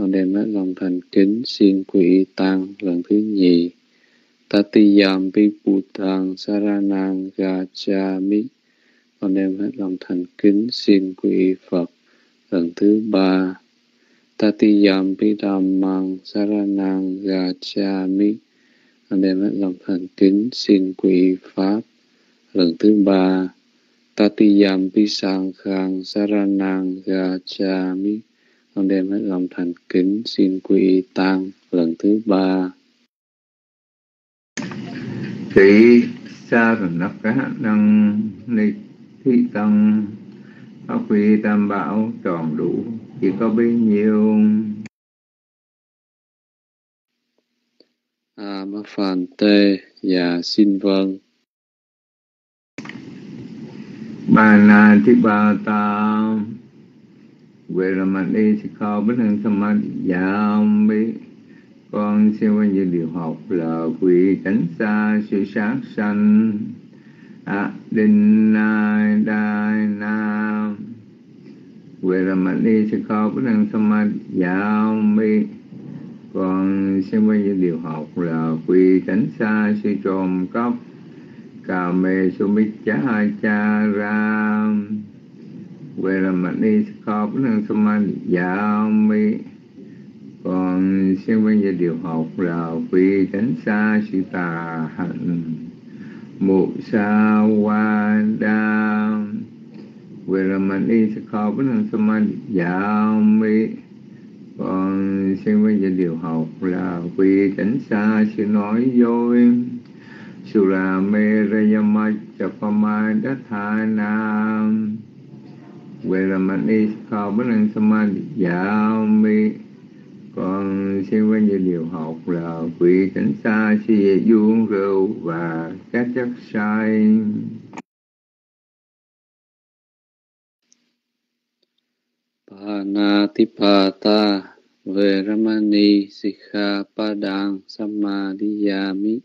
con đem hết lòng thành kính xin quỷ tăng lần thứ nhì. Tatiyam Viputang Saranang gacchami. Con đem hết lòng thành kính xin quỷ Phật lần thứ ba. Tatiyam Vidamang Saranang gacchami. Con đem hết lòng thành kính xin quỷ Pháp lần thứ ba. Tatiyam Visankhang Saranang gacchami con đem hết lòng thành kính xin quy tăng lần thứ ba. Thị sa thần đắc cá năng ni thi tăng phát huy tam bảo tròn đủ chỉ có bấy nhiêu. A ma phàn tê và xin vâng ba na thi ba ta về là đi sẽ kho bất năng tham ma giảm bi con xin quan như điều học là quỷ tránh xa sự sát sanh. A đinh na đai na về là mạnh đi sẽ kho bất năng tham ma giảm bi con xin quan như điều học là quỷ tránh xa sự trộm cắp. Cà mê sumicca cha ra. Về là mạnh đi học bất năng Samadhi yami còn xem bây giờ điều học là vì tránh xa sự tà hạnh. Mụ sa wa đa. Về là mình đi sẽ khó bất năng Samadhi dạ mi. Còn xem bây giờ điều học là vì tránh xa sự nói dối. Sura me rayama chapama dathana về là mạnh đi khó bất năng sama dạ mi con xin với như điều học là quỷ tránh xa si du rượu và các chất sai Panatipata Veramani Sikha Padang Samadhiyami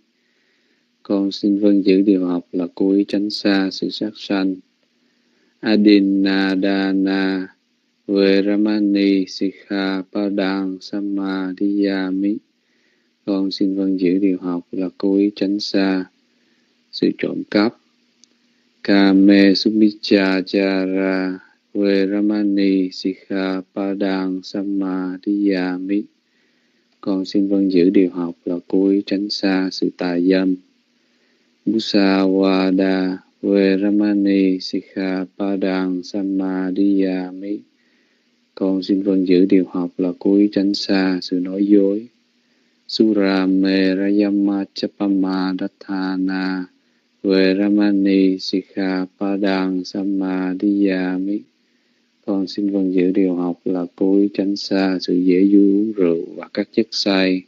Con xin vâng giữ điều học là cố ý tránh xa sự sát sanh Adinadana Veramani Sikha Padang Samadhiyami. Con xin vâng giữ điều học là cố ý tránh xa sự trộm cắp. Kame Sumichachara Veramani Sikha Padang Samadhiyami. Con xin vâng giữ điều học là cố ý tránh xa sự tà dâm. Musawada Veramani Sikha Padang Samadhiyami con xin vâng giữ điều học là cố ý tránh xa sự nói dối. Sura me rayama chapama dathana Veramani sikha padang samadhiyami. Con xin vâng giữ điều học là cố ý tránh xa sự dễ dú uống rượu và các chất say.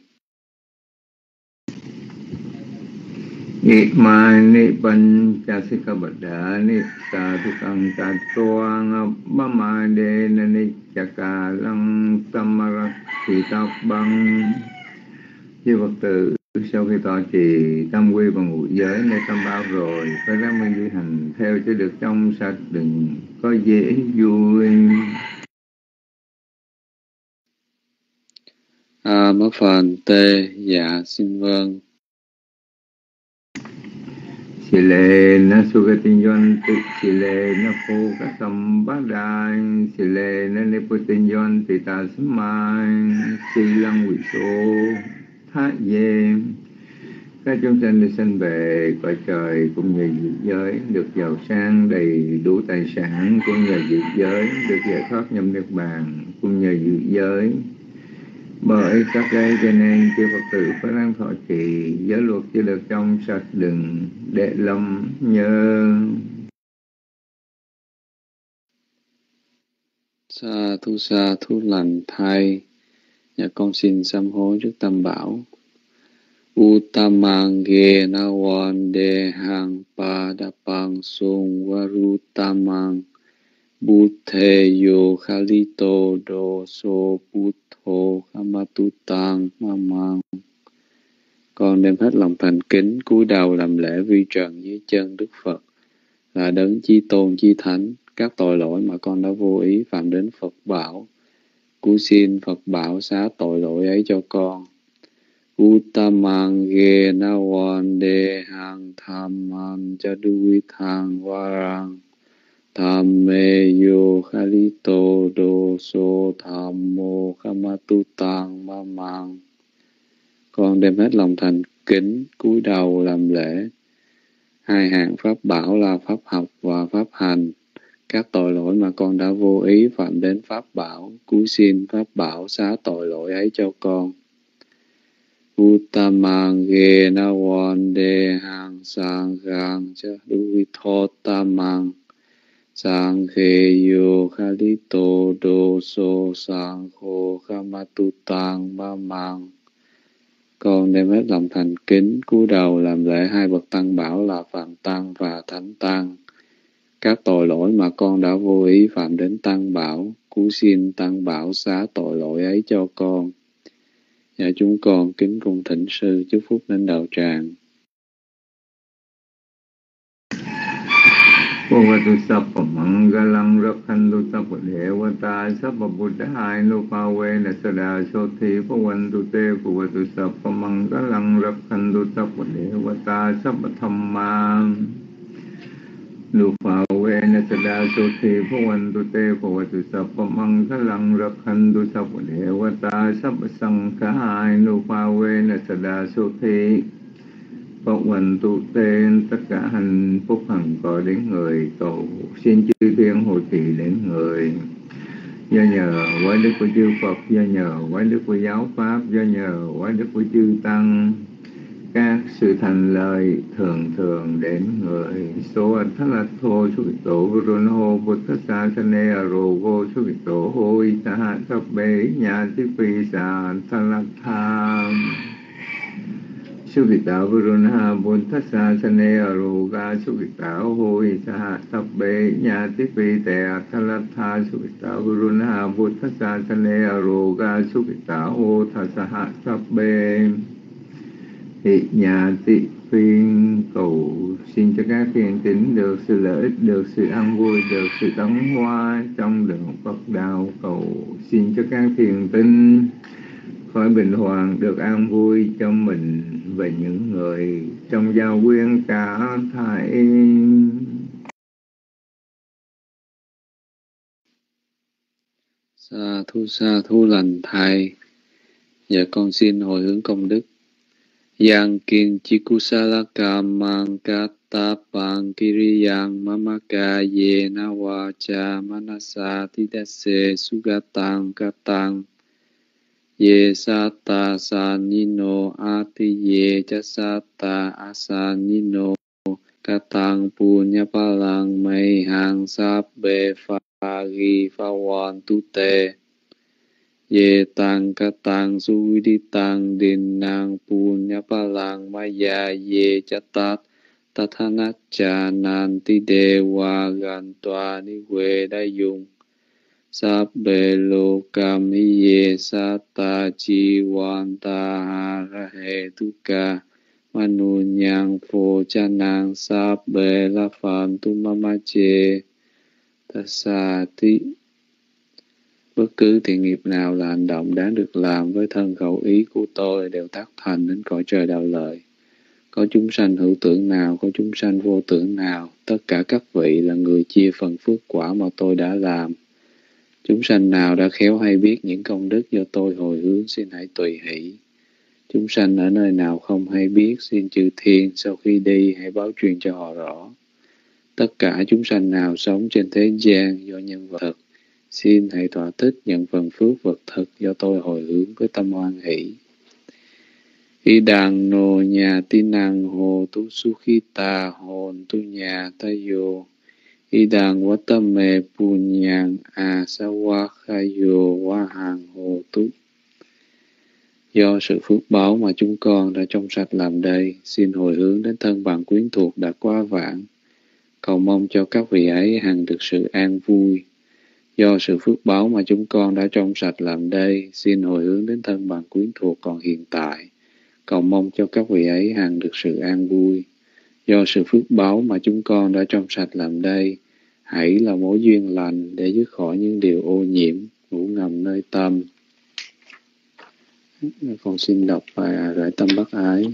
Imani pancasika badani sadhukang tatuang bamade nani chakalang samarakhitabang Chư Phật tử sau khi tọa trì tam quy và ngũ giới nơi tam bảo rồi phải ráng mình đi hành theo cho được trong sạch đừng có dễ vui A Mã Phàn Tê Dạ xin vâng Sile na sugatinyanti lệ na phukasambadai lệ na niputinyanti tasmai lăng vị số, tha dê các chúng sanh được sanh về cõi trời cũng như diệt giới, được giàu sang đầy đủ tài sản cũng nhờ diệt giới, được giải thoát nhâm niết bàn cũng nhờ diệt giới bởi các đây cho nên chư Phật tử phải đang thọ trì, giới luật chưa được trong sạch đừng để lòng nhớ Sa thu sa thu lành thay Nhà con xin sám hối trước tam bảo. Uttamange na wande hang pa da pang sung warutamang Bute yo khalito do so butho kamatutang mamang. Con đem hết lòng thành kính, cúi đầu làm lễ vi trần dưới chân Đức Phật. Là đấng chi tôn, chi thánh, các tội lỗi mà con đã vô ý phạm đến Phật bảo. Cú xin Phật bảo xá tội lỗi ấy cho con. Uttamang ge na Wande hang tham man cha đuôi thang varang tham mê yo khalito đô so tham mô khamatu tang ma mang con đem hết lòng thành kính, cúi đầu làm lễ. Hai hạng pháp bảo là pháp học và pháp hành. Các tội lỗi mà con đã vô ý phạm đến pháp bảo, cúi xin pháp bảo xá tội lỗi ấy cho con. Uttamang ge na wan de hang sang gang cha đuôi tho tamang sang khê yo khalito doso sang khô khamatu tang ma mang con đem hết lòng thành kính cúi đầu làm lễ hai bậc tăng bảo là phạm tăng và thánh tăng. Các tội lỗi mà con đã vô ý phạm đến tăng bảo, cú xin tăng bảo xá tội lỗi ấy cho con. Và chúng con kính cung thỉnh sư chúc phúc đến đạo tràng. Bhavatu Sappa Mangalang Rakhantu Sappa Devata Sappa Buddhaya Nupavena Sada Soti Bhavantu Te Bhavatu Sappa Mangalang Rakhantu Sappa Devata Sappa Dhamma Nupavena Sada Soti Bhavantu Te Bhavatu Sappa Mangalang Rakhantu Sappa Devata Sappa Sanghaya Nupavena Sada Soti. Phật hoành tu tên tất cả hạnh phúc hằng có đến người. Cầu xin chư thiên hộ trì đến người. Do nhờ quái đức của chư Phật, do nhờ quái đức của giáo pháp, do nhờ quái đức của chư tăng, các sự thành lời thường thường đến người. Số anh thất là thô su tổ rôn hô bút thất sa sa nê, a rô vô su tổ hô y sa hạ thập bế, nhà thiết phi sa thất là tham. Sukita Vurunha Buddhasa Sane Aruga Sukita Hoi Sa Sabbe Nyati Pite Atalatha Sukita Vurunha Buddhasa Sane Aruga Sukita Ho Thasaha Sabbe Thị nhà tị phiên cầu. Xin cho các thiền tín được sự lợi ích, được sự an vui, được sự tấn hoa trong đường Phật đạo cầu. Xin cho các thiền tín khỏi bình hoàng được an vui cho mình và những người trong giao quyên cả thảy sa thu sa thu lành thầy. Và con xin hồi hướng công đức. Yang kin chikusala kamang kata pang kiriyang mamaka ye na wacha manasa tidase sugatang katang ye sata sanino ati ye cha sata asanino katang pa palang mây hàng sáp bê pha ghi pha wan tu tê ye tăng ca tăng su đi tăng din nang punya palang maya ye cha tat tathanat cha nan ti đề wa gan toa ni quê đại dùng Sabbe sata jiwanta harahe tuka manunyang phô cha nàng sabbe tu mama tasati. Bất cứ thiện nghiệp nào là hành động đáng được làm với thân khẩu ý của tôi đều tác thành đến cõi trời đạo lợi. Có chúng sanh hữu tưởng nào, có chúng sanh vô tưởng nào, tất cả các vị là người chia phần phước quả mà tôi đã làm. Chúng sanh nào đã khéo hay biết những công đức do tôi hồi hướng xin hãy tùy hỷ. Chúng sanh ở nơi nào không hay biết xin chư thiên sau khi đi hãy báo truyền cho họ rõ. Tất cả chúng sanh nào sống trên thế gian do nhân vật thực, xin hãy thỏa thích nhận phần phước vật thực do tôi hồi hướng với tâm hoan hỷ. Y đàn nô nhà tin năng hồ tu su khi tà hồn tu nhà ta vô Idang watame punyang asawakayo wahang hồ túc. Do sự phước báo mà chúng con đã trong sạch làm đây, xin hồi hướng đến thân bằng quyến thuộc đã qua vãng, cầu mong cho các vị ấy hằng được sự an vui. Do sự phước báo mà chúng con đã trong sạch làm đây, xin hồi hướng đến thân bằng quyến thuộc còn hiện tại, cầu mong cho các vị ấy hằng được sự an vui. Do sự phước báo mà chúng con đã trong sạch làm đây, hãy là mối duyên lành để dứt khỏi những điều ô nhiễm, ngủ ngầm nơi tâm. Con xin đọc bài rải tâm bác ái.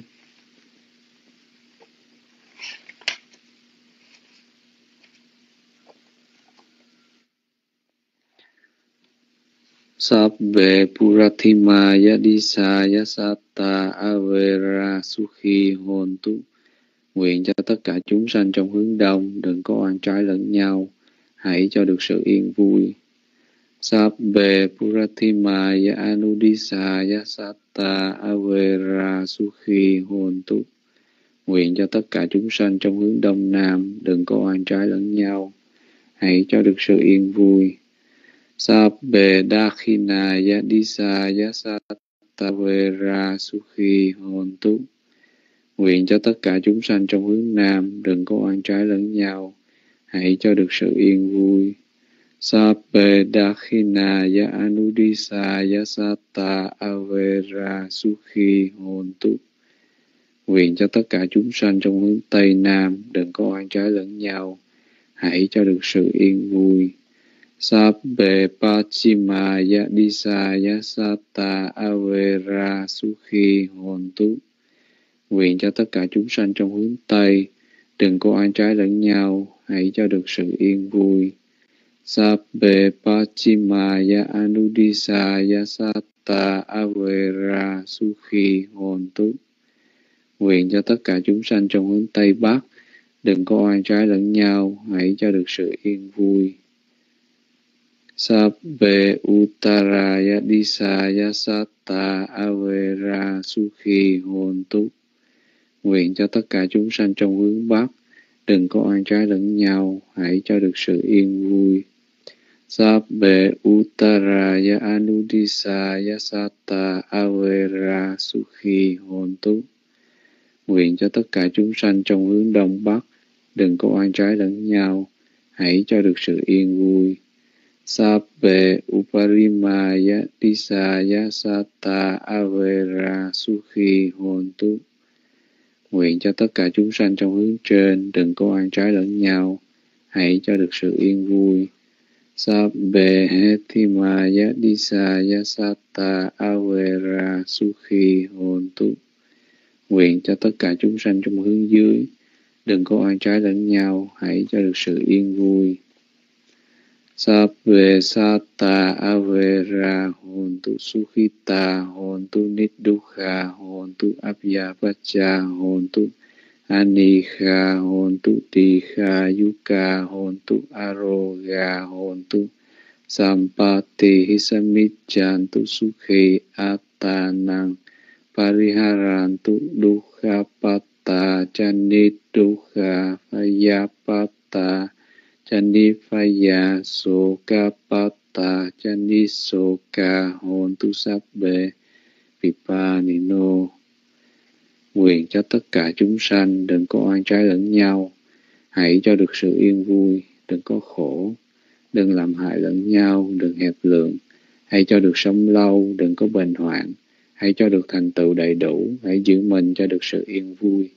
Sabbe Purathimaya Yadisa Satta Avera Sukhi Hontu Nguyện cho tất cả chúng sanh trong hướng đông đừng có oan trái lẫn nhau, hãy cho được sự yên vui. Sabbe Purathimaya Anudisaya Satta Avera Sukhi Hontu Nguyện cho tất cả chúng sanh trong hướng đông nam đừng có oan trái lẫn nhau, hãy cho được sự yên vui. Sabbe Dakhinaya Disaya Sattavera Sukhi Hontu Nguyện cho tất cả chúng sanh trong hướng Nam đừng có oan trái lẫn nhau, hãy cho được sự yên vui. Sapbhadakina ya anudisa ya Satta Avera Sukhi Hontu Nguyện cho tất cả chúng sanh trong hướng Tây Nam đừng có oan trái lẫn nhau, hãy cho được sự yên vui. Sabbe disa ya Satta Avera Sukhi Hontu Nguyện cho tất cả chúng sanh trong hướng Tây đừng có oan trái lẫn nhau, hãy cho được sự yên vui. Sabbe Pachimaya Anudisaya Satta Avera Sukhi Hontu Nguyện cho tất cả chúng sanh trong hướng Tây Bắc đừng có oan trái lẫn nhau, hãy cho được sự yên vui. Sabbe Uttaraya Disaya Satta Avera Sukhi Hontu Nguyện cho tất cả chúng sanh trong hướng Bắc đừng có oan trái lẫn nhau, hãy cho được sự yên vui. Sabbe Uttaraya Anudisaya Sata Avera Sukhi Hontu Nguyện cho tất cả chúng sanh trong hướng Đông Bắc đừng có oan trái lẫn nhau, hãy cho được sự yên vui. Sabbe uparimaya disaya sata avera sukhi hontu. Nguyện cho tất cả chúng sanh trong hướng trên đừng có oan trái lẫn nhau, hãy cho được sự yên vui. Sabbe hetima yadisa yasata avera sukhi hontu. Nguyện cho tất cả chúng sanh trong hướng dưới đừng có oan trái lẫn nhau, hãy cho được sự yên vui. Sabbe satta avera hontu sukhita hontu niddukkha hontu abhyapacca hontu anikha hontu tikha yuka, hontu aroga, hontu sampati hisamiccantu sukhi attanang pariharantu dukkha patta chaniddukkha payapata Chanifaya Sokapata Chanisoka Hontu Sabbe Vipanino Nguyện cho tất cả chúng sanh đừng có oan trái lẫn nhau, hãy cho được sự yên vui, đừng có khổ, đừng làm hại lẫn nhau, đừng hẹp lượng, hãy cho được sống lâu, đừng có bệnh hoạn, hãy cho được thành tựu đầy đủ, hãy giữ mình cho được sự yên vui.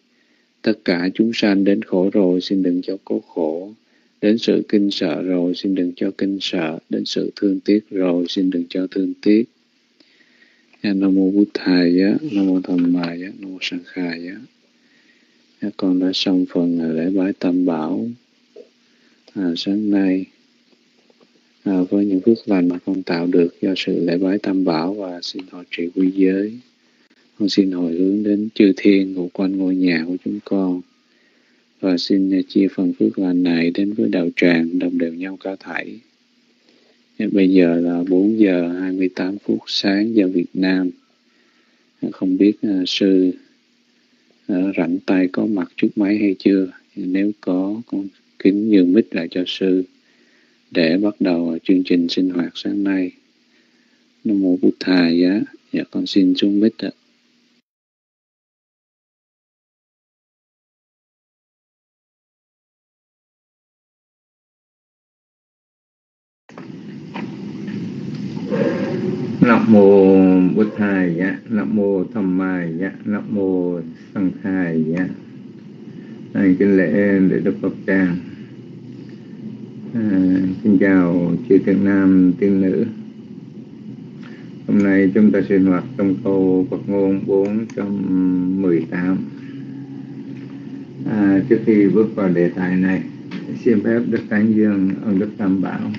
Tất cả chúng sanh đến khổ rồi xin đừng cho có khổ, Đến sự kinh sợ rồi xin đừng cho kinh sợ, đến sự thương tiếc rồi xin đừng cho thương tiếc. Dạ, Nam mô Bụt Thầy, Nam mô Tham Mài, Nam mô Sang Khai. Dạ, con đã xong phần lễ bái tam bảo à, sáng nay à, với những phước lành mà con tạo được do sự lễ bái tam bảo và xin họ trị quy giới. Con xin hồi hướng đến chư thiên ngụ quanh ngôi nhà của chúng con và xin à, chia phần phước lành này đến với đạo tràng đồng đều nhau cả thảy. Bây giờ là 4 giờ 28 phút sáng giờ Việt Nam. À, không biết à, sư rảnh tay có mặt trước máy hay chưa? Nếu có, con kính nhường mít lại cho sư để bắt đầu chương trình sinh hoạt sáng nay. Nam mô Bụt Thầy á, dạ con xin xuống mít ạ. Nam mô Bụt Thầy Nam mô Tham Mai Nam mô Sang Khai anh kính lễ để Đức Phật Trang à, xin chào chư thượng nam tiên nữ. Hôm nay chúng ta sinh hoạt trong câu Phật ngôn 418 à, Trước khi bước vào đề tài này Xin phép Đức Thánh Dương ông Đức Tam Bảo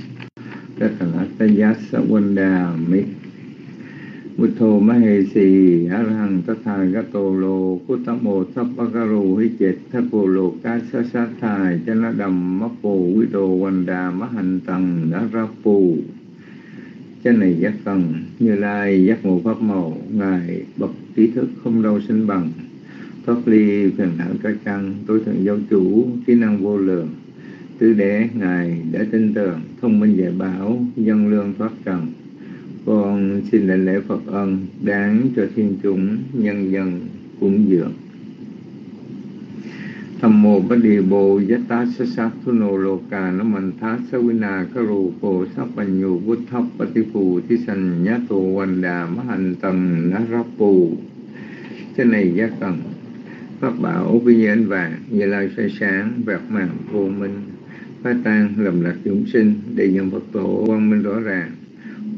Đức Thần Ataya Sawanda Mi Buddho Mahesi Arahang Tatha Gato Lô Kuttamo Thapakaru Hi Chet Thapo Lô Cá Sa Sa Thai Chana Đầm Mappo Vido Wanda Mahan Tăng Đã Ra Pù Chánh này giác tầng Như Lai, giác ngộ Pháp màu, Ngài bậc trí thức không đâu sinh bằng. Thoát ly phiền não cho chăng Tối thượng giáo chủ, Trí năng vô lượng. Tứ đế, Ngài đã tin tưởng Thông minh dạy bảo, Dân lương thoát trần con xin lệnh lễ Phật ân, đáng cho thiên chúng, nhân dân cúng dường. Tham mô bát đi bồ yết tá sa sát thu nô lô cà nó man thá sa vi na ca rù phổ sa bành nhu bút thấp bát ti phù thi sanh nhá tu văn đà ma hành tầng na rắp phù. Thế này giác tầng Pháp bảo vi nhân vàng, Như lai soi sáng, vẹt mạng vô minh, Phá tan lầm lạc chúng sinh Để nhận Phật tổ quang minh rõ ràng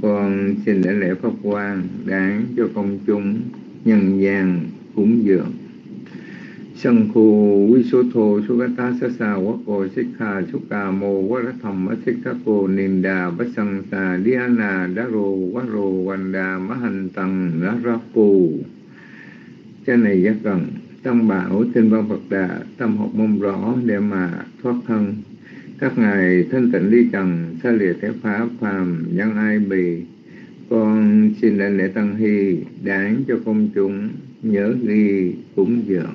con xin lễ lễ pháp quan đáng cho công chúng nhân gian cúng dường. Sân khu quý số thô, số gá tá sa sa quá cô xích kha số ca, mô quá rá thầm á xích khá cô niềm đà bá sân sa đi á nà đá rô quá rô hoành đà, má hành tầng lá ra phù cái này giác cần tâm bảo trên văn Phật Đà, tâm học mong rõ để mà thoát thân các ngài thân tịnh ly trần xa lìa thế pháp phàm, nhân ai bì, con xin đại lễ tăng hy đáng cho công chúng nhớ ghi cúng dường.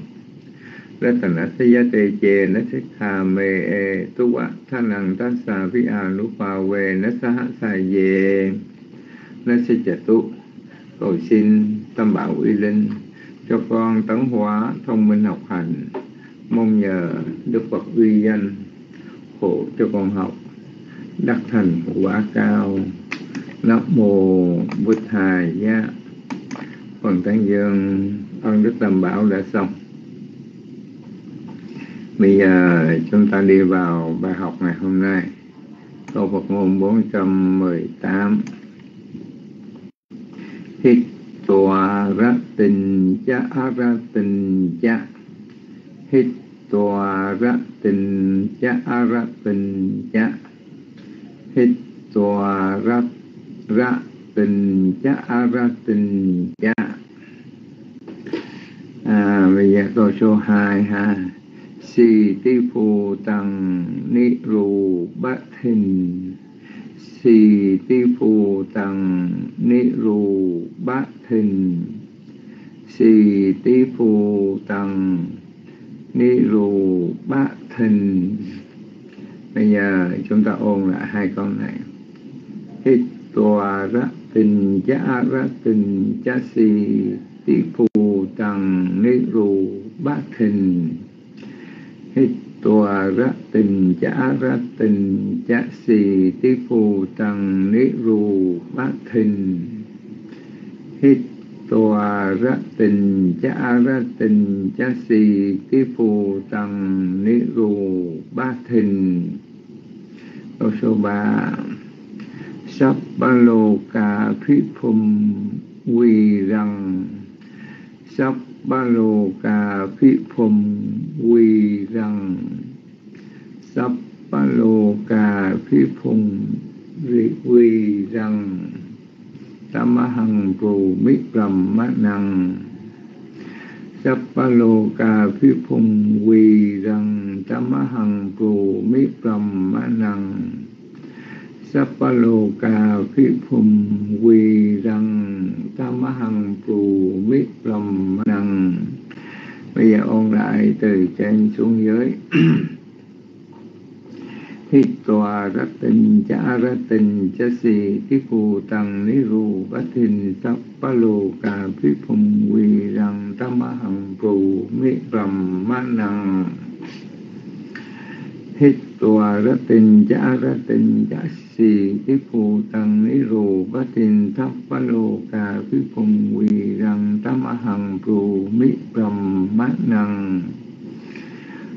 Ratana gia tề chề nết Thích Hà Mê E Tu Quạ Tha Năng Ta Sa Vi A Nu Pa Về nó Sa Hạ Sa về nó sẽ trả Tu. Cầu xin Tâm Bảo Uy Linh cho con tấn hóa thông minh học hành, mong nhờ Đức Phật uy danh khổ cho con học đắc thành quả cao. Nam mô bụt thầy gia. Phần tán dương ơn đức tam bảo đã xong. Bây giờ chúng ta đi vào bài học ngày hôm nay. Câu Phật ngôn 418 hít tòa ra tình cha, ra tình cha. Hít tòa ra tình cha ra tình cha hít tòa ra ra tình cha ra tình cha à, bây giờ câu số 2 ha. Si ti phù tăng ni ru bát hình si ti phù tăng ni ru bát hình si ti phù tăng ni rù bát hình bây giờ chúng ta ôn lại hai câu này. Hít tòa ra tình cha ra tình cha si ti phù tăng ni rù bát hình hít tòa ra tình cha ra tình cha si ti phù tăng ni rù bát hình hít tòa ra tình cha ra tình cha si ki phù tăng ni rù ba thình câu số ba. Sắp ba lô cà thuyết phum quỳ rằng sắp ba lô cà thuyết phum quỳ rằng sắp ba lô cà thuyết phum quỳ rằng tam hằng phù mít rầm mát năng sắp ba lô ca phi phùng quỳ rằng tam hằng phù mít rầm mát năng Sapalo cà phi phùng quỳ rằng tam hằng phù mít mát năng bây giờ ôn lại từ trên xuống dưới. hít tòa ra tình cha ra tình cha si tí phù tăng ni ru bát thình sắp ba lô cà phi phùng quy rằng tam hằng phù mi bầm lòng năng hít tòa ra tình cha ra tình cha si tí phù tăng ni ru bá tin thắp bá lô cà phí phùng quy rằng tam hằng phù mi bầm mát năng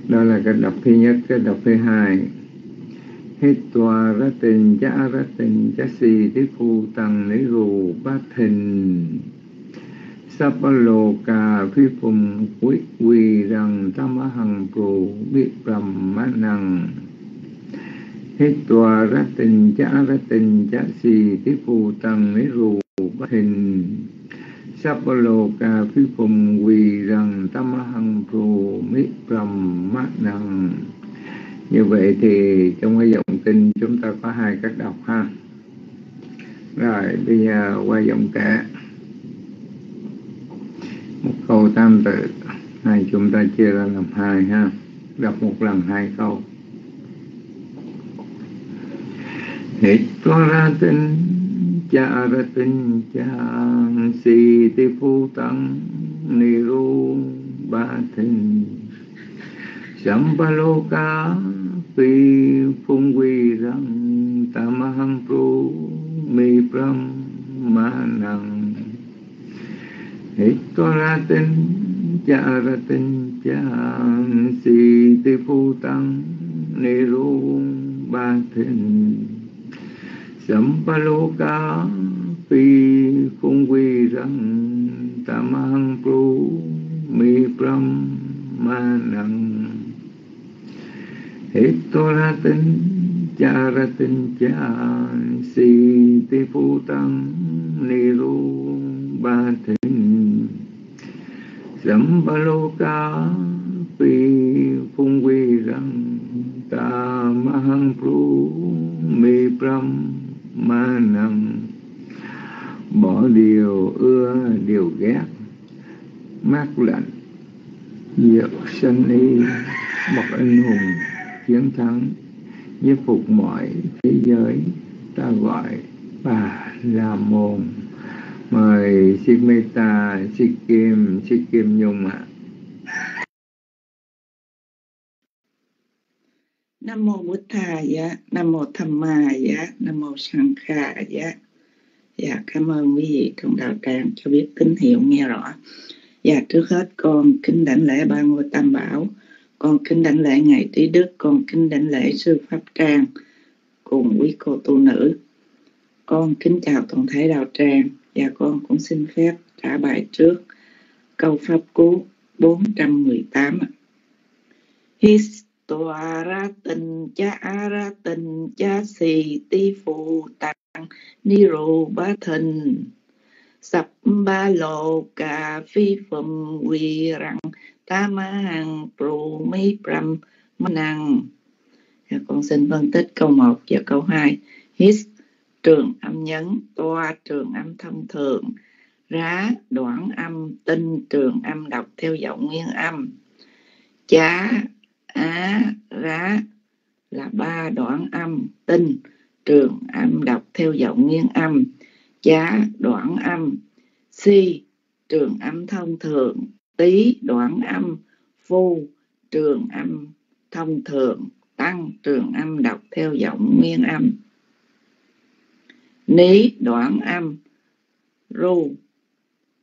đó là cái đọc thứ nhất, cái đọc thứ hai. Hết tòa ra tình cha ra tình cha si tí phu tăng lý rù ba thình sắp lô cà phi phùng quý quỳ rằng tam hằng prù biết Rầm má năng Hết tòa ra tình cha ra tình cha si tí phu tăng lý rù ba thình sắp lô cà phi phùng quỳ rằng tam hằng prù biết Rầm má năng như vậy thì trong cái dòng kinh chúng ta có hai cách đọc ha. Rồi, bây giờ qua dòng kệ một câu tam tự. Này chúng ta chia ra làm hai ha. Đọc một lần hai câu. Hít ra tinh cha ra tinh cha si ti phu tăng, ni ru ba thinh Sambaloka pi phung quy rằng tamahang pru mi pram manang Hitoratin charatin chan si ti phu tăng ni ru ba thinh Sambaloka pi phung quy rằng tamahang pru mi pram manang Hitoratin charatin cha si ti phu tăng ni ru ba thịnh Sấm ba lô ca pi phung quy rằng ta ma hăng pru, mi, pram ma năng bỏ điều ưa, điều ghét, mát lạnh, diệt sanh y một anh hùng chiến thắng nhiếp phục mọi thế giới ta gọi bà là môn. Mời Sikh Meta Sikh Kim Sikh Kim Nhung ạ. Nam mô Bụt Thà dạ, Nam mô Tham Ma dạ, Nam mô Sang Kha dạ. Dạ cảm ơn quý vị trong đạo tràng cho biết tín hiệu nghe rõ. Dạ trước hết con kính đảnh lễ ba ngôi tam bảo con kính đảnh lễ ngài trí đức, con kính đảnh lễ sư pháp trang cùng quý cô tu nữ. Con kính chào toàn thể đạo tràng và con cũng xin phép trả bài trước câu pháp cú 418 His tòa ra tình cha ra tình cha si ti Phụ Tạng ni Rô ba thình sập ba lô cà phi phùm quỳ rằng ta ma hằng pru mi pram năng dạ, con xin phân tích câu 1 và câu 2 his trường âm nhấn, toa trường âm thông thường rá đoạn âm, tinh trường âm, đọc theo giọng nguyên âm. Chá, á, rá là ba đoạn âm, tinh trường âm, đọc theo giọng nguyên âm chá đoạn âm. Si trường âm thông thường. Tý đoạn âm. Phu trường âm thông thường. Tăng trường âm đọc theo giọng nguyên âm. Ní đoạn âm. Ru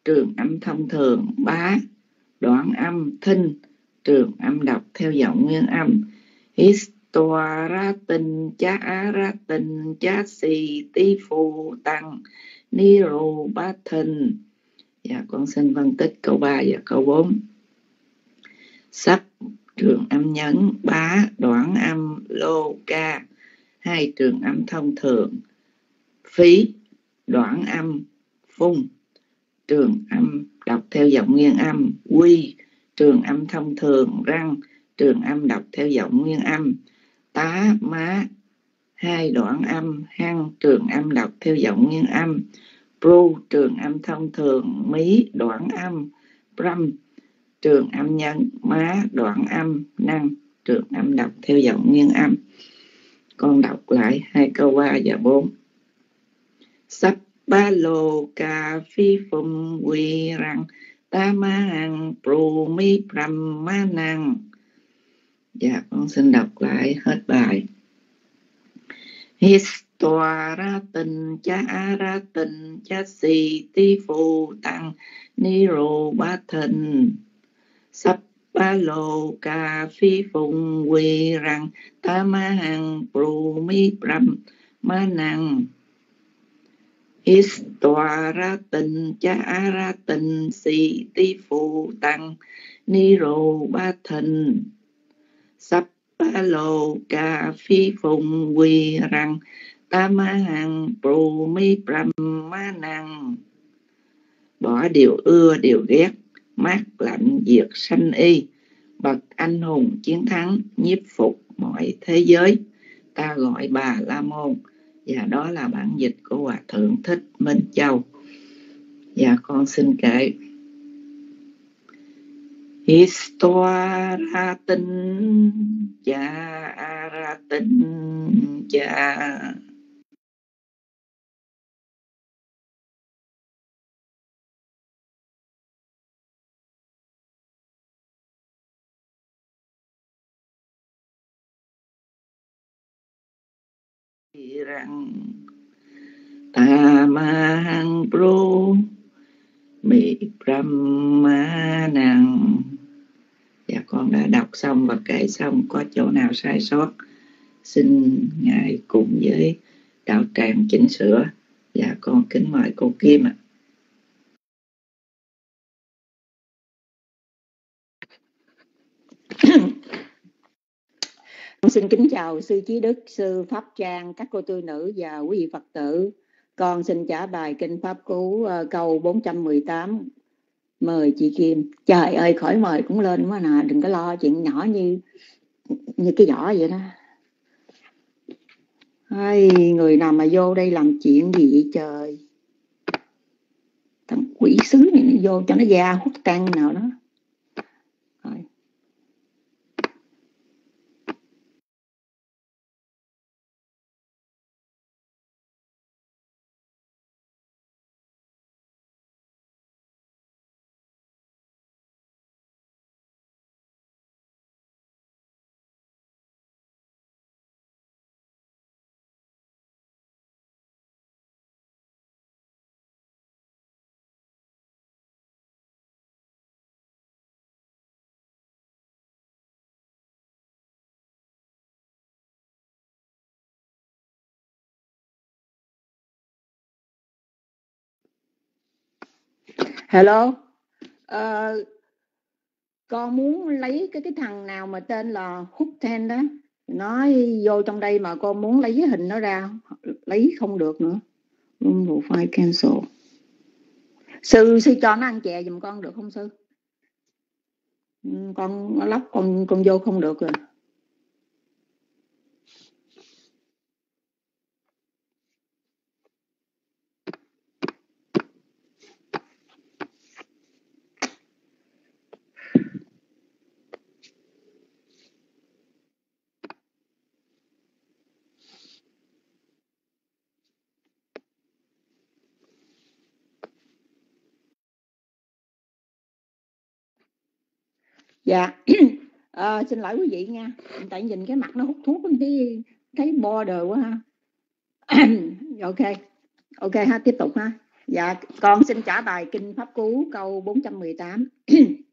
trường âm thông thường. Bá đoạn âm. Thinh trường âm đọc theo giọng nguyên âm. Histoa ra tình cha ra tình cha si tí phu tăng Nirobathan. Dạ, con xin phân tích câu 3 và câu 4. Sắp trường âm nhấn, bá, đoạn âm, lô, ca, hai trường âm thông thường, phí, đoạn âm, phung, trường âm đọc theo giọng nguyên âm, quy, trường âm thông thường, răng, trường âm đọc theo giọng nguyên âm, tá, má, hai đoạn âm, hăng, trường âm đọc theo giọng nguyên âm, Pru trường âm thông thường, mí đoạn âm, pram trường âm nhân, má đoạn âm, năng trường âm đọc theo giọng nguyên âm. Con đọc lại hai câu ba và bốn. Sắp ba lô cà phi phum quy răng ta ma hằng pru mi pram ma năng. Dạ, con xin đọc lại hết bài. His tòa ra tình cha ra tình cha si ti phù tăng ni rô ba thần sắp ba lô ca phi phùng quỳ rằng ta ma hằng pru mi pram ma năng tòa ra tình cha ra tình si ti phụ tăng ni rô ba thần sắp ba lô ca phi phùng quỳ rằng ta ma hằng pru mi pram ma năng bỏ điều ưa, điều ghét, mát lạnh diệt sanh y. Bậc anh hùng chiến thắng, nhiếp phục mọi thế giới. Ta gọi bà la môn, và đó là bản dịch của hòa thượng thích minh châu. Và con xin kể. Histoire ra tinh cha ra tinh cha rằng ta mang pro bị brahmanang. Dạ con đã đọc xong và kể xong có chỗ nào sai sót xin ngài cùng với đạo tràng chỉnh sửa. Dạ con kính mời cô Kim ạ. Xin kính chào sư trí đức, sư pháp trang, các cô tư nữ và quý vị Phật tử. Con xin trả bài kinh pháp cú uh, câu 418 mời chị Kim. Trời ơi khỏi mời cũng lên quá nè, đừng có lo chuyện nhỏ như như cái giỏ vậy đó. Ai, người nào mà vô đây làm chuyện gì vậy trời thằng quỷ sứ này nó vô cho nó ra hút căng nào đó hello? À, con muốn lấy cái cái thằng nào mà tên là hút ten đó nói vô trong đây mà con muốn lấy cái hình nó ra lấy không được nữa. Room file cancel. Sư sư cho nó ăn chè giùm con được không sư? Ừ, con lóc con con vô không được rồi. Dạ. À, xin lỗi quý vị nha. Tại nhìn cái mặt nó hút thuốc thấy thấy border quá ha. Ok. Ok ha tiếp tục ha. Dạ con xin trả bài kinh pháp cú câu 418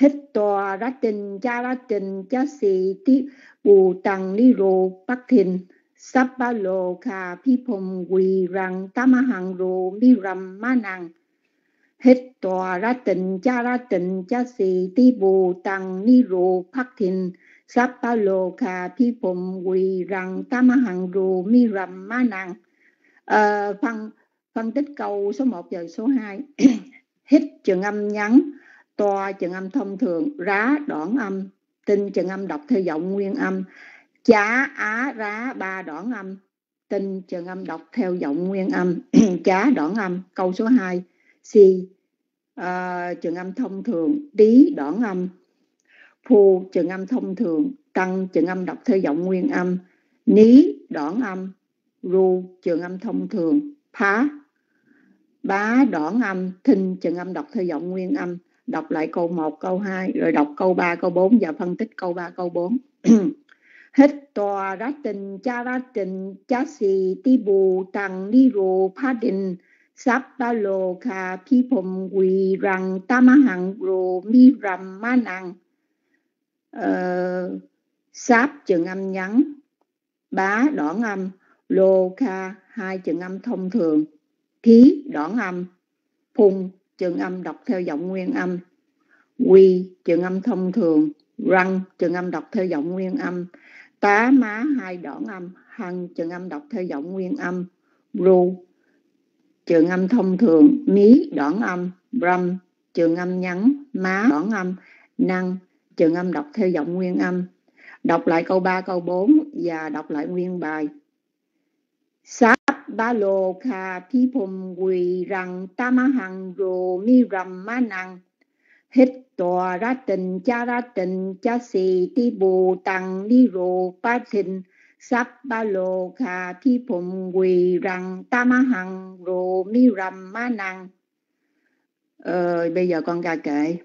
hít tòa ra trình cha ra trình cha si tí bù tăng ni rô bắc thìn sắp ba lô kha phi phồng quỳ rằng tam hằng rô mi rầm ma năng hết tòa ra tình cha ra tình cha si ti bù tăng ni rù phát thìn. Sắp ba lô kha thi phụng quỳ rằng tam hằng rù mi rầm ma năng à, ờ, phân phân tích câu số 1 và số 2 hít trường âm ngắn tòa trường âm thông thường rá đoạn âm. Tinh trường âm đọc theo giọng nguyên âm. Chá á rá ba đoạn âm. Tinh trường âm đọc theo giọng nguyên âm. Chá đoạn âm câu số 2 si à, trường âm thông thường tí đoạn âm. Phu trường âm thông thường. Tăng trường âm đọc theo giọng nguyên âm. Ní đoạn âm. Ru trường âm thông thường. Phá bá đoạn âm. Thinh trường âm đọc theo giọng nguyên âm. Đọc lại câu 1, câu 2 rồi đọc câu 3, câu 4 và phân tích câu 3, câu 4 hết tòa ra tình cha ra tình cha si ti bù tăng ni rô phá đình. Sappaloka Pipom Vi ma Tamahang Ro Mi Ram Manang. Uh, sáp chừng âm nhắn bá đoạn âm lô kha hai chừng âm thông thường thí đoạn âm phung chừng âm đọc theo giọng nguyên âm quy chừng âm thông thường răng chừng âm đọc theo giọng nguyên âm tá má hai đoạn âm hăng chừng âm đọc theo giọng nguyên âm ru trường âm thông thường mí đoạn âm bram trường âm nhắn má đoạn âm năng trường âm đọc theo giọng nguyên âm. Đọc lại câu 3, câu 4 và đọc lại nguyên bài. Sáp ba lô kha pi phum quỳ rằng tam hằng rô mi ram ma năng hết tòa ra tình cha ra tình cha xì ti bù tăng ni rô pa thình sắp ba lô kha thi phụng quỳ rằng ta ma hằng rô mi rầm ma năng ờ, bây giờ con ra kệ.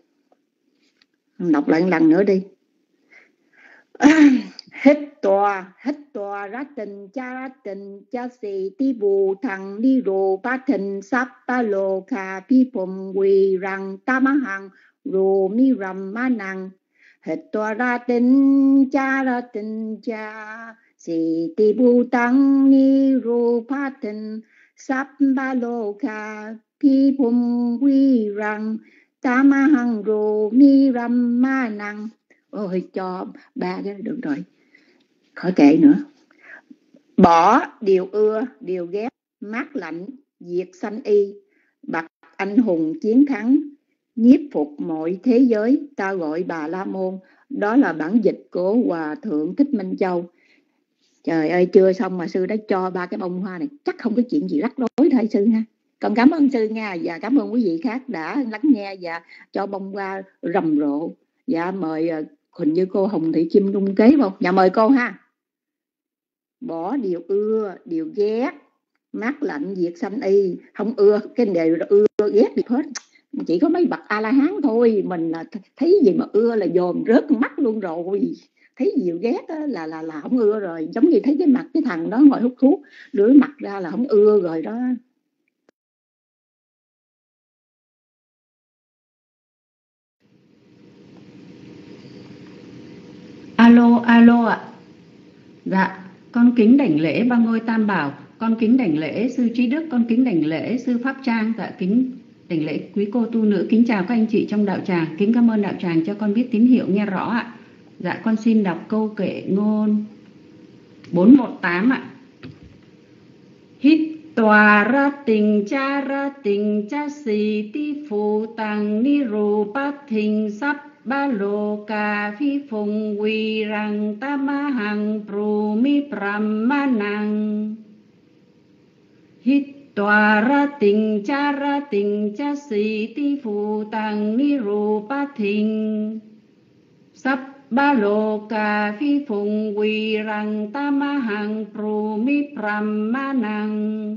Đọc lại một lần nữa đi. Hết tòa hết tòa ra tình cha ra tình cha sĩ ti bù thằng đi rồ ba thình sắp ba lô kha pi phụng quỳ rằng ta ma hằng rồ mi rầm ma năng hết tòa ra tình cha ra tình cha si ti bu tăng ni ru pa thân sắp ba lô kha pi pum quy rang ta ma hằng ru mi ram ma năng. Ôi, cho ba cái được rồi. Khỏi kệ nữa. Bỏ điều ưa, điều ghét, mát lạnh, diệt sanh y bậc anh hùng chiến thắng, nhiếp phục mọi thế giới, ta gọi bà la môn. Đó là bản dịch của hòa thượng thích minh châu trời ơi, chưa xong mà sư đã cho ba cái bông hoa này. Chắc không có chuyện gì rắc rối thôi, sư ha. Con cảm ơn sư nha, và cảm ơn quý vị khác đã lắng nghe và cho bông hoa rầm rộ. Dạ mời ờ, hình như cô, hồng thị chim đung kế không dạ mời cô ha. Bỏ điều ưa, điều ghét, mát lạnh diệt sanh y. Không ưa, cái đề ưa ghét gì hết. Chỉ có mấy bậc a la hán thôi, mình ờ, là thấy gì mà ưa là dồn rớt mắt luôn rồi thấy nhiều ghét á, là là là không ưa rồi. Giống như thấy cái mặt cái thằng đó ngồi hút thuốc đưa mặt ra là không ưa rồi đó. Alo alo ạ. Dạ con kính đảnh lễ ba ngôi tam bảo con kính đảnh lễ sư trí đức con kính đảnh lễ sư pháp trang dạ kính đảnh lễ quý cô tu nữ. Kính chào các anh chị trong đạo tràng kính cảm ơn đạo tràng cho con biết tín hiệu nghe rõ ạ. Dạ con xin đọc câu kệ ngôn 418 ạ. Hít tòa ra tình cha ra tình cha si ti phụ tăng ni rù bát thình sắp ba lô ca phi phùng quy rằng ta ma hằng pru mi pram ma năng hít tòa ra tình cha ra tình cha si ti phụ tăng ni rù bát thình sắp ba lô cà phi phùng quỳ rằng ta ma hằng pru mi pram ma năng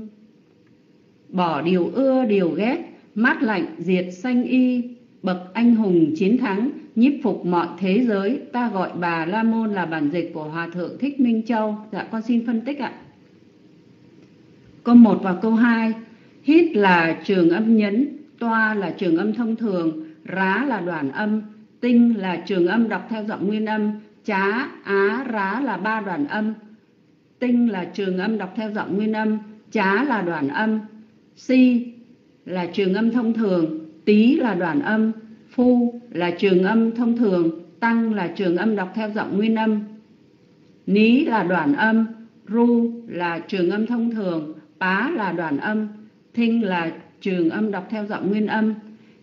bỏ điều ưa, điều ghét, mát lạnh, diệt sanh y. Bậc anh hùng chiến thắng, nhiếp phục mọi thế giới. Ta gọi bà la môn là bản dịch của hòa thượng thích minh châu. Dạ con xin phân tích ạ. Câu 1 và câu 2 hít là trường âm nhấn, toa là trường âm thông thường, rá là đoạn âm tinh là trường âm đọc theo giọng nguyên âm. Chá, á, rá là ba đoạn âm. Tinh là trường âm đọc theo giọng nguyên âm. Chá là đoạn âm. Si là trường âm thông thường. Tí là đoạn âm. Phu là trường âm thông thường. Tăng là trường âm đọc theo giọng nguyên âm. Ní là đoạn âm. Ru là trường âm thông thường. Pá là đoạn âm. Thinh là trường âm đọc theo giọng nguyên âm.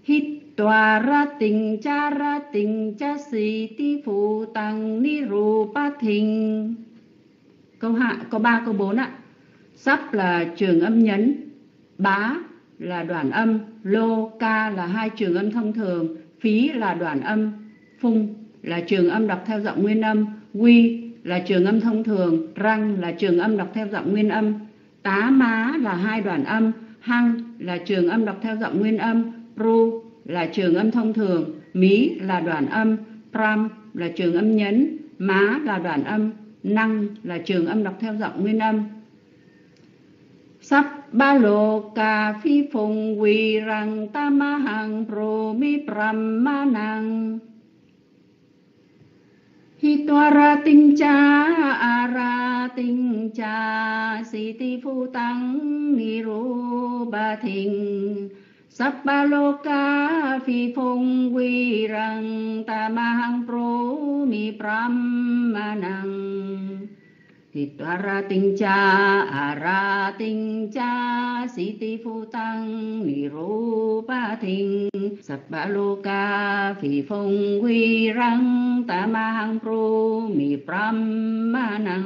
Hít tòa ra tình cha ra tình cha si ti phụ tăng ni ru ba thình câu hạ, câu ba, câu bốn ạ. Sắp là trường âm nhấn, bá là đoạn âm, lô, ca là hai trường âm thông thường, phí là đoạn âm, phung là trường âm đọc theo giọng nguyên âm, quy là trường âm thông thường, răng là trường âm đọc theo giọng nguyên âm, tá má là hai đoạn âm, hăng là trường âm đọc theo giọng nguyên âm, ru là trường âm thông thường, mí là đoạn âm, pram là trường âm nhấn, má là đoạn âm, năng là trường âm đọc theo giọng nguyên âm. Sắp ba lô cà phi phùng quỳ rằng ta ma hằng pro mi pram ma năng. Hitwara tinh cha ara tinh cha si ti phu tăng ni ru ba thình sắp ba lô ca phi phong quy răng, ta ma hăng pro mi pram ma năng Hitwara tình cha à ara tình cha, si ti phu tăng, ni ru ba thình sắp ba lô ca phi phong quy răng, ta ma hăng pro mi pram ma năng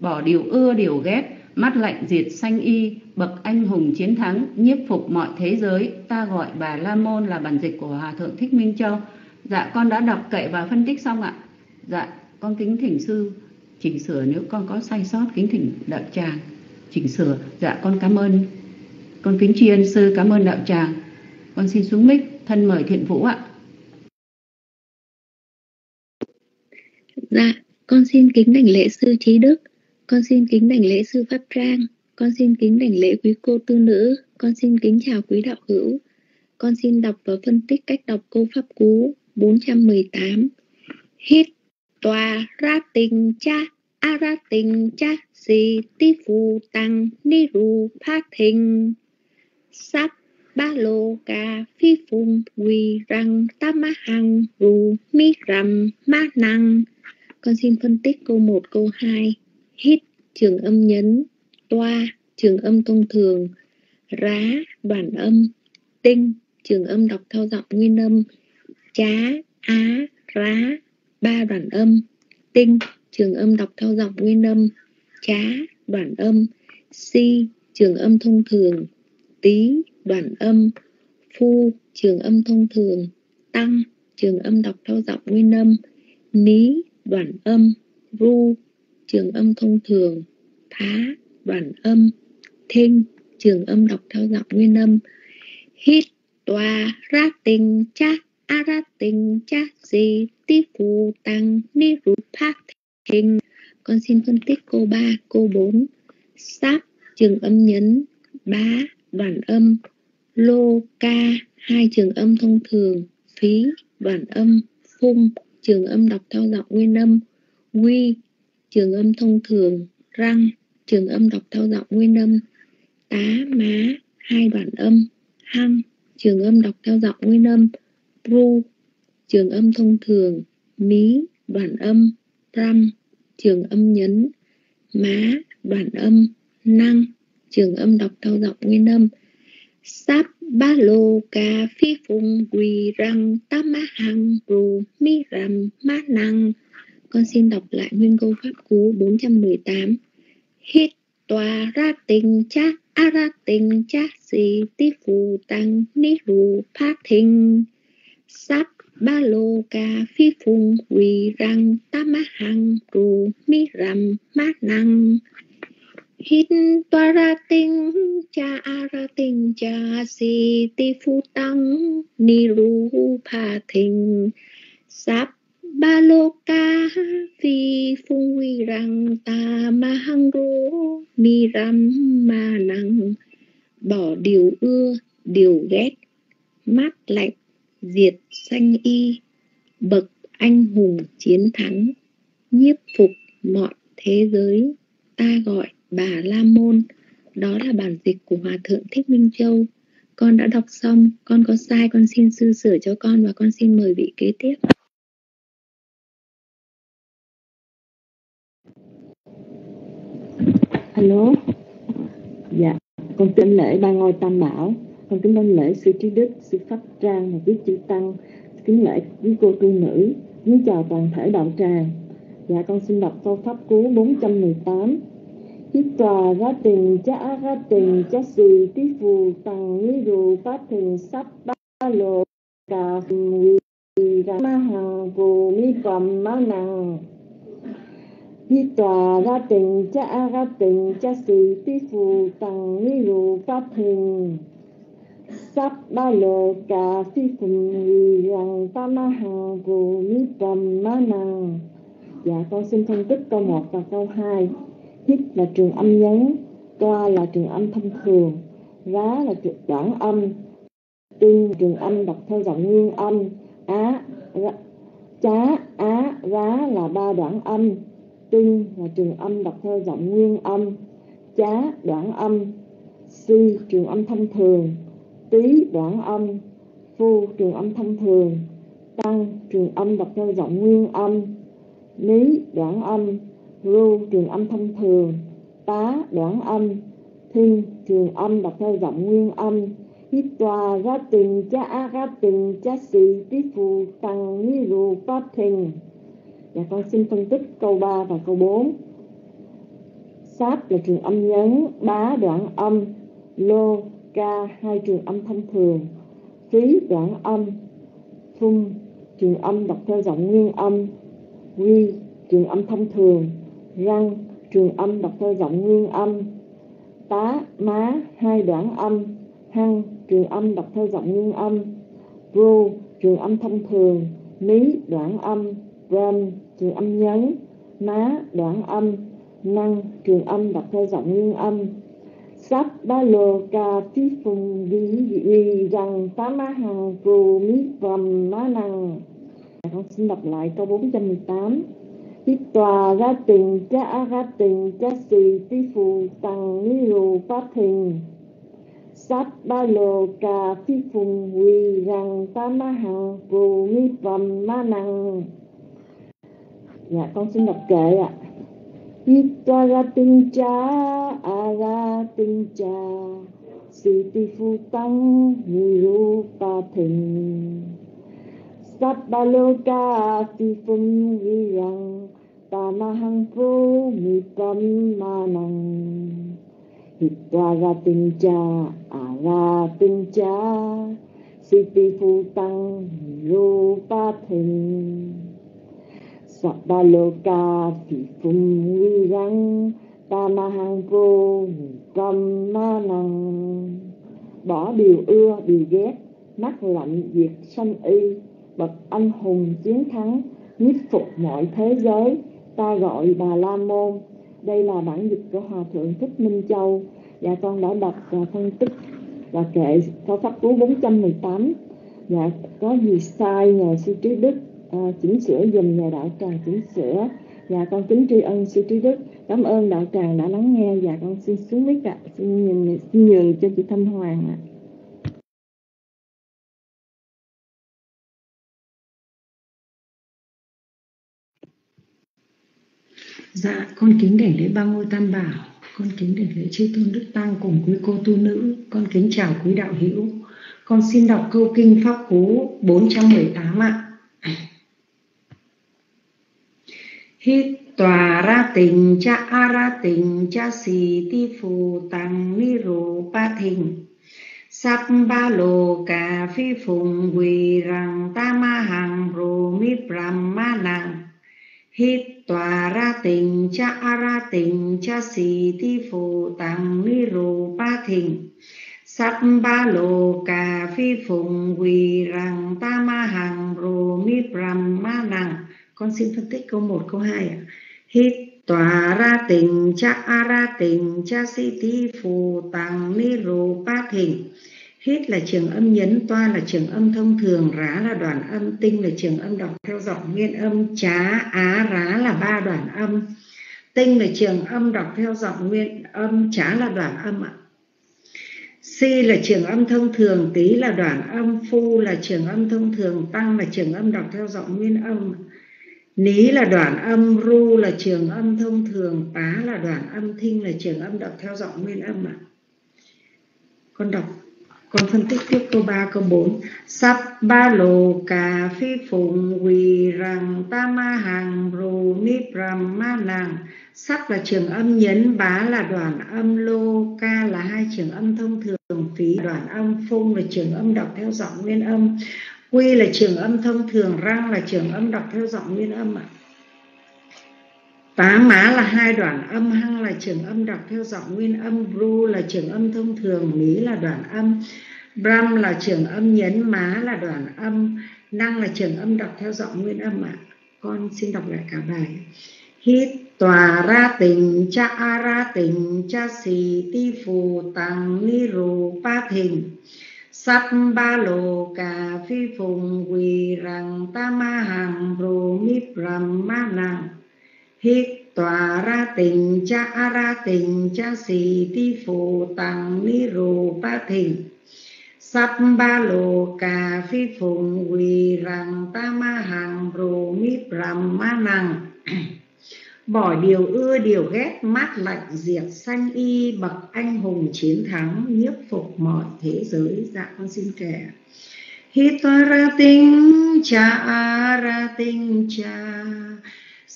bỏ điều ưa, điều ghét mắt lạnh diệt sanh y, bậc anh hùng chiến thắng, nhiếp phục mọi thế giới. Ta gọi bà la môn là bản dịch của hòa thượng thích minh châu. Dạ con đã đọc kệ và phân tích xong ạ. Dạ con kính thỉnh sư. Chỉnh sửa nếu con có sai sót, kính thỉnh đạo tràng. Chỉnh sửa. Dạ con cảm ơn. Con kính tri ân sư, cảm ơn đạo tràng. Con xin xuống mic, thân mời thiện vũ ạ. Dạ con xin kính đảnh lễ sư trí đức con xin kính đảnh lễ sư pháp trang. Con xin kính đảnh lễ quý cô tư nữ. Con xin kính chào quý đạo hữu. Con xin đọc và phân tích cách đọc câu pháp cú 418 hít tòa ra tình cha a ra tình cha si ti phù tăng ni ru phát thình. Sắp ba lô ca phi phùng quỳ răng tam ma hằng ru mi rằm ma năng con xin phân tích câu 1, câu 2 hít trường âm nhấn, toa trường âm thông thường, rá đoạn âm, tinh trường âm đọc theo giọng nguyên âm, chá, á, rá, ba đoạn âm, tinh trường âm đọc theo giọng nguyên âm, chá đoạn âm, si trường âm thông thường tí đoạn âm, phu trường âm thông thường, tăng trường âm đọc theo giọng nguyên âm, ní đoạn âm, ru trường âm thông thường thá đoàn âm thinh trường âm đọc theo giọng nguyên âm. Hít toa ra tình cha a ra tình cha gì tí phù tăng ni ru phát thinh. Con xin phân tích cô 3, cô 4 sáp trường âm nhấn. Bá đoàn âm. Lô ca hai trường âm thông thường. Phí đoàn âm. Phung trường âm đọc theo giọng nguyên âm. Quy trường âm thông thường, răng, trường âm đọc theo giọng nguyên âm, tá, má, hai đoạn âm hăng trường âm đọc theo giọng nguyên âm, ru, trường âm thông thường, mí đoạn âm ram trường âm nhấn, má đoạn âm, năng, trường âm đọc theo giọng nguyên âm. Sáp ba lô ca phi phung quỳ, răng tam má hằng ru mi rằm, má, năng con xin đọc lại nguyên câu pháp cú 418 hít tòa ra tình cha, a ra tình cha, si tí phù tăng ni rù phát thình Sắp ba lô ca phi phùng, quỳ răng tam má hằng, rù mi rằm mát năng hít toa ra tinh cha, a ra tinh cha, si ti phu tăng ni ru pa thình sáp ba lô ca vi phung quy rằng ta ma hăng rô mi ram ma năng bỏ điều ưa, điều ghét, mát lạnh, diệt sanh y. Bậc anh hùng chiến thắng, nhiếp phục mọi thế giới. Ta gọi bà la môn, đó là bản dịch của hòa thượng thích minh châu. Con đã đọc xong, con có sai, con xin sư sửa cho con và con xin mời vị kế tiếp. Alo Dạ Con kính lễ ba ngôi tam bảo. Con kính đảnh lễ sư trí đức, sư pháp trang và quý chư tăng. Kính lễ quý cô tu nữ Kính chào toàn thể đạo tràng. Dạ con xin đọc câu pháp cú 418 Hít tòa ra tình cha ra tình cha sì tí phù tăng lý rù phát thình sắp ba lộ cà phì ra ma hằng phù mi cầm ma nặng Hi tòa ra tình cha ra tình cha sự tí phù tăng ni rù pháp hình sắp ba lô cà phi phùng rằng ta ma hằng phù ni tầm ma năng Dạ con xin phân tích câu 1 và câu 2 Hít là trường âm nhấn Toa là trường âm thông thường Rá là trường đoạn âm Tương trường âm đọc theo giọng nguyên âm. Á rá, chá á rá là ba đoạn âm tinh là trường âm đọc theo giọng nguyên âm, chá đoạn âm, si trường âm thông thường tí đoạn âm, phu trường âm thông thường, tăng trường âm đọc theo giọng nguyên âm, ní đoạn âm, ru trường âm thông thường, tá đoạn âm thinh trường âm đọc theo giọng nguyên âm. Hít tòa ra tình cha a ra tình cha si, tí phù tăng ni ru pháp thình và con xin phân tích câu 3 và câu 4 sát là trường âm nhấn, bá đoạn âm, lô, ca, hai trường âm thông thường, phí đoạn âm phun trường âm đọc theo giọng nguyên âm, quy, trường âm thông thường, răng, trường âm đọc theo giọng nguyên âm, tá, má, hai đoạn âm, hăng, trường âm đọc theo giọng nguyên âm pro trường âm thông thường, mí đoạn âm ram trường âm nhấn, má, đoạn âm, năng, trường âm đặt theo giọng nguyên âm. Sắp ba lô ca phi phùng vi vi rằng tá má hằng phù mít vầm má năng. Dạ con xin đọc lại câu 418 tiếp tòa ra tình cha ra tình cha sì phi phù tăng ni rù phát hình sát ba lô ca phi phùng vi rằng ta ma hằng phù mi phẩm ma năng. Dạ con xin đọc kệ ạ à. Itaratincha aratincha Siti futang nirupatin Sabbaloka tifum virang Tamahang pru mitam manang Itaratincha thình. Siti ba lô ca Thị phung vi răng Tamahang vô cầm ma năng Bỏ điều ưa, điều ghét, Mắt lạnh diệt sanh y, Bậc anh hùng chiến thắng Nhiếp phục mọi thế giới, Ta gọi Bà La Môn. Đây là bản dịch của Hòa Thượng Thích Minh Châu. Và con đã đọc và phân tích Và kệ câu pháp cú 418 Dạ có gì sai nhờ sư trí đức? À, chỉnh sửa dùm nhà đạo tràng chỉnh sửa. Và con kính tri ân sư trí đức. Cảm ơn đạo tràng đã lắng nghe. Và con xin xuống mic ạ. Xin nhường, xin nhường cho chị thanh hoàng ạ. Dạ, con kính đảnh lễ ba ngôi tam bảo, con kính đảnh lễ chư tôn đức tăng cùng quý cô tu nữ, con kính chào quý đạo hữu. Con xin đọc câu kinh pháp cú 418 ạ hít tòa ra tình, cha a ra tình, cha si ti phù tăng ni rô pa thình sắp ba lô cà phi phùng, quỳ rằng ta ma hằng rô mi pram ma nàng. Hít tòa ra tình, cha a ra tình, cha si ti phù tăng ni rô pa thình sắp ba lô cà phi phùng, quỳ rằng ta ma hằng rô mi pram ma nàng con xin phân tích câu 1, câu 2 ạ. Hít tòa ra tình cha a ra tình cha si ti phù tăng ni rù ba thỉnh. Hít là trường âm nhấn, toa là trường âm thông thường, rá là đoạn âm, tinh là trường âm đọc theo giọng nguyên âm, chá, á, rá là ba đoạn âm. Tinh là trường âm đọc theo giọng nguyên âm, chá là đoạn âm ạ. Si là trường âm thông thường, tí là đoạn âm, phu là trường âm thông thường, tăng là trường âm đọc theo giọng nguyên âm. Ní là đoạn âm, ru là trường âm thông thường, tá là đoạn âm, thinh là trường âm đọc theo giọng nguyên âm ạ. À. Con đọc, con phân tích tiếp câu 3, câu 4. Sắp ba lô cà phi phụng quỳ rằng ta ma hàng rù ni pram ma nàng. Sắp là trường âm nhấn, bá là đoạn âm, lô, ca là hai trường âm thông thường, phí đoạn âm, phung là trường âm đọc theo giọng nguyên âm, Quy là trường âm thông thường, răng là trường âm đọc theo giọng nguyên âm ạ. Tá má là hai đoạn âm, hăng là trường âm đọc theo giọng nguyên âm, bru là trường âm thông thường, mí là đoạn âm, bram là trường âm nhấn, má là đoạn âm, năng là trường âm đọc theo giọng nguyên âm ạ. Con xin đọc lại cả bài. Hít tòa ra tình cha a ra tình cha xì ti phù tăng ni rù pa thình sắp ba lô cà phi phùng quỳ rằng ta ma hằng rù mi ram ma năng hít tòa ra tình cha ra tình cha sĩ ti phù tăng ni rù ba thình sắp ba lô cà phi phùng quỳ rằng ta ma hằng rù mi ram ma năng bỏ điều ưa, điều ghét, mát lạnh, diệt sanh y, bậc anh hùng, chiến thắng, nhiếp phục mọi thế giới. Dạ con xin kể. Hitara tinh cha ra tinh cha.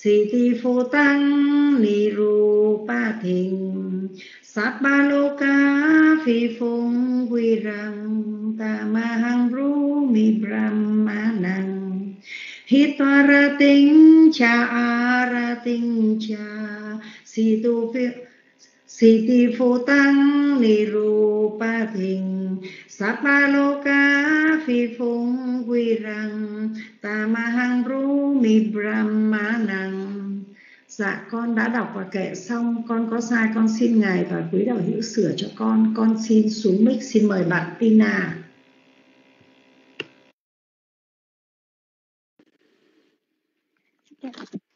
Siti phô tăng ni ru pa thình sát ba lô ca phi phung quy rằng ta ma hăng ru mi brahma năng hít cha ra cha. Si tu phi si ti phu tăng ni ru pa thình Sa pa lo ca phi phung quy rằng ta ma hang ru mi brahma năng dạ con đã đọc và kệ xong. Con có sai, con xin ngài và quý đạo hữu sửa cho con. Con xin xuống mic, xin mời bạn Tina. Dạ.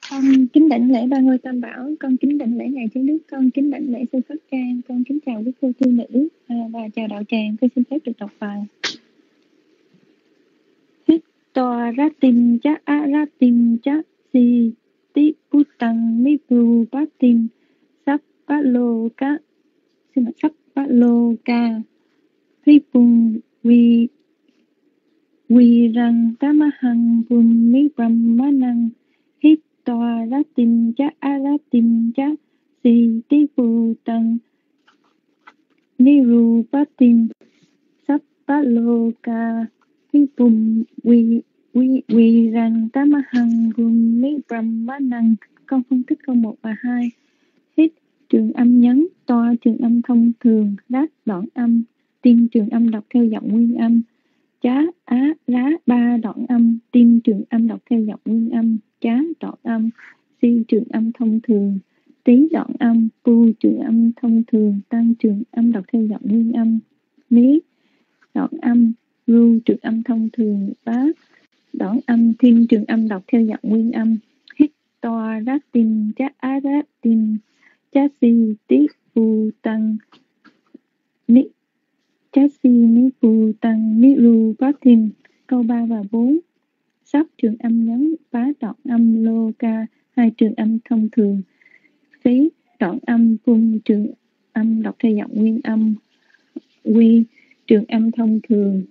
con kính đảnh lễ ba ngôi tam bảo. Con kính đảnh lễ ngài chính đức. Con kính đảnh lễ sư pháp trang con kính chào quý cô tu nữ. À, và chào đạo tràng. Con xin phép được đọc bài. Hít toa ra tìm cha a ra tìm cha si ti pu tăng mi pu bát tìm sắp bát lô ca. Xin lỗi sắp bát lô ca. Phi pung vi vi rằng tamahang hằng pun mi brahma toa la tin tìm cha a la tìm cha si ti phù tăng ni ru pa tìm sắp pa lô ca ni phùng vi vi vi rằng ta ma hằng gồm mi brahma năng con phân tích câu 1 và 2 hít trường âm nhấn, toa trường âm thông thường, lát đoạn âm. Tim trường âm đọc theo giọng nguyên âm. Chá, á lá ba đoạn âm. Tim trường âm đọc theo giọng nguyên âm chá đoạn âm si trường âm thông thường tí đoạn âm pu trường âm thông thường tăng trường âm đọc theo giọng nguyên âm mí đoạn âm ru trường âm thông thường bá đoạn âm thiên trường âm đọc theo giọng nguyên âm hít toa rát tin, chá á rát tin, chá si tí pu tăng ni chá si ni pu tăng ni ru bát thiên câu 3 và 4 sắp trường âm nhấn phá đoạn âm lô ca hai trường âm thông thường. Phí đoạn âm cung trường âm đọc theo giọng nguyên âm. Quy trường âm thông thường.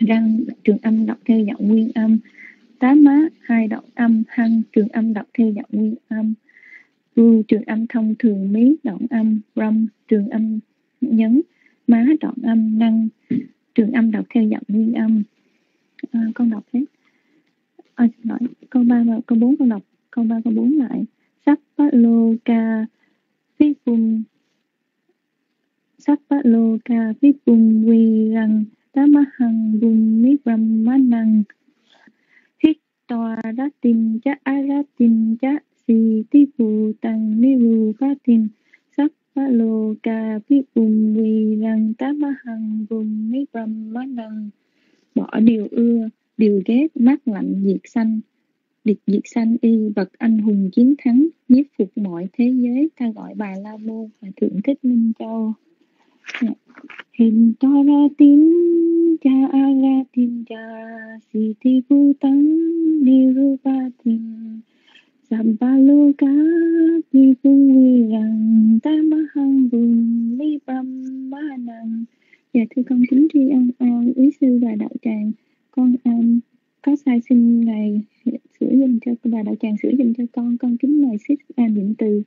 Răng trường âm đọc theo giọng nguyên âm. Tá má hai đoạn âm. Hăng trường âm đọc theo giọng nguyên âm. Ru trường âm thông thường. Mí đoạn âm. Râm trường âm nhấn. Má đoạn âm. Năng trường âm đọc theo giọng nguyên âm. À, con đọc hết à, xin lỗi. Câu ba và câu bốn con đọc. Câu ba câu bốn lại. Sappaloka bát lô ca phi phùng sắc bát lô ca phi phùng quy răng ma hằng bùng mi brahma năng hít tòa đã tìm cha, a ra tim chá si ti phù tăng ni Sappaloka phát tim sắc bát lô ca phi ma hằng bùng mi brahma năng bỏ điều ưa điều ghét mát lạnh diệt sanh, địch diệt sanh y bậc anh hùng chiến thắng, nhiếp phục mọi thế giới, ta gọi bà la môn và thượng thích minh châu hình to ra tín, cha a ra tin cha si ti vu tăng ni ru ba tin Samba lô cá vi phu vi rằng ta ma hăng bùn li bam ma năng dạ thưa con kính tri ân, ao quý sư và đạo tràng con um, có sai xin ngài sửa dùm cho bà đạo tràng sửa dùm cho con. Con kính mời xích à, niệm từ.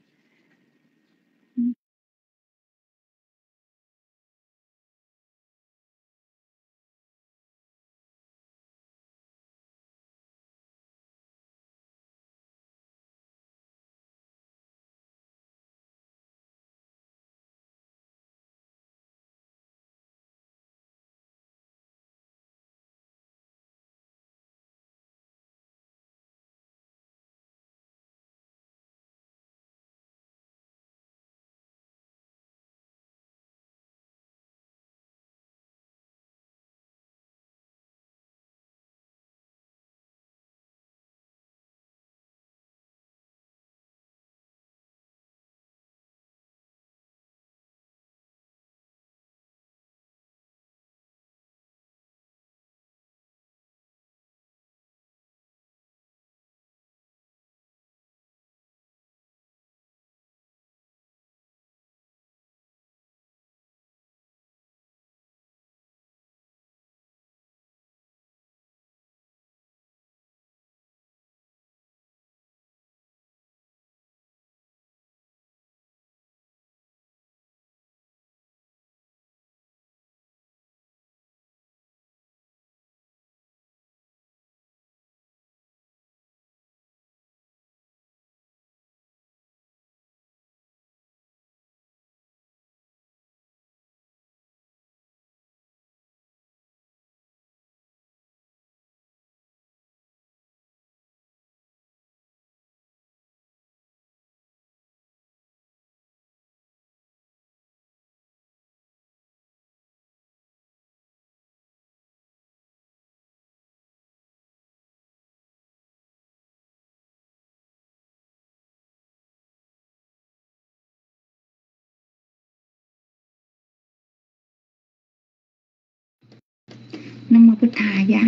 Nam Mô Bích Thà Giá.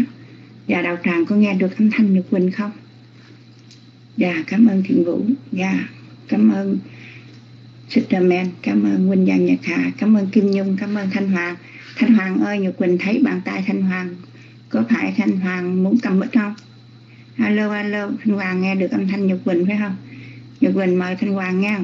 Dạ đạo tràng có nghe được âm thanh Nhật Quỳnh không? Dạ cảm ơn Thiện Vũ. Dạ cảm ơn Sister Man cảm ơn Huynh Giang Nhật Hà, cảm ơn Kim Nhung, cảm ơn Thanh Hoàng. Thanh Hoàng ơi, Nhật Quỳnh thấy bàn tay Thanh Hoàng, có phải Thanh Hoàng muốn cầm mic không? Alo alo, Thanh Hoàng nghe được âm thanh Nhật Quỳnh phải không? Nhật Quỳnh mời Thanh Hoàng nghe.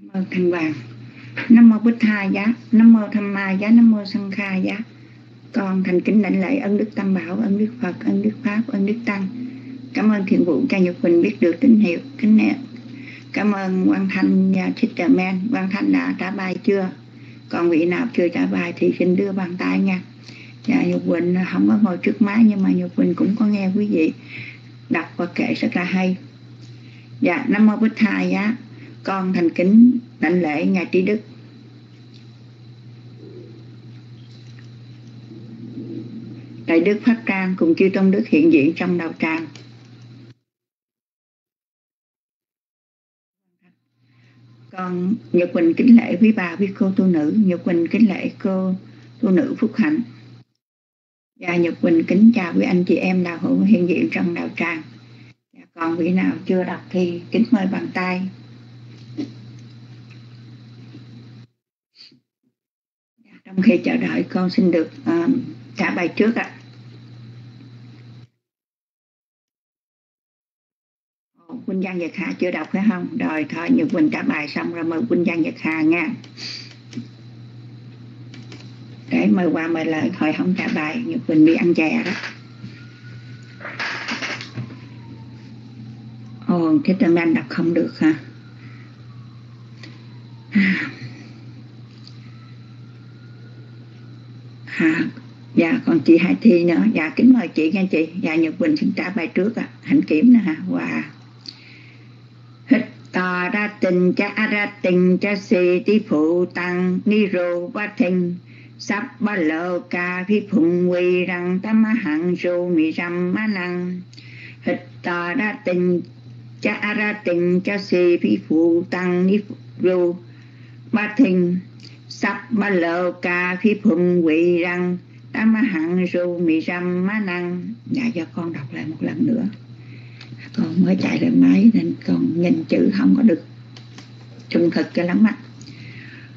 Cảm ơn thanh vàng nam mô bích tha giá, nam mô tham ma giá, nam mô sanh kha giá. Con thành kính lãnh lễ ân đức tam bảo, ân đức phật, ân đức pháp, ân đức tăng. Cảm ơn thiện vụ cha nhật quỳnh biết được tín hiệu, kính nể. Cảm ơn quan thanh và sister man quan thanh đã trả bài chưa? Còn vị nào chưa trả bài thì xin đưa bàn tay nha. Dạ nhật quỳnh không có ngồi trước máy, nhưng mà nhật quỳnh cũng có nghe quý vị đọc và kể rất là hay. Dạ nam mô bích thai giá con thành kính đảnh lễ ngài trí đức. Đại đức pháp trang cùng chư tôn đức hiện diện trong đạo tràng. Con nhật quỳnh kính lễ quý bà, quý cô tu nữ, nhật quỳnh kính lễ cô tu nữ phúc hạnh. Và nhật quỳnh kính chào quý anh chị em đạo hữu hiện diện trong đạo tràng. Còn vị nào chưa đọc thì kính mời bàn tay. Trong khi chờ đợi con xin được uh, trả bài trước ạ à. Quỳnh Giang Nhật Hà chưa đọc phải không? Rồi thôi Nhật Quỳnh trả bài xong rồi mời Quỳnh Giang Nhật Hà nha. Để mời qua mời lời thôi không trả bài Nhật Quỳnh đi ăn chè đó. Ồ, thế tâm anh đọc không được hả? à, dạ còn chị Hải Thi nữa. Dạ kính mời chị nghe chị. Dạ Nhật Quỳnh xin trả bài trước ạ. À. hạnh kiểm nè hả wow. Hít ta ra tình cha ra tình cha si ti phụ tăng ni rô ba thình sắp ba lô ca phi phụng quy rằng tam hạng rô mi ram ma năng hít ta ra tình cha ra tình cha si phi phụ tăng ni rô ba thình sắp ba lô ca khi phụng quỷ răng tam hạng ru mì răm má năng. Dạ cho con đọc lại một lần nữa. Con mới chạy lên máy nên con nhìn chữ không có được trung thực cho lắm ạ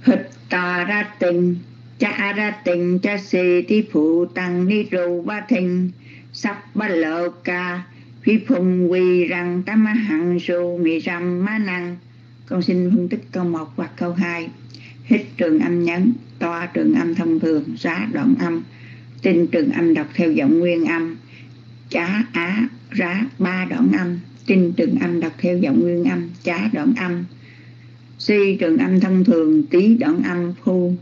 hịch tà ra tình, cha ra tình, cha si ti phụ tăng ni ru ba thình sắp ba lô ca phi phụng quỳ răng tam hạng ru mì răm má năng. Con xin phân tích câu 1 hoặc câu 2 hít trường âm nhấn, toa trường âm thông thường giá đoạn âm. Tinh trường âm đọc theo giọng nguyên âm. Chá, á, rá, ba đoạn âm. Tinh trường âm đọc theo giọng nguyên âm, chá đoạn âm. Si trường âm thông thường, tí đoạn âm phu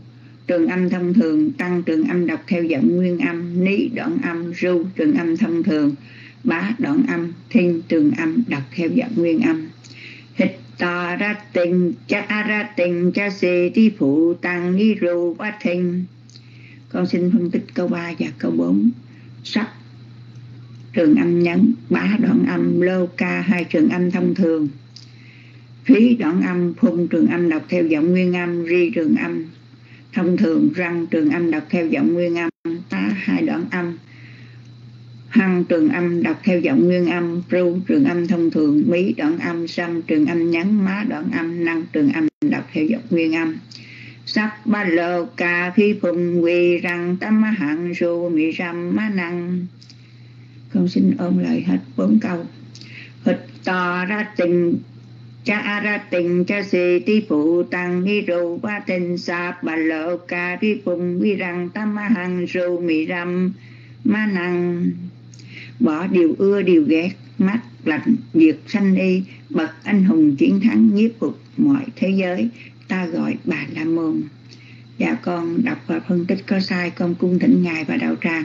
trường âm thông thường, tăng trường âm đọc theo giọng nguyên âm, ní đoạn âm, ru trường âm thông thường, bá đoạn âm thiên trường âm đọc theo giọng nguyên âm ta ra tình cha ra tình cha si ti phụ tăng ni ru ba thình con xin phân tích câu 3 và câu 4 sắc. Trường âm nhấn. Bá đoạn âm lô ca hai trường âm thông thường. Phí đoạn âm phun trường âm đọc theo giọng nguyên âm. Ri trường âm thông thường. Răng trường âm đọc theo giọng nguyên âm. Tá hai đoạn âm hăng trường âm, đọc theo giọng nguyên âm, ru, trường âm thông thường, mí, đoạn âm xăm trường âm nhấn má, đoạn âm, năng, trường âm, đọc theo giọng nguyên âm. Sắc ba lô ca phi phùng, quỳ rằng tâm hạng ru mì răm má năng. Con xin ôm lại hết bốn câu. Hịch tò ra tình, cha ra tình, cha si ti phụ tăng ni ru, ba tình sa, ba lô ca phi phùng, quỳ rằng tâm hạng ru mi răm ma năng bỏ điều ưa, điều ghét, mắt lạnh, diệt sanh y, bậc anh hùng chiến thắng nhiếp phục mọi thế giới, ta gọi bà la môn. Dạ con đọc và phân tích có sai, con cung thỉnh ngài và đạo tràng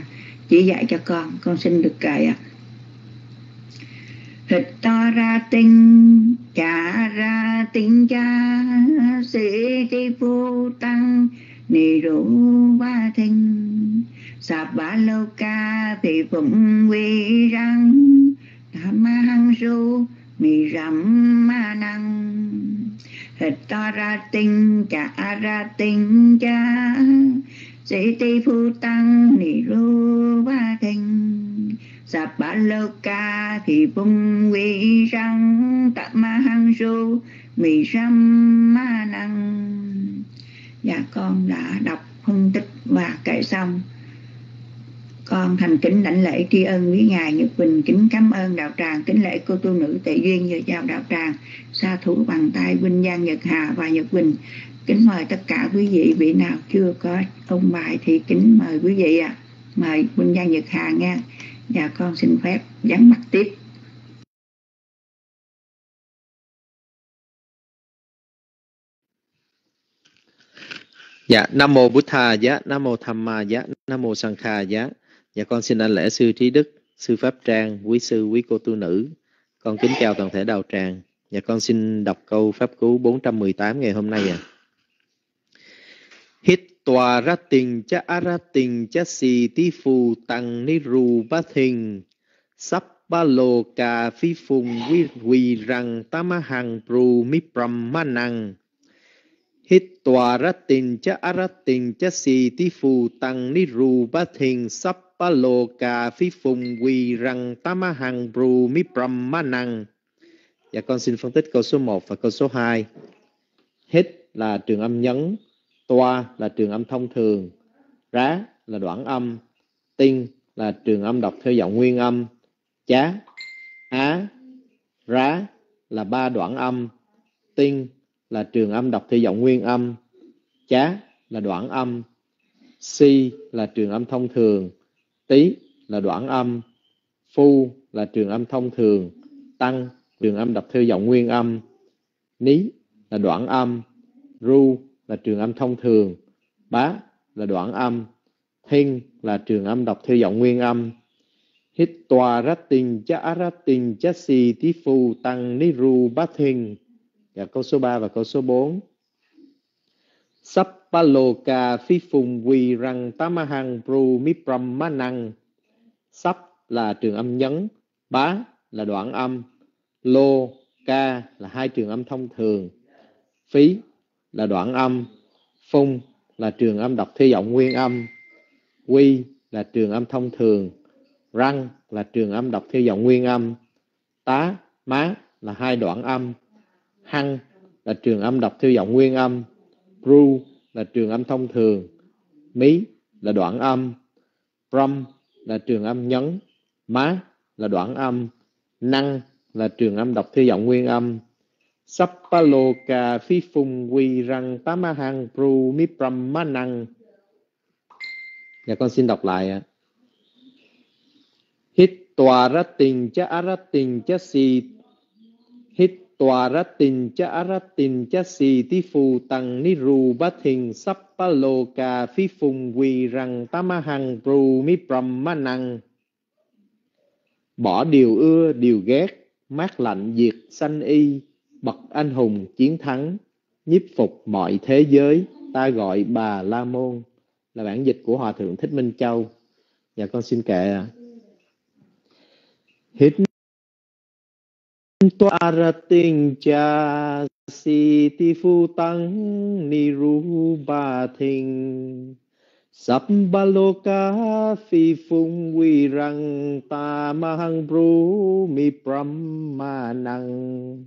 chỉ dạy cho con con xin được cậy ạ. Thịt to ra tinh, chả ra tinh cha, sĩ ti phu tăng, ni rũ ba thinh sa ba lô ca thì phụng quy răng. Tham ma hăng su mì rắm ma năng. Hít ta ra tinh cha ra tinh cha. Sĩ ti phu tăng ni ru ba thinh sa ba lô ca thì phụng quy răng. Tạ ma hăng su mì rắm ma năng. Dạ con đã đọc phân tích và kể xong con thành kính lãnh lễ tri ân quý ngài nhật bình kính cảm ơn đạo tràng kính lễ cô tu nữ tệ duyên nhờ chào đạo tràng sa thủ bằng tay vinh giang nhật hà và nhật bình kính mời tất cả quý vị vị nào chưa có ông bài thì kính mời quý vị ạ à. mời vinh giang nhật hà nha và con xin phép vắng mặt tiếp Dạ, Nam Mô Bụt Thà Giá, Nam Mô Tham Ma Giá, Nam Mô Sang Kha Giá. Dạ con xin anh lễ sư trí đức, sư pháp trang, quý sư, quý cô tu nữ. Con kính chào toàn thể đạo tràng. Dạ con xin đọc câu pháp cứu 418 ngày hôm nay à. Hít tòa ra tình cha a ra tình cha si tí phù tăng ni ru ba thình sắp ba lô cà phi phùng quy quỳ răng tam hằng pru mi pram ma năng hít tòa ra tình cha a ra tình cha si tí phù tăng ni ru ba thình sắp pa lô cà phi phùng quy răng tam hằng pru mi năng Dạ con xin phân tích câu số 1 và câu số 2. Hít là trường âm nhấn, toa là trường âm thông thường, rá là đoạn âm, tinh là trường âm đọc theo giọng nguyên âm, chá, á, rá là ba đoạn âm, tinh là trường âm đọc theo giọng nguyên âm, chá là đoạn âm, si là trường âm thông thường, tí là đoạn âm, phu là trường âm thông thường, tăng trường âm đọc theo giọng nguyên âm, ní là đoạn âm, ru là trường âm thông thường, bá là đoạn âm, thiên là trường âm đọc theo giọng nguyên âm, hít toa rát tình chá á rát tình chá si tí phu tăng ní ru bá thiên dạ, Và câu số 3 và câu số 4. Sappaloka phi phùng quỳ răng tamahang hằng pru mipramanang. năng. Sắp là trường âm nhấn, bá là đoạn âm, lô, ca là hai trường âm thông thường, phí là đoạn âm, phung là trường âm đọc theo giọng nguyên âm, quy là trường âm thông thường, răng là trường âm đọc theo giọng nguyên âm, tá, má là hai đoạn âm, hăng là trường âm đọc theo giọng nguyên âm, ru là trường âm thông thường, mí là đoạn âm, pram là trường âm nhấn, má là đoạn âm, năng là trường âm đọc theo giọng nguyên âm. Sappaloka phi phung quy răng tamahang pru mi brahmanang. Dạ con xin đọc lại ạ. Hít tòa ra tình cha ra tình cha si hít tòa ra tình cha á ra tình cha si ti phù tăng ni ru bát thình cà phi phùng quỳ rằng ta ma hằng rù mi pram ma năng Bỏ điều ưa, điều ghét, mát lạnh diệt sanh y, bậc anh hùng chiến thắng, nhiếp phục mọi thế giới, ta gọi bà La Môn, là bản dịch của Hòa Thượng Thích Minh Châu. Dạ con xin kệ ạ. Hít toa tình cha si ti phu tăng ni ru ba thình. Sabbaloka phi phung quy răng, ta ma hăng bru mi ma năng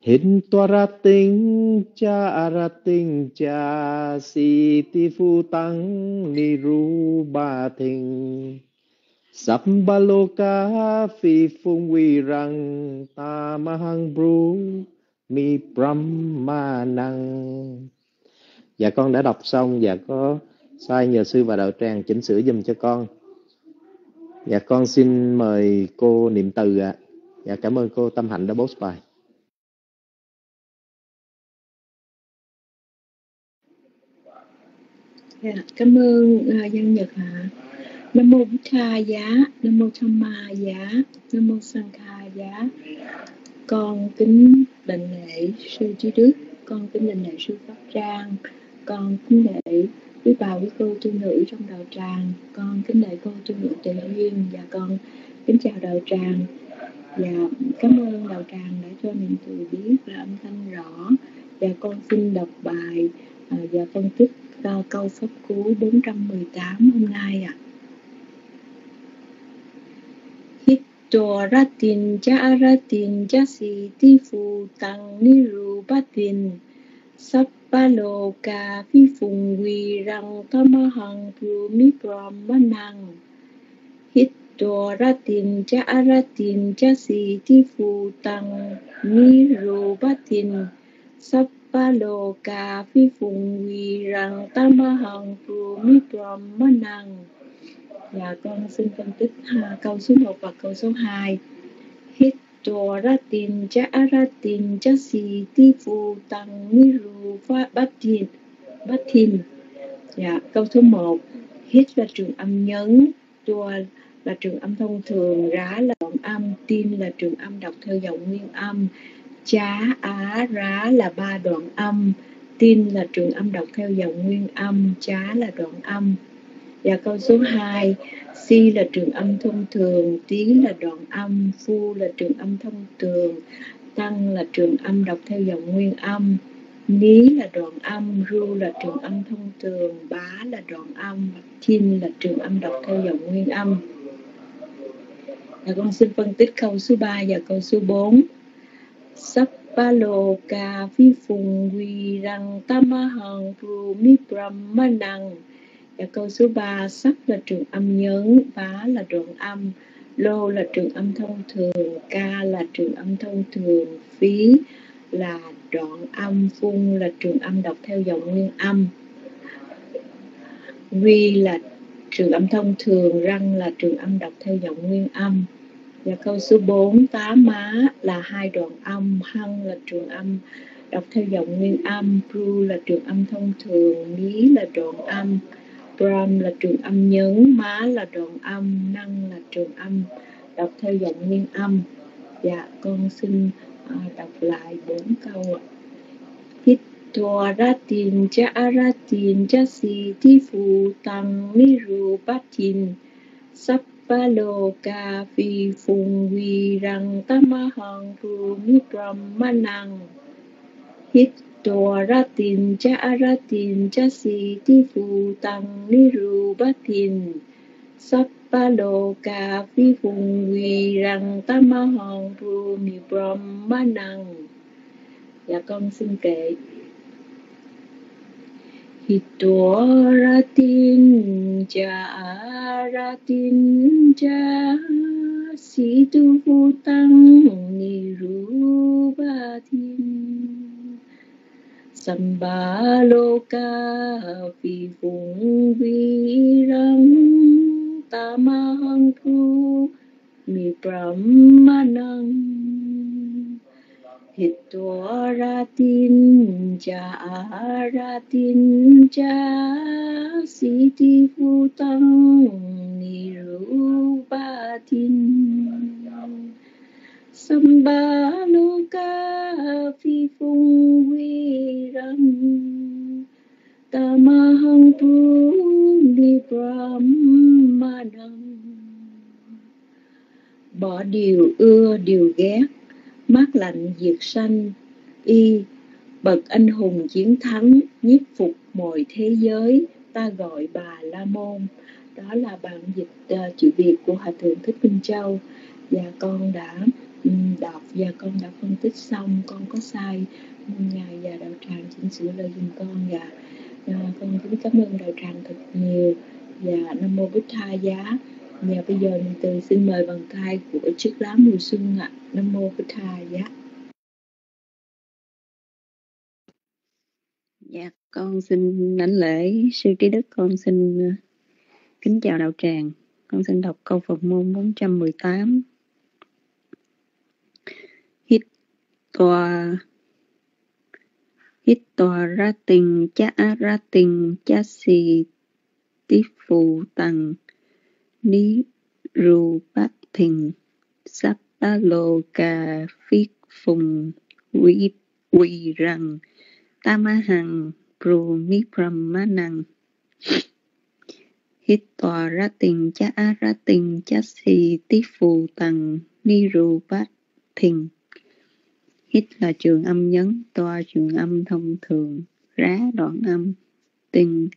Hình tòa ra tinh cha ra tinh cha si ti phu tăng ni ru ba thình. Sambaloka phi phung vi răng ta mahang bru mi brahma năng Dạ con đã đọc xong và có sai nhờ sư và đạo tràng chỉnh sửa dùm cho con. Dạ con xin mời cô niệm từ ạ. À. Dạ cảm ơn cô Tâm Hạnh đã post bài. Dạ, cảm ơn uh, Dân Nhật ạ nam mô bút tha giá, nam mô tham ma giá, nam mô sang kha giá con kính đảnh lễ sư trí đức, con kính đảnh lễ sư pháp trang, con kính lễ quý bà quý cô tu nữ trong đạo tràng, con kính lễ cô tu nữ tề duyên, và con kính chào đạo tràng và cảm ơn đạo tràng đã cho mình từ biết và âm thanh rõ, và con xin đọc bài à, và phân tích câu pháp cú 418 hôm nay ạ à. Cho ra tin cha ra tin cha si ti Phu Tăng sapalo ca Phi Phùng Quỳ mi Tamahang ma năng Hít cha si ti Phu Tăng sapalo ca Phi Phùng Quỳ mi Tamahang ma năng Dạ con xin phân tích ha, câu số 1 và câu số 2. Hitoratin Jaratin Jasi Tifu Tăng Niru Batin Batin Dạ, câu số 1 Hit là trường âm nhấn Tua là trường âm thông thường Rá là đoạn âm Tin là trường âm đọc theo dòng nguyên âm. Chá, á, rá là ba đoạn âm Tin là trường âm đọc theo dòng nguyên âm Chá là đoạn âm và câu số 2, Si là trường âm thông thường, Tí là đoạn âm, Phu là trường âm thông thường, Tăng là trường âm đọc theo dòng nguyên âm, Ní là đoạn âm, Ru là trường âm thông thường, Bá là đoạn âm, Thiên là trường âm đọc theo dòng nguyên âm. Và con xin phân tích câu số 3 và câu số 4. Sắp ba lô ca phi phùng quy răng tamahang pru mi brahmanang và câu số 3 sắc là trường âm nhấn, bá là đoạn âm, lô là trường âm thông thường, ca là trường âm thông thường, phí là đoạn âm phun là trường âm đọc theo dòng nguyên âm. Vi là trường âm thông thường, răng là trường âm đọc theo dòng nguyên âm. Và câu số 4 tá má là hai đoạn âm, hăng là trường âm đọc theo dòng nguyên âm, pru là trường âm thông thường, mí là đoạn âm. Brahm là trường âm nhấn, má là đoạn âm, năng là trường âm, đọc theo giọng nguyên âm. Dạ, con xin uh, đọc lại bốn câu ạ. Hít thua ra tin cha ra tin cha si thi phu tăng ni ru bát tin sắp ba lô ca phi phùng vi răng tamahang ru mi brahmanang hít Toa ra tin cha ra tin cha si ti phu tăng ni ru ba tin sắp ba lô ca phi phùng quy rằng tam ma hòn ru mi brahma năng dạ con xin kể. Hito ra cha ratin cha si tu phu tăng ni ru ba tin Sambaloka phi phụng vi răng tamahang thu mi brahmanang hitwa ratin cha ratin cha siti putang nirupatin. Sambaloka phi phung vi răng. Tamahang Puni Brahmanam Bỏ điều ưa điều ghét Mát lạnh diệt sanh. Y Bậc anh hùng chiến thắng Nhiếp phục mọi thế giới Ta gọi bà La Môn. Đó là bản dịch uh, chữ Việt của Hòa Thượng Thích Minh Châu. Và con đã đọc và con đã phân tích xong con có sai. Ngài và đạo tràng chỉnh sửa lời dùm con và à, con kính cảm ơn đạo tràng thật nhiều. Và nam mô bích tha giá. Và bây giờ từ xin mời bằng tay của chiếc lá mùa xuân ạ. Nam mô bích tha giá. Dạ, con xin lãnh lễ sư trí đức, con xin à, kính chào đạo tràng. Con xin đọc câu Phật môn 418 tòa. Hít tòa ra tình, cha ra tình, cha xì tí phù tằng. Ní ru bát thình sắp ba lô cà phi phùng quỷ quỳ rằng. Hằng pru mi brahmanang hít tòa ra tình, cha ra tình, cha si tí phù tầng ni ru bát thình hít là trường âm nhấn, toa trường âm thông thường, rá đoạn âm tinh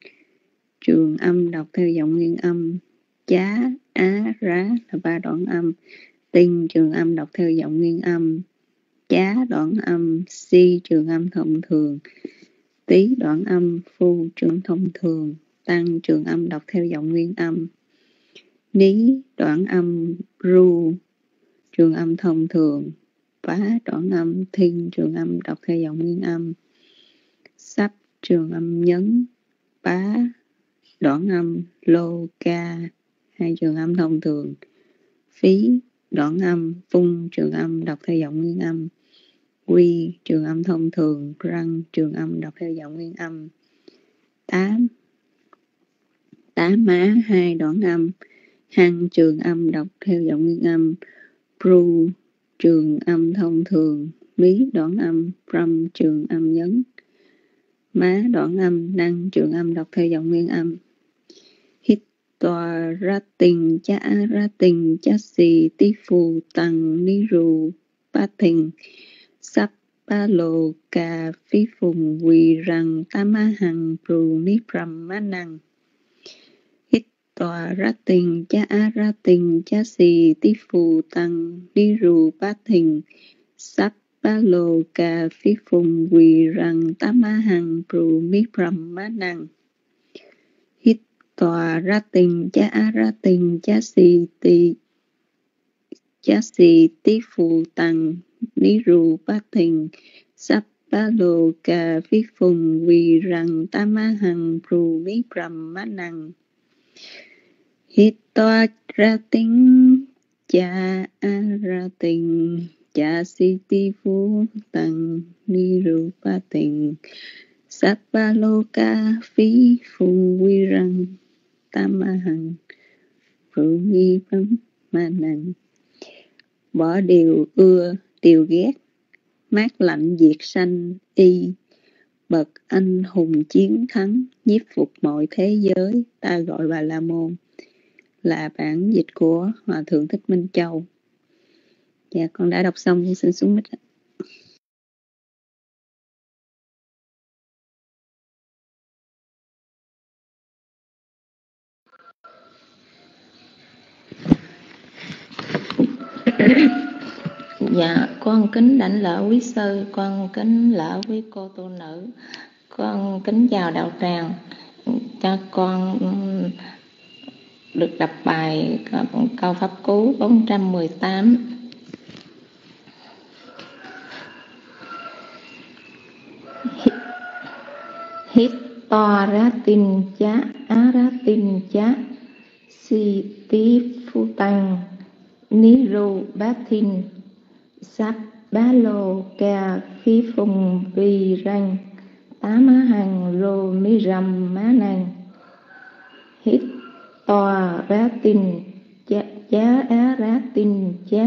trường âm đọc theo giọng nguyên âm, chá, á, rá là ba đoạn âm tinh trường âm đọc theo giọng nguyên âm, chá đoạn âm, si, trường âm thông thường tí đoạn âm, phu, trường thông thường, tăng, trường âm đọc theo giọng nguyên âm, ní đoạn âm, ru, trường âm thông thường phá đoạn âm thiên trường âm đọc theo giọng nguyên âm. Sắp trường âm nhấn, bá, đoạn âm lô, ca, hai trường âm thông thường. Phí, đoạn âm phun trường âm đọc theo giọng nguyên âm. Quy, trường âm thông thường. Răng, trường âm đọc theo giọng nguyên âm. Tám, tá má, hai đoạn âm. Hăng trường âm đọc theo giọng nguyên âm. Pru trường âm thông thường, mí đoạn âm, râm, trường âm nhấn. Má đoạn âm, năng, trường âm đọc theo giọng nguyên âm. Hít tòa ra tình cha ra tình cha xì tí phù tăng ni rù ba thình sắp ba lô cà phi phùng quỳ rằng tam ma hằng prù ni pram ma năng tòa ra tình cha ra tình cha xì ti phù tăng đi rù ba thình sắp ba lô cà phi phùng quỳ rằng tam ma hằng prù mi pram ma năng hít tòa ra tình cha a ra tình cha si ti cha si ti phù tăng ni rù ba thình sắp ba lô cà phi phùng quỳ rằng tam ma hằng prù mi pram ma năng hít tòa ra tình cha ra tình cha si ti phu tăng ni ru pa tình sát ba lô ca phí phùng quy răng tam ma hằng phụ nghi bấm ma năng bỏ điều ưa, điều ghét, mát lạnh diệt sanh, y, bậc anh hùng chiến thắng, nhiếp phục mọi thế giới, ta gọi bà la môn là bản dịch của hòa thượng thích minh châu. Dạ con đã đọc xong con xin xuống mic Dạ, con kính đảnh lễ quý sư, con kính lễ quý cô tu nữ, con kính chào đạo tràng, cho con được đọc bài à, câu pháp cú 418. hít to ra tin chá á ra tin chá si tí phu tăng ni ru bát thìn sắp bá lô kè khi phùng vi răng tá má hằng rô mi rầm má năng hít to ra tin chá, chá á ra tin chá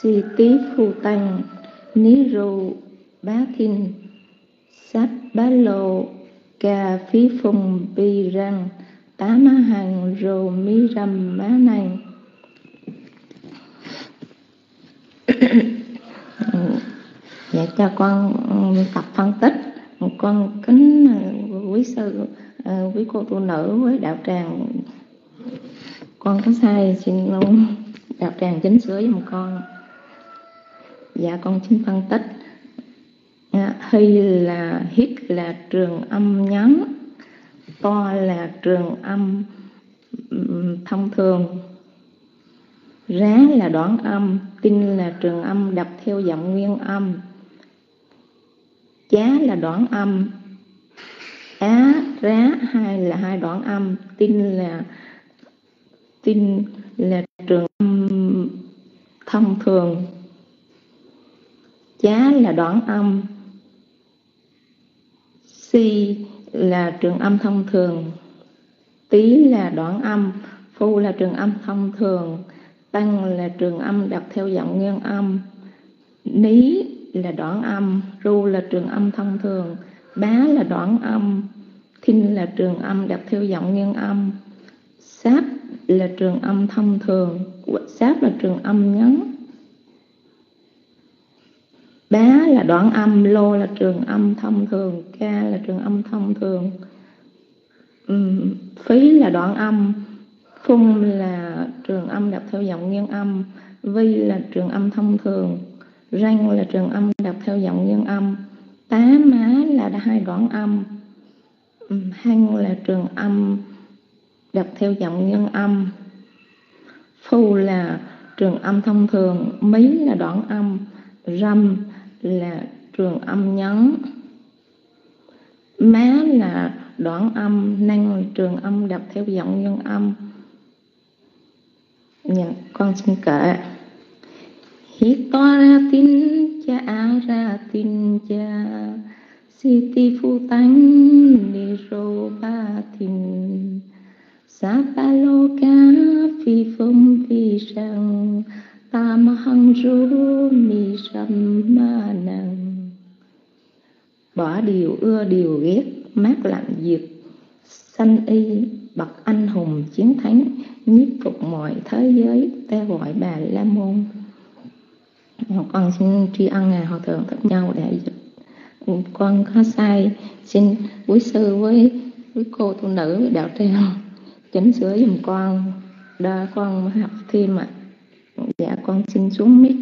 si tí phu tăng ni ru bá thinh sát bá lộ cà phí phùng bì răng tá má hằng rồ mi rầm má này dạ cho con ừ, tập phân tích. Con kính ừ, quý sư Ờ, quý cô tu nữ với đạo tràng. Con có sai, xin luôn đạo tràng chính sửa giùm con. Dạ con xin phân tích. Ờ, Hy là hít là trường âm nhấn to là trường âm thông thường. Rá là đoạn âm tin là trường âm đập theo giọng nguyên âm. Chá là đoạn âm á, rá, hai là hai đoạn âm. Tin là tin là trường âm thông thường. Chá là đoạn âm. Si là trường âm thông thường. Tí là đoạn âm. Phu là trường âm thông thường. Tăng là trường âm đặt theo giọng nguyên âm. Ní là đoạn âm. Ru là trường âm thông thường bá là đoạn âm, thinh là trường âm đặt theo giọng nguyên âm. Sáp là trường âm thông thường, sáp là trường âm nhấn bá là đoạn âm, lô là trường âm thông thường, ca là trường âm thông thường. Phí là đoạn âm, phung là trường âm đặt theo giọng nguyên âm. Vi là trường âm thông thường, răng là trường âm đặt theo giọng nguyên âm tá má là hai đoạn âm. Hăng là trường âm đặt theo giọng nhân âm. Phu là trường âm thông thường mí là đoạn âm râm là trường âm nhấn. Má là đoạn âm năng trường âm đặt theo giọng nhân âm. Dạ, con xin kể. Hít ra tin cha aratin ra tin cha? Siti phu tánh, ni rô ba Sa pa lô ca, phi phong phi sang tam hăng ru mi sam ma năng Bỏ điều ưa, điều ghét, mát lạnh diệt. Sanh y, bậc anh hùng chiến thắng nhiếp phục mọi thế giới, ta gọi bà la môn con xin tri ân ngài hòa thượng thích nhau để con có sai. Xin quý sư với quý cô tu nữ đạo tràng chỉnh sửa giùm con đa con học thêm ạ. À. dạ con xin xuống mic.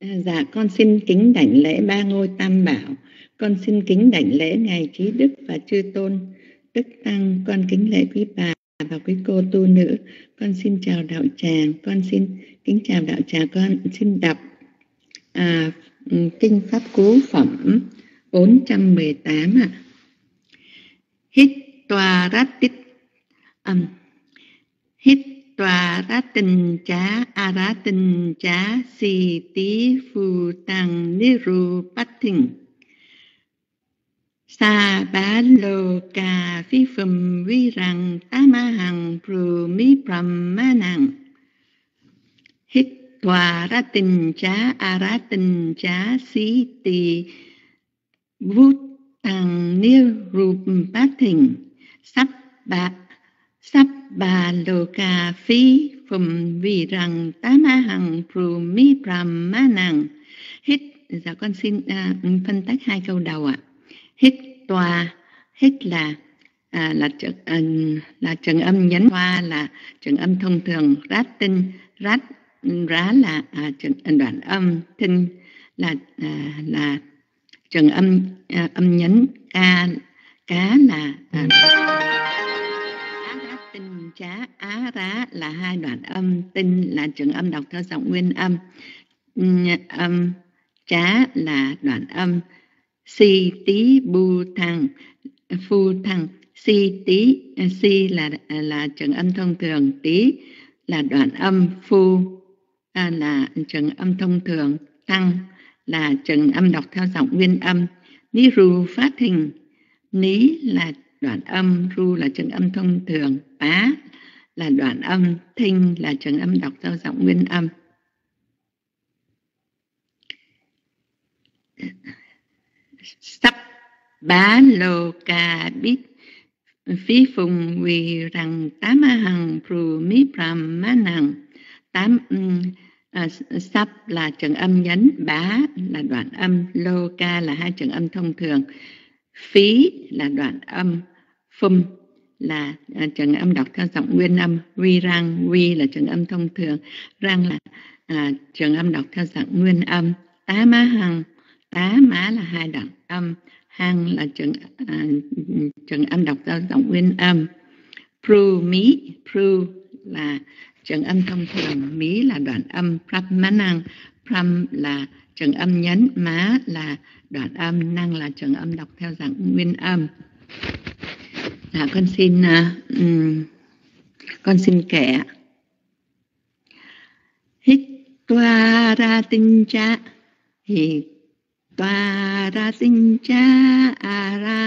À, dạ con xin kính đảnh lễ ba ngôi tam bảo. Con xin kính đảnh lễ ngài trí đức và chư tôn đức tăng con kính lễ quý bà và quý cô tu nữ con xin chào đạo tràng con xin kính chào đạo tràng con xin đọc à, ừ, kinh pháp cú phẩm 418 ạ à. hít tòa rát tích um, hít tòa rát tình chá a rát tình chá si tí phù tăng ni ru bát thình sa ba lô ca phi phum vi rằng tá ma hằng pru mi pram ma nặng. hít tòa ra tình chá a ra tình chá si tì vút tăng ni ru bát thình. Sắp bát sắp bà lô cà phi phùm vì rằng tá ma hằng phù mi pram ma nặng hít dạ con xin uh, phân tách hai câu đầu ạ hít toa. Hít là à, là trận à, là trần âm nhấn. Toa là trần âm thông thường. Rát tinh. Rát rá là à, trần à, đoạn âm tinh là à, là trần âm à, âm nhấn. Ca cá là à, chá á rá là hai đoạn âm tinh là trường âm đọc theo giọng nguyên âm. Âm chá là đoạn âm si tí bu thăng phu thăng. Si tí si là là trường âm thông thường tí là đoạn âm phu à, là trường âm thông thường tăng là trường âm đọc theo giọng nguyên âm. Ní ru phát hình ní là đoạn âm ru là trường âm thông thường bá là đoạn âm thinh là trường âm đọc theo giọng nguyên âm sắp bá lô ca bít phí phùng quỳ rằng tám hằng phù mi pram ma nằng tám à, sắp là trường âm nhấn bá là đoạn âm lô ca là hai trường âm thông thường. Phí là đoạn âm phum là à, âm đọc theo giọng nguyên âm. Vi rang vi là trường âm thông thường. Rang là à, âm đọc theo giọng nguyên âm. Tá má hằng tá má là hai đoạn âm. Hang là trường à, trường âm đọc theo giọng nguyên âm. Pru mí pru là trường âm thông thường mí là đoạn âm pram pram là trường âm nhấn má là đoạn âm năng là trường âm đọc theo dạng nguyên âm. Là con xin uh, um, con xin kể hít toa ra tinh cha thì tòa ra tinh cha a ra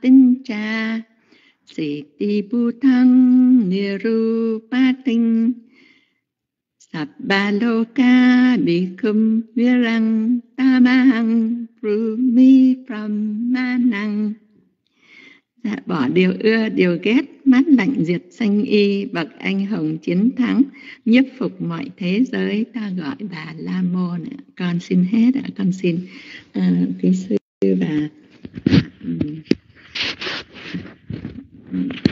tinh cha sĩ ti bu thăng ni ru pa tinh sập ba lô ca bi khum vi răng ta ma hằng mi pram ma năng Dạ, bỏ điều ưa điều ghét mát lạnh diệt sanh y bậc anh hùng chiến thắng nhiếp phục mọi thế giới ta gọi bà la môn con xin hết ạ con xin uh, quý sư và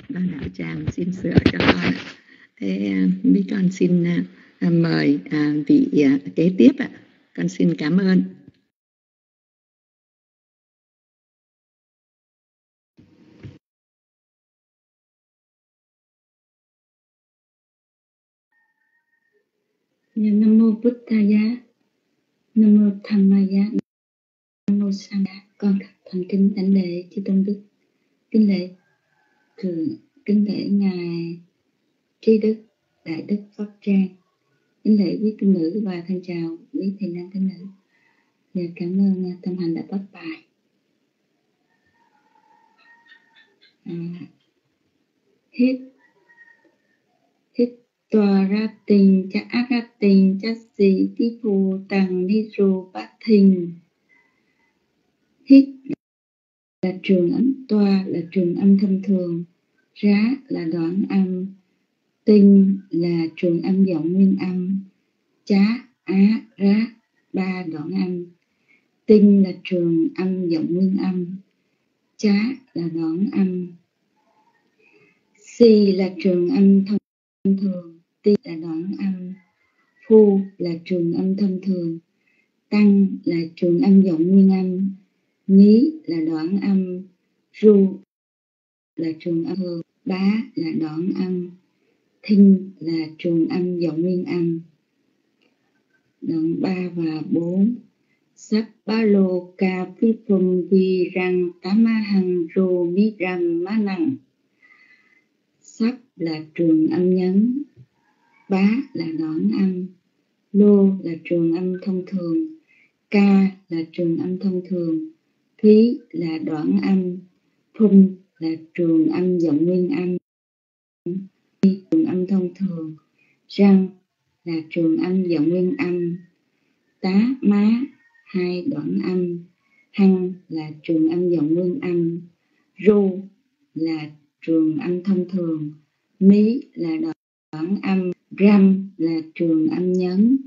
bà đạo tràng xin sửa cho con thế uh, con xin uh, mời uh, vị uh, kế tiếp ạ. Con xin cảm ơn. Dạ, nam mô Buddhaya, Nam mô Dhammaya, Nam mô Sangha. Con thành kính đảnh lễ chư tôn đức, kính lễ thượng, kính lễ ngài tri đức đại đức pháp trang, kính lễ quý tu nữ và thân chào quý thầy nam thánh nữ. Và cảm ơn à, tâm hành đã bắt bài. À, hít hít tòa ra tình cha ác ra tình cha sĩ ti phù tằng ni rù, bát thình hít là trường âm toa, là trường âm thông thường. Rá là đoạn âm. Tinh là trường âm giọng nguyên âm. Chá, á, rá, ba đoạn âm. Tinh là trường âm giọng nguyên âm. Chá là đoạn âm. Si là trường âm thông thường ti là đoạn âm phu là trường âm thông thường, tăng là trường âm giọng nguyên âm, nhí là đoạn âm ru là trường âm thường, bá là đoạn âm, thinh là trường âm giọng nguyên âm. Đoạn 3 và 4 sắp ba lô ca phi phun vi răng tá ma hằng rô mi răng ma năng sắp là trường âm nhấn bá là đoạn âm lô là trường âm thông thường, ca là trường âm thông thường, thí là đoạn âm phun là trường âm giọng nguyên âm trường âm thông thường, răng là trường âm giọng nguyên âm tá, má, hai đoạn âm hăng là trường âm giọng nguyên âm ru là trường âm thông thường, mí là đoạn đoạn âm Ram là trường âm nhấn,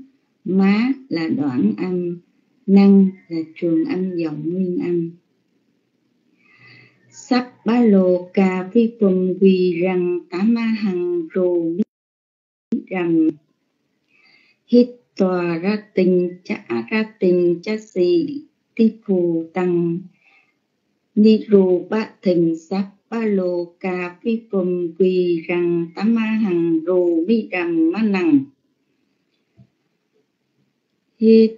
má là đoạn âm, năng là trường âm giọng nguyên âm. Sắp ba lô ca phi phùng quỳ rằng tá ma hằng rù rằng hít tòa ra tình cha ra tình cha xì ti phù tăng ni rù ba thình sắp ba lô ca phi phum quỳ rằng tám ma hằng rù mi rằm ma nằng. Hít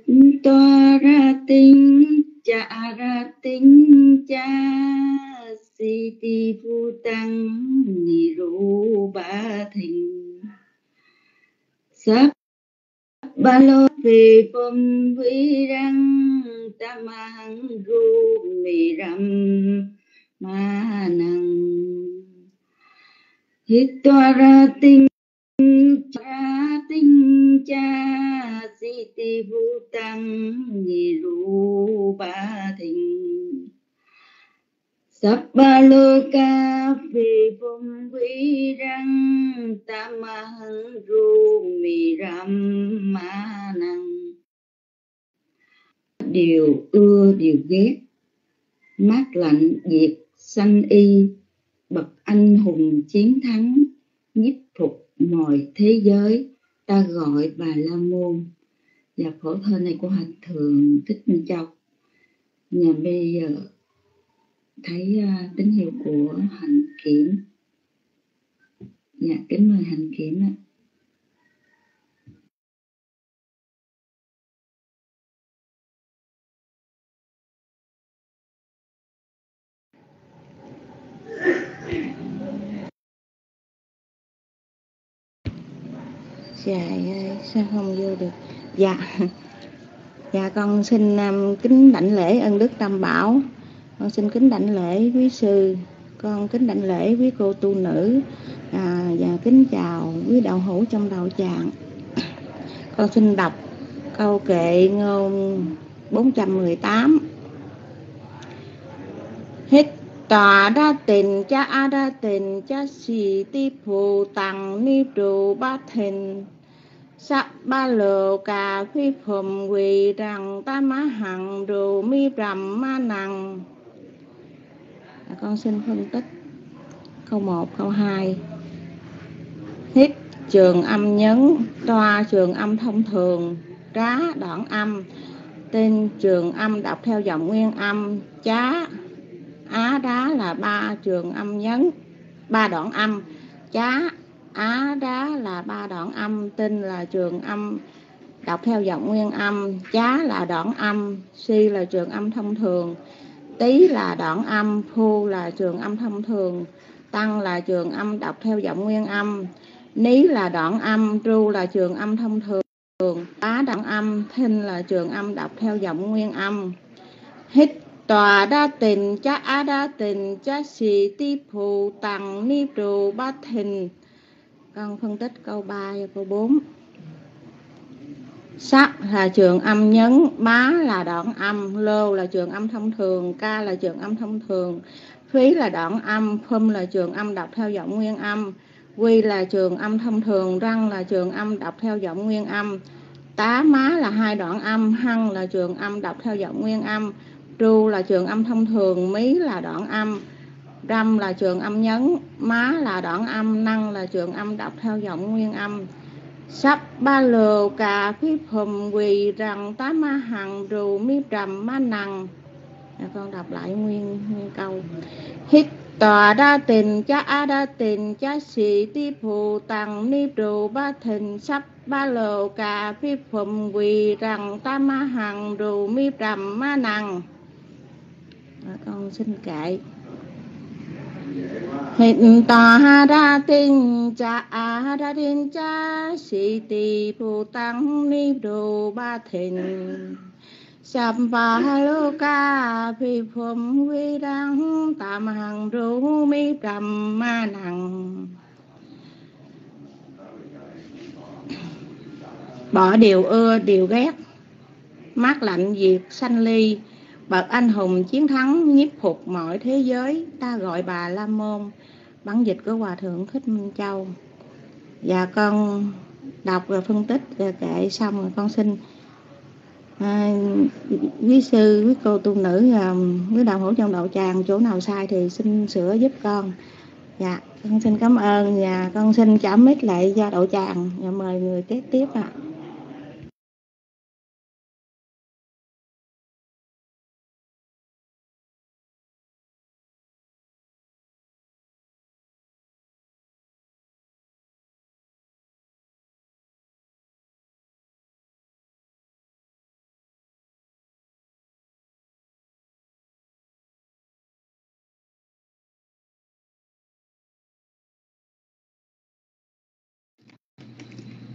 toa ra tính cha ra tính cha si ti phu tăng, ni ru ba thình. Sắp ba lô phi phum vi răng ta ma hằng ru mi rằm ma năng hít toa ra tinh ra tinh cha si ti vu tăng ni ru ba thình sắp ba lô ca phi phùng vi răng tam ma hằng ru mi ram ma năng điều ưa, điều ghét, mát lạnh, diệt sanh y bậc anh hùng chiến thắng nhiếp phục mọi thế giới ta gọi bà la môn. Và phổ thơ này của hạnh thường thích minh châu. Nhà bây giờ thấy uh, tín hiệu của hành kiểm. Dạ kính mời hành kiểm ạ. Trời ơi, sao không vô được? Dạ, dạ con xin um, kính đảnh lễ ân đức tam bảo. Con xin kính đảnh lễ quý sư. Con kính đảnh lễ quý cô tu nữ. À, và kính chào quý đạo hữu trong đạo tràng. Con xin đọc câu kệ ngôn 418 hết tòa đa tình cha a đa tình cha si ti phù tăng ni trụ ba thình Sắc ba lô cà phi phùm quỳ rằng ta má hằng đồ mi rầm ma nằng à, con xin phân tích câu 1, câu 2 hít trường âm nhấn toa trường âm thông thường trá đoạn âm. Tên trường âm đọc theo dòng nguyên âm chá á đá là ba trường âm nhấn, ba đoạn âm. Chá, á đá là ba đoạn âm, tinh là trường âm. Đọc theo giọng nguyên âm, chá là đoạn âm, si là trường âm thông thường. Tí là đoạn âm, phu là trường âm thông thường. Tăng là trường âm, đọc theo giọng nguyên âm. Ní là đoạn âm tru là trường âm thông thường. Á đoạn âm, thinh là trường âm, đọc theo giọng nguyên âm. Hít tòa đa tình cha á đa tình cha sĩ ti phù tăng ni trụ bát thình con phân tích câu 3 và câu 4 sắc là trường âm nhấn, má là đoạn âm, lô là trường âm thông thường, ca là trường âm thông thường, phí là đoạn âm, phum là trường âm đọc theo giọng nguyên âm, quy là trường âm thông thường, răng là trường âm đọc theo giọng nguyên âm, tá má là hai đoạn âm, hăng là trường âm đọc theo giọng nguyên âm tru là trường âm thông thường mí là đoạn âm râm là trường âm nhấn má là đoạn âm năng là trường âm đọc theo giọng nguyên âm. Sắp ba lồ cà phí phùm quỳ rằng tá ma hằng rù mi trầm ma nằng. À, con đọc lại nguyên nguyên câu. Hít tòa đa tình cha a đa tình cha sĩ ti phù tăng ni trụ ba thình sắp ba lồ cà phí phùm quỳ rằng tá ma hằng rù mi trầm ma nằng và con xin kệ. Hiện tòa ha ra tinh cha à, a ra tinh cha sĩ tỳ phù tăng ni đồ ba thịnh. Sàm ba lô ca phi phum vi đăng tam hằng ru mi trầm ma nặng, Bỏ điều ưa điều ghét Mát lạnh diệt sanh ly Bậc anh hùng chiến thắng nhiếp phục mọi thế giới Ta gọi bà La Môn Bản dịch của Hòa Thượng Thích Minh Châu Và con đọc và phân tích và kệ xong rồi con xin à, quý sư, quý cô tu nữ quý đạo hữu trong đạo tràng chỗ nào sai thì xin sửa giúp con dạ con xin cảm ơn và con xin trả mít lại cho đạo tràng và mời người kế tiếp ạ à.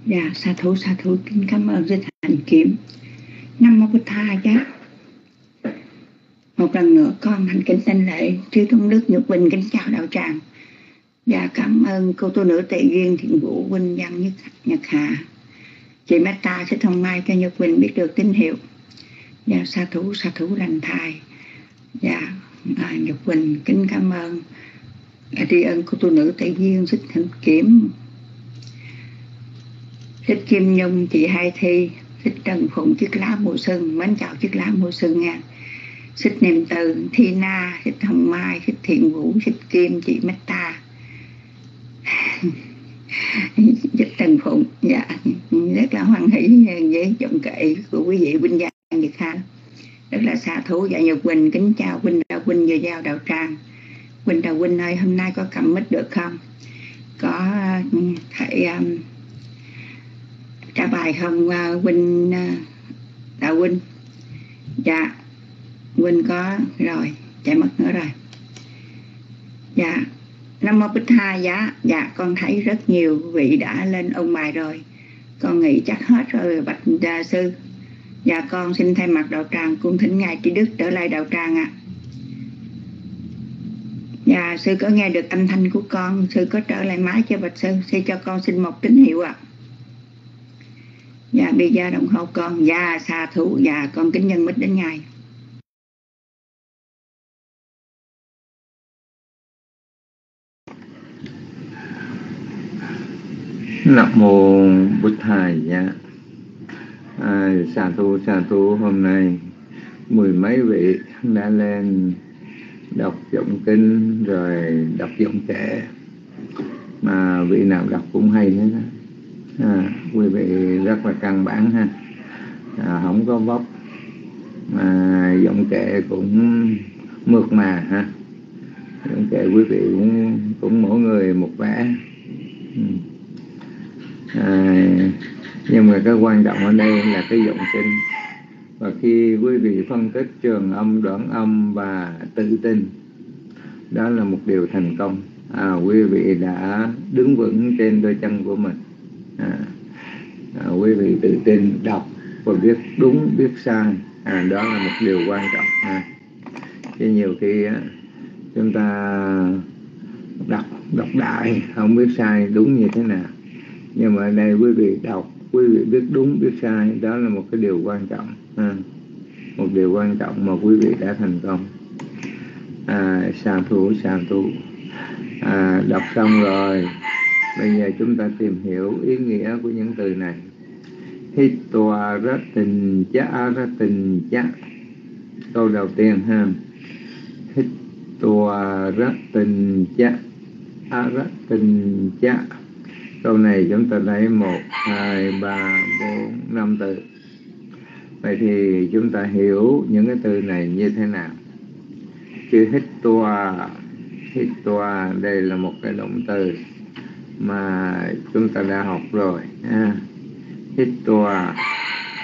Dạ, sa thú, sa thú, kính cảm ơn Đức Hạnh Kiếm. Nam Mô Bụt Tha Giá. Một lần nữa con thành kính tên lễ Chư Tôn Đức Nhật Bình kính chào đạo tràng. Dạ, cảm ơn cô tu nữ Tệ Duyên Thiện Vũ Huynh Văn Nhất, Nhật Hạ. Chị Meta sẽ thông mai cho Nhật Bình biết được tín hiệu. Dạ, sa thú, sa thú lành thai. Dạ, à, Nhật Bình kính cảm ơn. Dạ, tri ân cô tu nữ Tệ Duyên Xích Hành Kiếm thích Kim Nhung, chị Hai Thi, thích Trần Phụng, chiếc lá mùa xuân, mến chào chiếc lá mùa xuân nha. Xích Niệm Từ, Thi Na, thích Hồng Mai, thích Thiện Vũ, thích Kim, chị Meta. thích Trần Phụng, dạ, rất là hoan hỷ với giọng kệ của quý vị Vinh Giang Nhật Ha. Rất là xa thú dạ Nhật Quỳnh, kính chào Quỳnh Đạo Quỳnh vừa giao đạo trang Quỳnh Đạo Quỳnh ơi, hôm nay có cầm mít được không? Có ừ, thể um, trả bài không à, uh, huynh uh, à, đạo huynh dạ huynh có rồi chạy mất nữa rồi. Dạ nam mô bích tha dạ dạ con thấy rất nhiều vị đã lên ông bài rồi. Con nghĩ chắc hết rồi bạch đa sư. Dạ con xin thay mặt đạo tràng cung thỉnh ngài trí đức trở lại đạo tràng ạ. À. dạ sư có nghe được âm thanh của con. Sư có trở lại máy cho bạch sư. Sư cho con xin một tín hiệu ạ. à dạ bây giờ đồng hồ con dạ xa thủ dạ con kính nhân mít đến ngài Nam mô Bụt Thầy dạ. À, xà tu xà tu hôm nay mười mấy vị đã lên đọc giọng kinh rồi đọc giọng trẻ mà vị nào đọc cũng hay hết đó. À, quý vị rất là căn bản ha. À, không có vóc. Mà giọng kệ cũng mượt mà ha. Giọng kệ quý vị cũng cũng mỗi người một vẻ. Ừ. À, nhưng mà cái quan trọng ở đây là cái giọng sinh và khi quý vị phân tích trường âm đoạn âm và tự tin đó là một điều thành công. À, quý vị đã đứng vững trên đôi chân của mình à, à, quý vị tự tin đọc và biết đúng biết sai. À, đó là một điều quan trọng. À. chứ nhiều khi á, chúng ta đọc đọc đại không biết sai đúng như thế nào. Nhưng mà ở đây quý vị đọc quý vị biết đúng biết sai đó là một cái điều quan trọng. À, một điều quan trọng mà quý vị đã thành công. À, xà thủ xà thủ à, đọc xong rồi bây giờ chúng ta tìm hiểu ý nghĩa của những từ này. Hít tòa rất tình chá rất tình chá câu đầu tiên ha. Hít tòa rất tình chá rất tình chá câu này chúng ta lấy một, hai, ba, bốn, năm từ. Vậy thì chúng ta hiểu những cái từ này như thế nào. Chữ hít tòa hít tòa đây là một cái động từ mà chúng ta đã học rồi, ha. Hít tòa,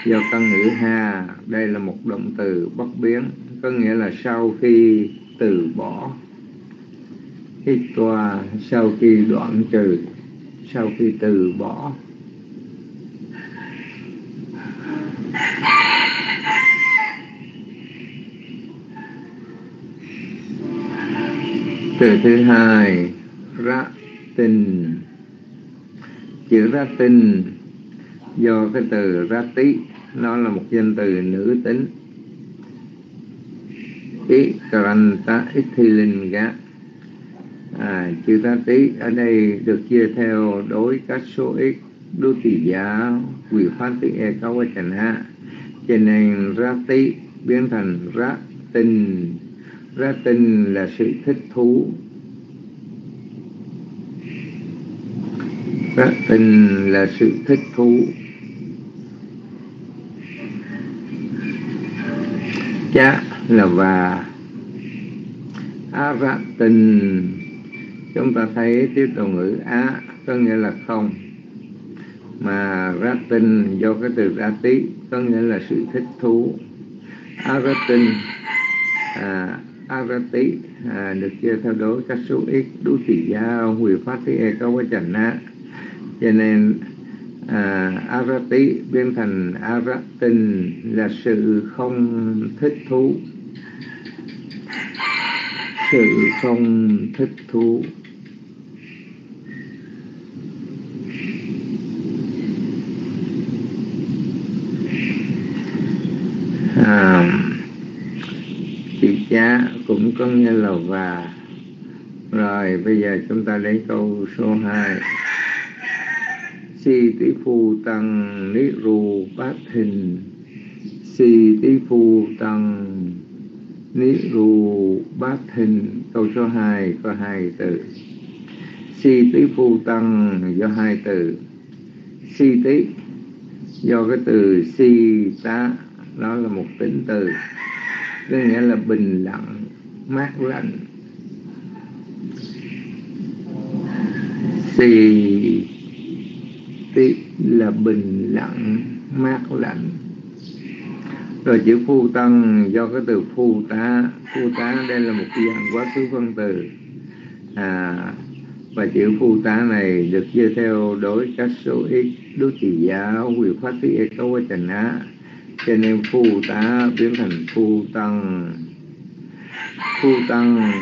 do căn ngữ ha. Đây là một động từ bất biến, có nghĩa là sau khi từ bỏ. Hít tòa, sau khi đoạn trừ, sau khi từ bỏ. Từ thứ hai, ra tình. Chữ ra tình do cái từ ra tí nó là một danh từ nữ tính. Ý karanta ít thi linh gác à, chữ ra tí ở đây được chia theo đối các số ít. Đô tỷ giá quỷ phát tỷ e cao quá chẳng hạ cho nên ra tí biến thành ra tình. Ra tình là sự thích thú. Ra tình là sự thích thú. Chá là và. A ra tình. Chúng ta thấy tiếp đầu ngữ á có nghĩa là không. Mà ra tình do cái từ ra tí có nghĩa là sự thích thú. Aratin à, arati à, được chia theo đối các số ít. Đủ tỷ gia hủy phát thế e có quá chẳng á cho nên à, arati biến thành aratin là sự không thích thú. Sự không thích thú. À, cha cũng có nghĩa là và rồi bây giờ chúng ta lấy câu số 2 si tỷ phu tăng ni ru bát hình. Si tỷ phu tăng ni ru bát hình. Câu số 2 có hai từ. Si tỷ phu tăng do hai từ. Si tí do cái từ si tá, đó là một tính từ. Có nghĩa là bình lặng, mát lạnh. Si tiếp là bình lặng mát lạnh. Rồi chữ phu tăng do cái từ phu tá phu tá đây là một dạng quá khứ phân từ. À, và chữ phu tá này được chia theo đối các số ít đối trị giáo quyền phát tí có câu trình á. Cho nên phu tá biến thành phu tăng phu tăng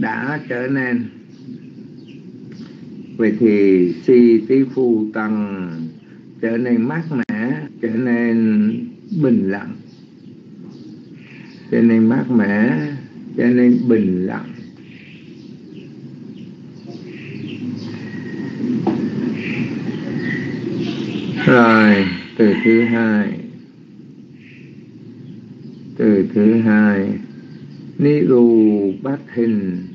đã trở nên vậy thì si tí phu tăng trở nên mát mẻ, trở nên bình lặng. Trở nên mát mẻ, trở nên bình lặng. Rồi, từ thứ hai. Từ thứ hai. Ni rù bát hình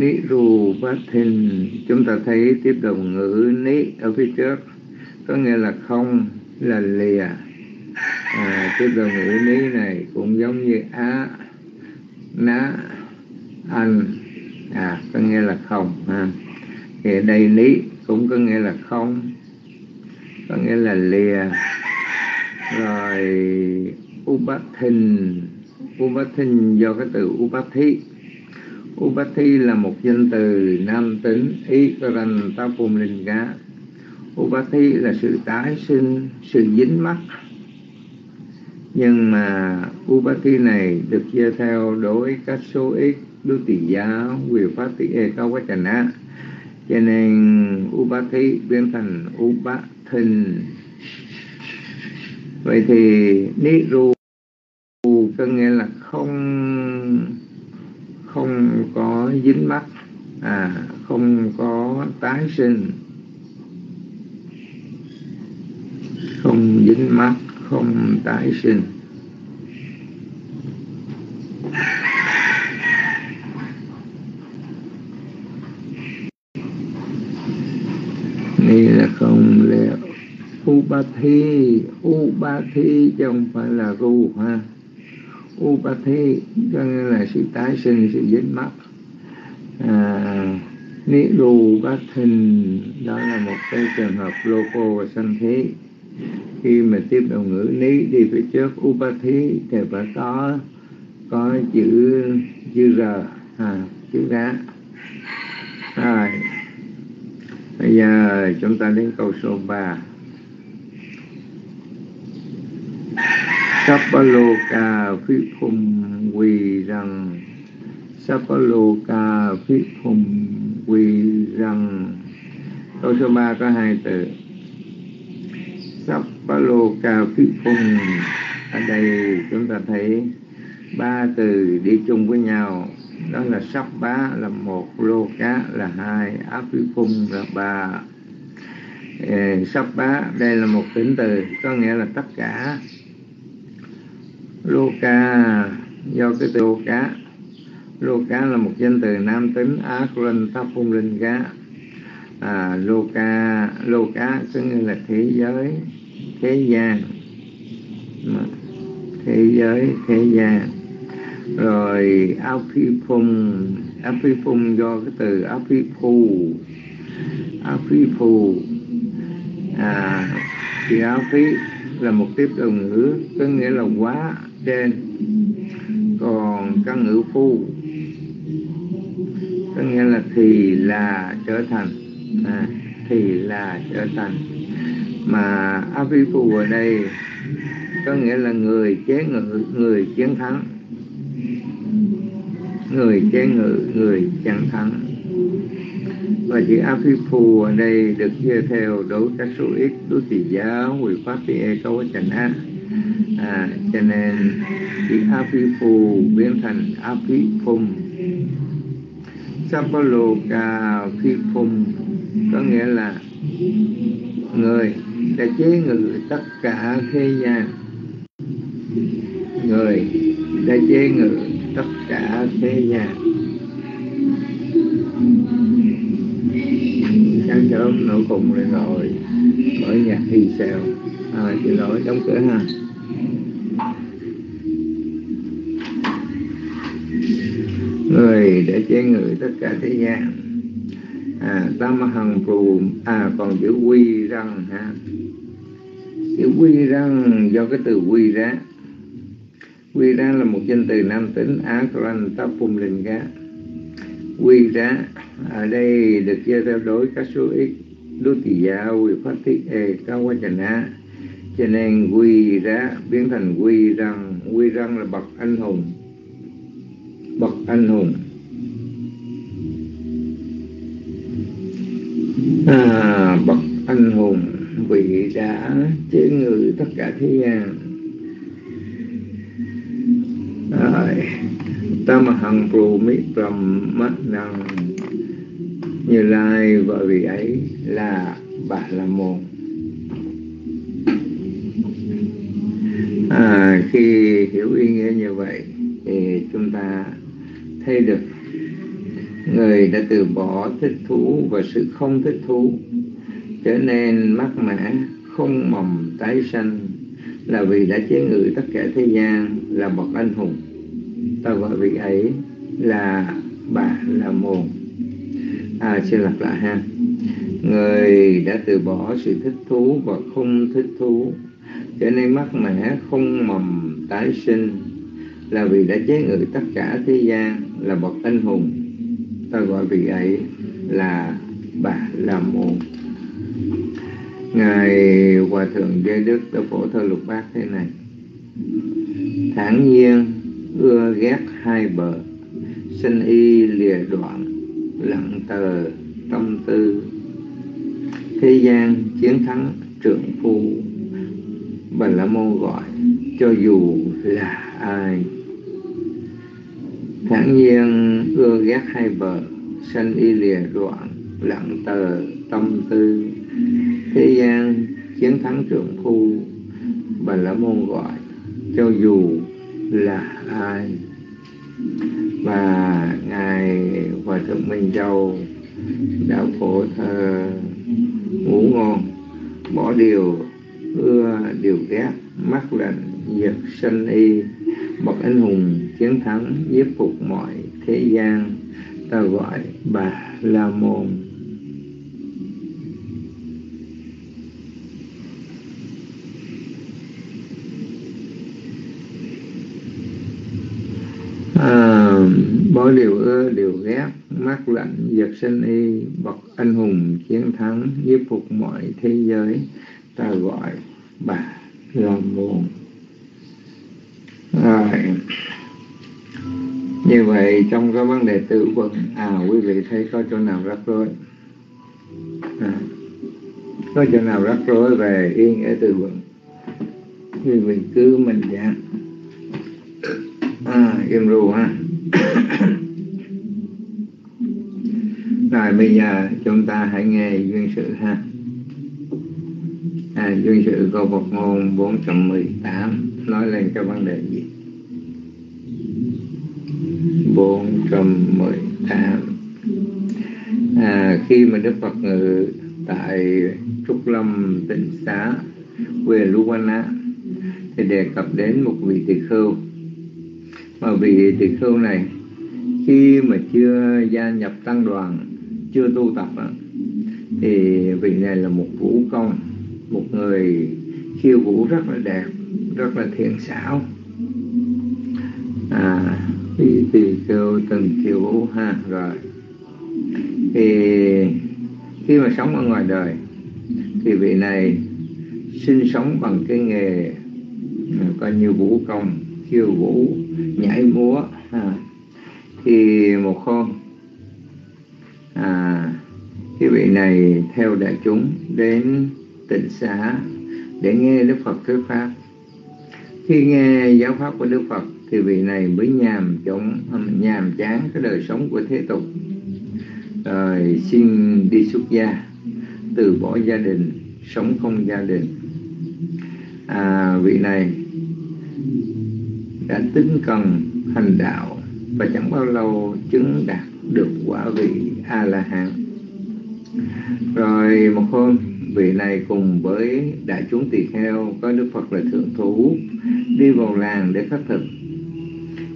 ni rù bát hình chúng ta thấy tiếp đồng ngữ ni ở phía trước. Có nghĩa là không là lìa. À, tiếp đồng ngữ ni này cũng giống như á ná anh. À có nghĩa là không ha. Thì đây ni cũng có nghĩa là không có nghĩa là lìa. Rồi Upathin hình do cái từ Upathi Upati là một danh từ nam tính ý ranh ta phùng linh cá là sự tái sinh, sự dính mắc. Nhưng mà Upati này được chia theo đối các số ít đô tỷ giá, quyền phát tỷ e cao quá trần á. Cho nên Upati biến thành Upatin vậy thì ni có nghĩa là không không dính mắc à không có tái sinh. Không dính mắc không tái sinh. Đây là không lẽ Upathi Upathi chứ không phải là ru ha. Upathi có nghĩa là sự tái sinh, sự dính mắc à, Ni bát thinh đó là một cái trường hợp loco và sanh thế khi mà tiếp đầu ngữ ní đi phía trước Upathi thì phải có có chữ chữ r à, chữ đá rồi bây giờ chúng ta đến câu số 3 Sapaloka phi khung quỳ rằng Sapaloka phi phùng quỳ rằng câu số 3 có hai từ. Sapaloka phi phùng ở đây chúng ta thấy ba từ đi chung với nhau. Đó là sắp bá là một lô cá là hai áp phi phung là ba. Sắp bá đây là một tính từ, có nghĩa là tất cả. Lô ca do cái từ lô cá Luca là một danh từ nam tính ác linh pháp phung linh cá. À, Luca Luca có nghĩa là thế giới thế gian. Thế giới thế gian. Rồi áo phi do cái từ áo phi à thì áo là một tiếp đồng ngữ có nghĩa là quá trên. Còn căn ngữ phu có nghĩa là thì là trở thành. À, thì là trở thành. Mà áo phù ở đây có nghĩa là người chế ngự người chiến thắng. Người chế ngự người chẳng thắng. Và chữ Apipu ở đây được chia theo đối các số ít đối tỷ giáo quỷ pháp tỷ e câu trần á à, cho nên chữ Apipu biến thành Apipum Sapaloka Apipum có nghĩa là người đã chế ngự tất cả thế gian. Người đã chế ngự tất cả thế gian. Sáng sớm nổ cùng lên rồi mở nhạc hy xèo à, xin lỗi đóng cửa ha. Người để chế ngự tất cả thế gian. À tam hằng phù à còn chữ quy răng ha chữ quy răng do cái từ quy rá quy ra là một danh từ nam tính, á ranh tá phun linh cá. Quy ra, ở đây được chia theo đối các số ít. Đô thị gia quy phát thiết e cao quá trần á. Cho nên quy ra biến thành quy răng. Quy răng là bậc anh hùng bậc anh hùng. À, bậc anh hùng vì đã chế ngự tất cả thế gian. Rồi tâm hằng phù mỹ trầm mắt năng như lai vợ vị ấy là bà la môn. À, khi hiểu ý nghĩa như vậy thì chúng ta thấy được. Người đã từ bỏ thích thú và sự không thích thú, trở nên mắc mẻ, không mầm tái sanh, là vì đã chế ngự tất cả thế gian là bậc anh hùng. Ta gọi vị ấy là bà là mồm à xin lặp lại ha. Người đã từ bỏ sự thích thú và không thích thú, trở nên mắc mẻ, không mầm tái sinh, là vì đã chế ngự tất cả thế gian là bậc anh hùng. Ta gọi vị ấy là bà la môn ngài hòa thượng giới đức đã phổ thơ lục bát thế này. Thản nhiên ưa ghét hai bờ, sinh y lìa đoạn, lặng tờ tâm tư. Thế gian chiến thắng trượng phu, bà la môn gọi cho dù là ai thản nhiên, ưa ghét hai bờ sanh y lìa đoạn, lặng tờ tâm tư. Thế gian chiến thắng trượng phu, bà la môn gọi, cho dù là ai. Và ngài hòa thượng minh châu đã phổ thơ, ngủ ngon, bỏ điều, ưa điều ghét, mắc lệnh giật sanh y bậc anh hùng chiến thắng giết phục mọi thế gian ta gọi bà la môn. À, bỏ điều ưa điều ghét mát lạnh giật sinh y bậc anh hùng chiến thắng giết phục mọi thế giới ta gọi bà la môn rồi. Như vậy trong cái vấn đề tự vận à quý vị thấy có chỗ nào rắc rối? À, có chỗ nào rắc rối về ý nghĩa tự vận? Quý vị cứ mình giảng à im ru ha. Rồi bây giờ chúng ta hãy nghe duyên sự ha à, dương sự câu Phật ngôn 418 nói lên cái vấn đề gì? 418 à, khi mà Đức Phật ngự tại Trúc Lâm tỉnh xá quê Luwana thì đề cập đến một vị tỳ khưu. Mà vị tỳ khưu này khi mà chưa gia nhập tăng đoàn chưa tu tập thì vị này là một vũ công một người khiêu vũ rất là đẹp rất là thiện xảo. À thì tùy khưu từng khiêu vũ ha rồi. Thì khi mà sống ở ngoài đời thì vị này sinh sống bằng cái nghề à, coi như vũ công khiêu vũ nhảy múa à, thì một hôm à, cái vị này theo đại chúng đến tịnh xá để nghe Đức Phật thuyết pháp. Khi nghe giáo pháp của Đức Phật thì vị này mới nhàm chống nhàm chán cái đời sống của thế tục. Rồi xin đi xuất gia từ bỏ gia đình sống không gia đình. À, vị này đã tính cần hành đạo và chẳng bao lâu chứng đạt được quả vị a la hán. Rồi một hôm vị này cùng với đại chúng tỳ kheo có đức phật là thượng thủ đi vào làng để khất thực.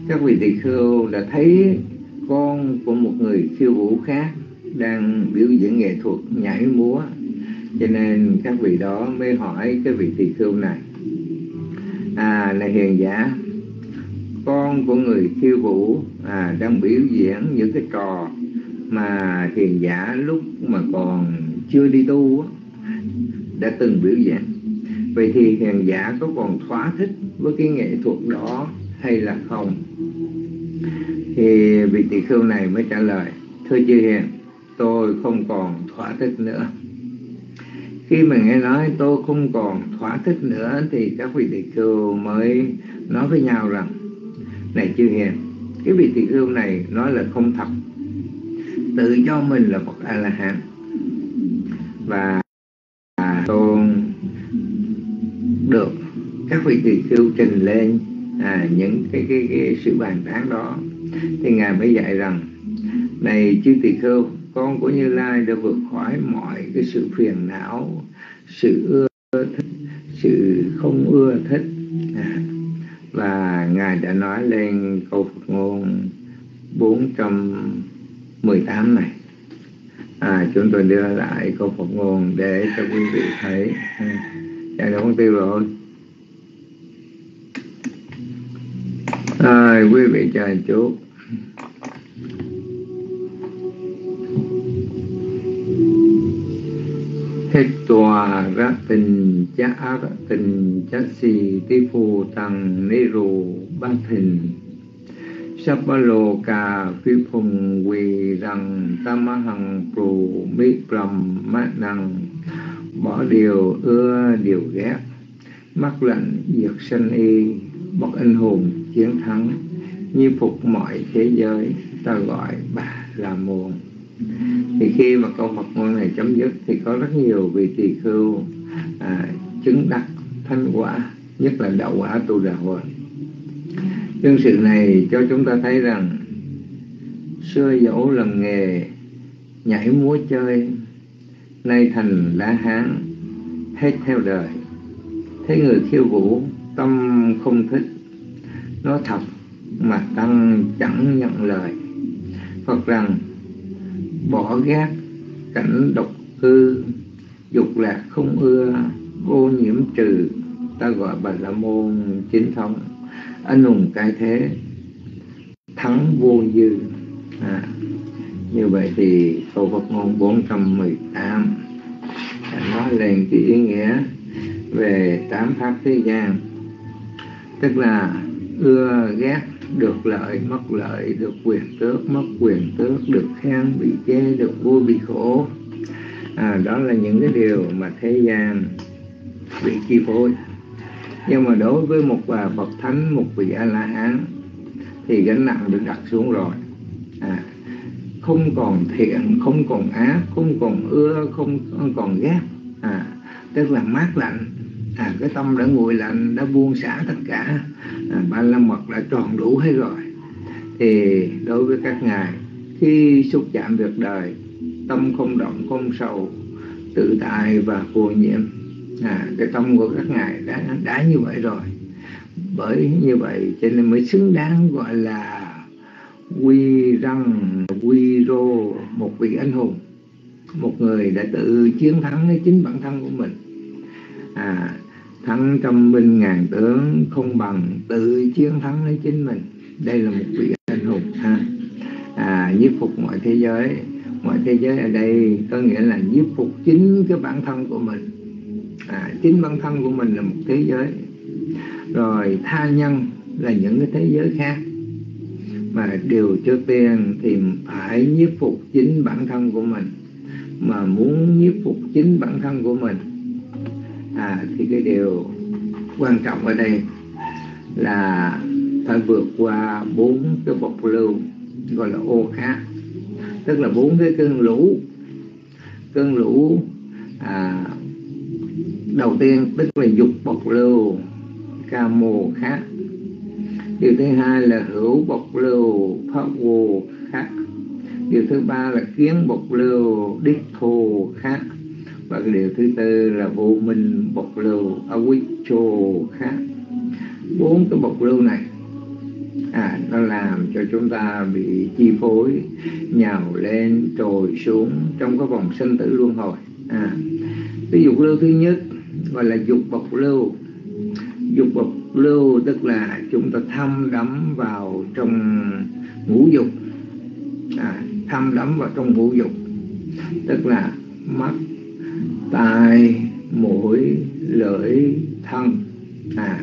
Các vị tỳ kheo đã thấy con của một người khiêu vũ khác đang biểu diễn nghệ thuật nhảy múa. Cho nên các vị đó mới hỏi cái vị tỳ kheo này à là hiền giả. Con của người khiêu vũ à, đang biểu diễn những cái trò mà hiền giả lúc mà còn chưa đi tu đã từng biểu diễn. Vậy thì hiền giả có còn thỏa thích với cái nghệ thuật đó hay là không? Thì vị tỳ khưu này mới trả lời, thưa chư hiền, tôi không còn thỏa thích nữa. Khi mà nghe nói tôi không còn thỏa thích nữa thì các vị tỳ khưu mới nói với nhau rằng, này chư hiền, cái vị tỳ khưu này nói là không thật. Tự cho mình là bậc A La Hán. Và các vị tỳ khưu trình lên à, những cái, cái cái sự bàn tán đó. Thì ngài mới dạy rằng này chư tỳ khưu con của như lai đã vượt khỏi mọi cái sự phiền não sự ưa thích sự không ưa thích. À, và ngài đã nói lên câu Phật ngôn 418 này. À, chúng tôi đưa lại câu Phật ngôn để cho quý vị thấy. À, dạ được tiêu rồi à, quý vị chờ chú. Hết tòa ra tình chá ra tình chá si ti phù tăng ni rù ba thình sắp ba lô cà phi phùng quỳ rằng tam hằng prù mi prầm mát năng. Bỏ điều ưa điều ghét. Mắc lạnh diệt sanh y bậc anh hùng chiến thắng như phục mọi thế giới ta gọi bà là muôn thì khi mà câu mật ngôn này chấm dứt thì có rất nhiều vị tỳ khưu à, chứng đắc thanh quả nhất là đạo quả tu đà hoàn nhưng sự này cho chúng ta thấy rằng xưa dẫu làm nghề nhảy múa chơi nay thành lá hán hết theo đời. Thấy người khiêu vũ tâm không thích nó thật mà tăng chẳng nhận lời. Phật rằng bỏ gác cảnh độc hư dục lạc không ưa vô nhiễm trừ. Ta gọi bà la môn chính thống. Anh hùng cai thế thắng vô dư. À, như vậy thì câu Phật ngôn 418 nói lên cái ý nghĩa về tám pháp thế gian. Tức là ưa ghét được lợi mất lợi được quyền tước mất quyền tước được khen bị chê được vui bị khổ. À, đó là những cái điều mà thế gian bị chi phối. Nhưng mà đối với một bà bậc thánh một vị a la hán thì gánh nặng được đặt xuống rồi. À, không còn thiện không còn ác không còn ưa không, không còn ghét. À, tức là mát lạnh à, cái tâm đã nguội lạnh đã buông xả tất cả à, ba la mật đã tròn đủ hết rồi. Thì đối với các ngài khi xúc chạm việc đời tâm không động không sầu tự tại và vô nhiễm. À, cái tâm của các ngài đã đã như vậy rồi. Bởi như vậy cho nên mới xứng đáng gọi là quy răng quy rô một vị anh hùng. Một người đã tự chiến thắng cái chính bản thân của mình. À, thắng trăm binh ngàn tướng không bằng tự chiến thắng lấy chính mình. Đây là một vị anh hùng ha. À, nhiếp phục mọi thế giới. Mọi thế giới ở đây có nghĩa là nhiếp phục chính cái bản thân của mình. À, chính bản thân của mình là một thế giới. Rồi tha nhân là những cái thế giới khác. Mà điều trước tiên thì phải nhiếp phục chính bản thân của mình. Mà muốn nhiếp phục chính bản thân của mình à, thì cái điều quan trọng ở đây là phải vượt qua bốn cái bọc lưu gọi là ô khác. Tức là bốn cái cơn lũ. Cơn lũ à, đầu tiên tức là dục bọc lưu ca mồ khác. Điều thứ hai là hữu bọc lưu pháp vô khác. Điều thứ ba là kiến bọc lưu đích thù khác và cái điều thứ tư là vô minh bộc lưu awicho khác bốn cái bộc lưu này à, nó làm cho chúng ta bị chi phối nhào lên trồi xuống trong cái vòng sinh tử luân hồi. À, cái dục lưu thứ nhất gọi là dục bộc lưu. Dục bộc lưu tức là chúng ta thâm đắm vào trong ngũ dục. À, thâm đắm vào trong ngũ dục tức là mắt tai mũi lưỡi thân. À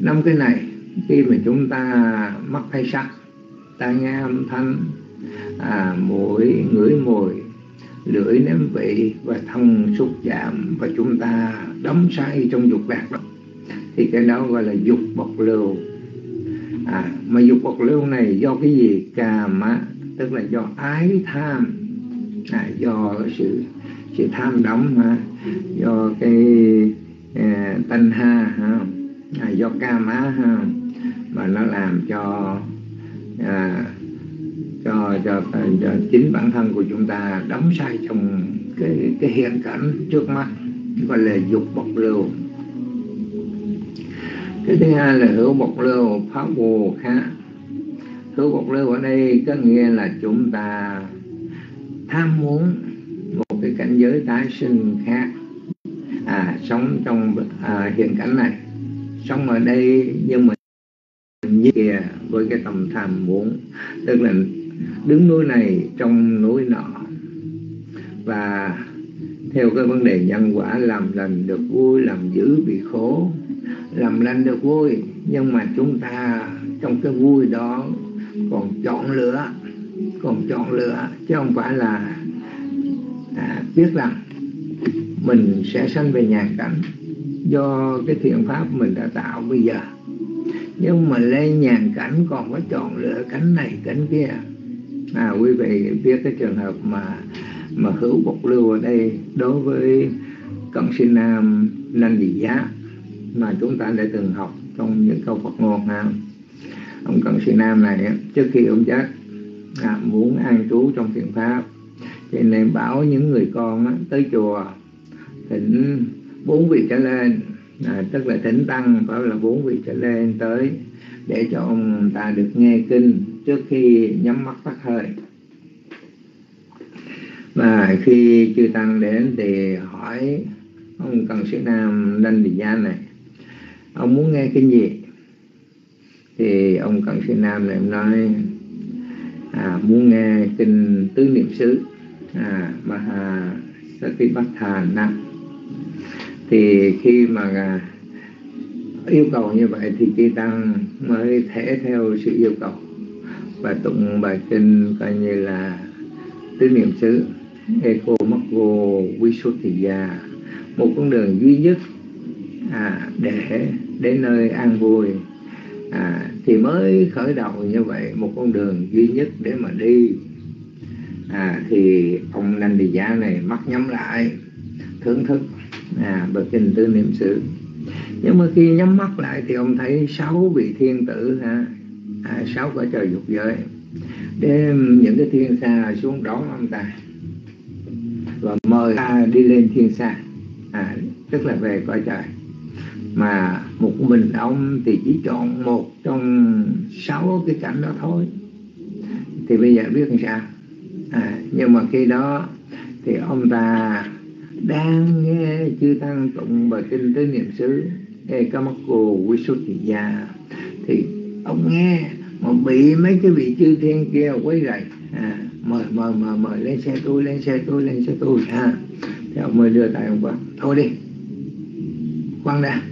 năm cái này khi mà chúng ta mắc hay sắc tai nghe âm thanh à, mũi ngửi mùi lưỡi nếm vị và thân xúc chạm và chúng ta đắm say trong dục lạc đó thì cái đó gọi là dục bộc lưu. À, mà dục bộc lưu này do cái gì? Càm á tức là do ái tham. À, do sự sự tham đắm ha. Do cái ờ, à, tân ha ha. À, do ca má ha. Mà nó làm cho à, cho, cho cho chính bản thân của chúng ta đắm sai trong cái cái hiện cảnh trước mắt gọi là dục bộc lưu. Cái thứ hai là hữu bộc lưu pháp vô khá. Hữu bộc lưu ở đây có nghĩa là chúng ta tham muốn cái cảnh giới tái sinh khác. À sống trong à, hiện cảnh này. Sống ở đây nhưng mà như kia với cái tầm tham muốn. Tức là đứng núi này trong núi nọ. Và theo cái vấn đề nhân quả làm lành được vui làm dữ bị khổ. Làm lành được vui nhưng mà chúng ta trong cái vui đó còn chọn lựa còn chọn lựa. Chứ không phải là à, biết rằng mình sẽ sanh về nhàn cảnh do cái thiện pháp mình đã tạo bây giờ. Nhưng mà lên nhàn cảnh còn có chọn lựa cảnh này cảnh kia. À quý vị biết cái trường hợp mà mà hữu bộc lưu ở đây đối với cận sinh nam nan dị giá mà chúng ta đã từng học trong những câu Phật ngôn ha. Ông cận sĩ nam này trước khi ông chết à, muốn an trú trong thiện pháp thì nên bảo những người con á, tới chùa thỉnh bốn vị trở lên. À, tức là thỉnh tăng phải là bốn vị trở lên tới để cho ông ta được nghe kinh trước khi nhắm mắt tắt hơi. Và khi chư tăng đến thì hỏi ông cần sĩ nam đanh đình gia này ông muốn nghe kinh gì? Thì ông cận sĩ nam này nói à, muốn nghe kinh tứ niệm xứ à, Maha Satipatthana. Thì khi mà à, yêu cầu như vậy thì chư tăng mới thể theo sự yêu cầu và tụng bài kinh coi như là tứ niệm xứ. Eko Makgo Visuddhiya một con đường duy nhất à, để đến nơi an vui. À, thì mới khởi đầu như vậy một con đường duy nhất để mà đi à, thì ông nanh đi giá này mắt nhắm lại thưởng thức à, bậc kinh tư niệm xứ nhưng mà khi nhắm mắt lại thì ông thấy sáu vị thiên tử ha à, sáu cõi trời dục giới. Đem những cái thiên xa xuống đón ông ta. Và mời ta đi lên thiên xa à, tức là về cõi trời. Mà một mình ông thì chỉ chọn một trong sáu cái cảnh đó thôi. Thì bây giờ biết làm sao? À, nhưng mà khi đó thì ông ta đang nghe chư tăng tụng bài kinh tứ niệm xứ Ekamako Visuddhiya thì ông nghe mà bị mấy cái vị chư thiên kia quấy rầy. À, mời mời mời mời lên xe tôi lên xe tôi lên xe tôi. Ha thì ông mới đưa tay ông quăng thôi đi. Quăng đã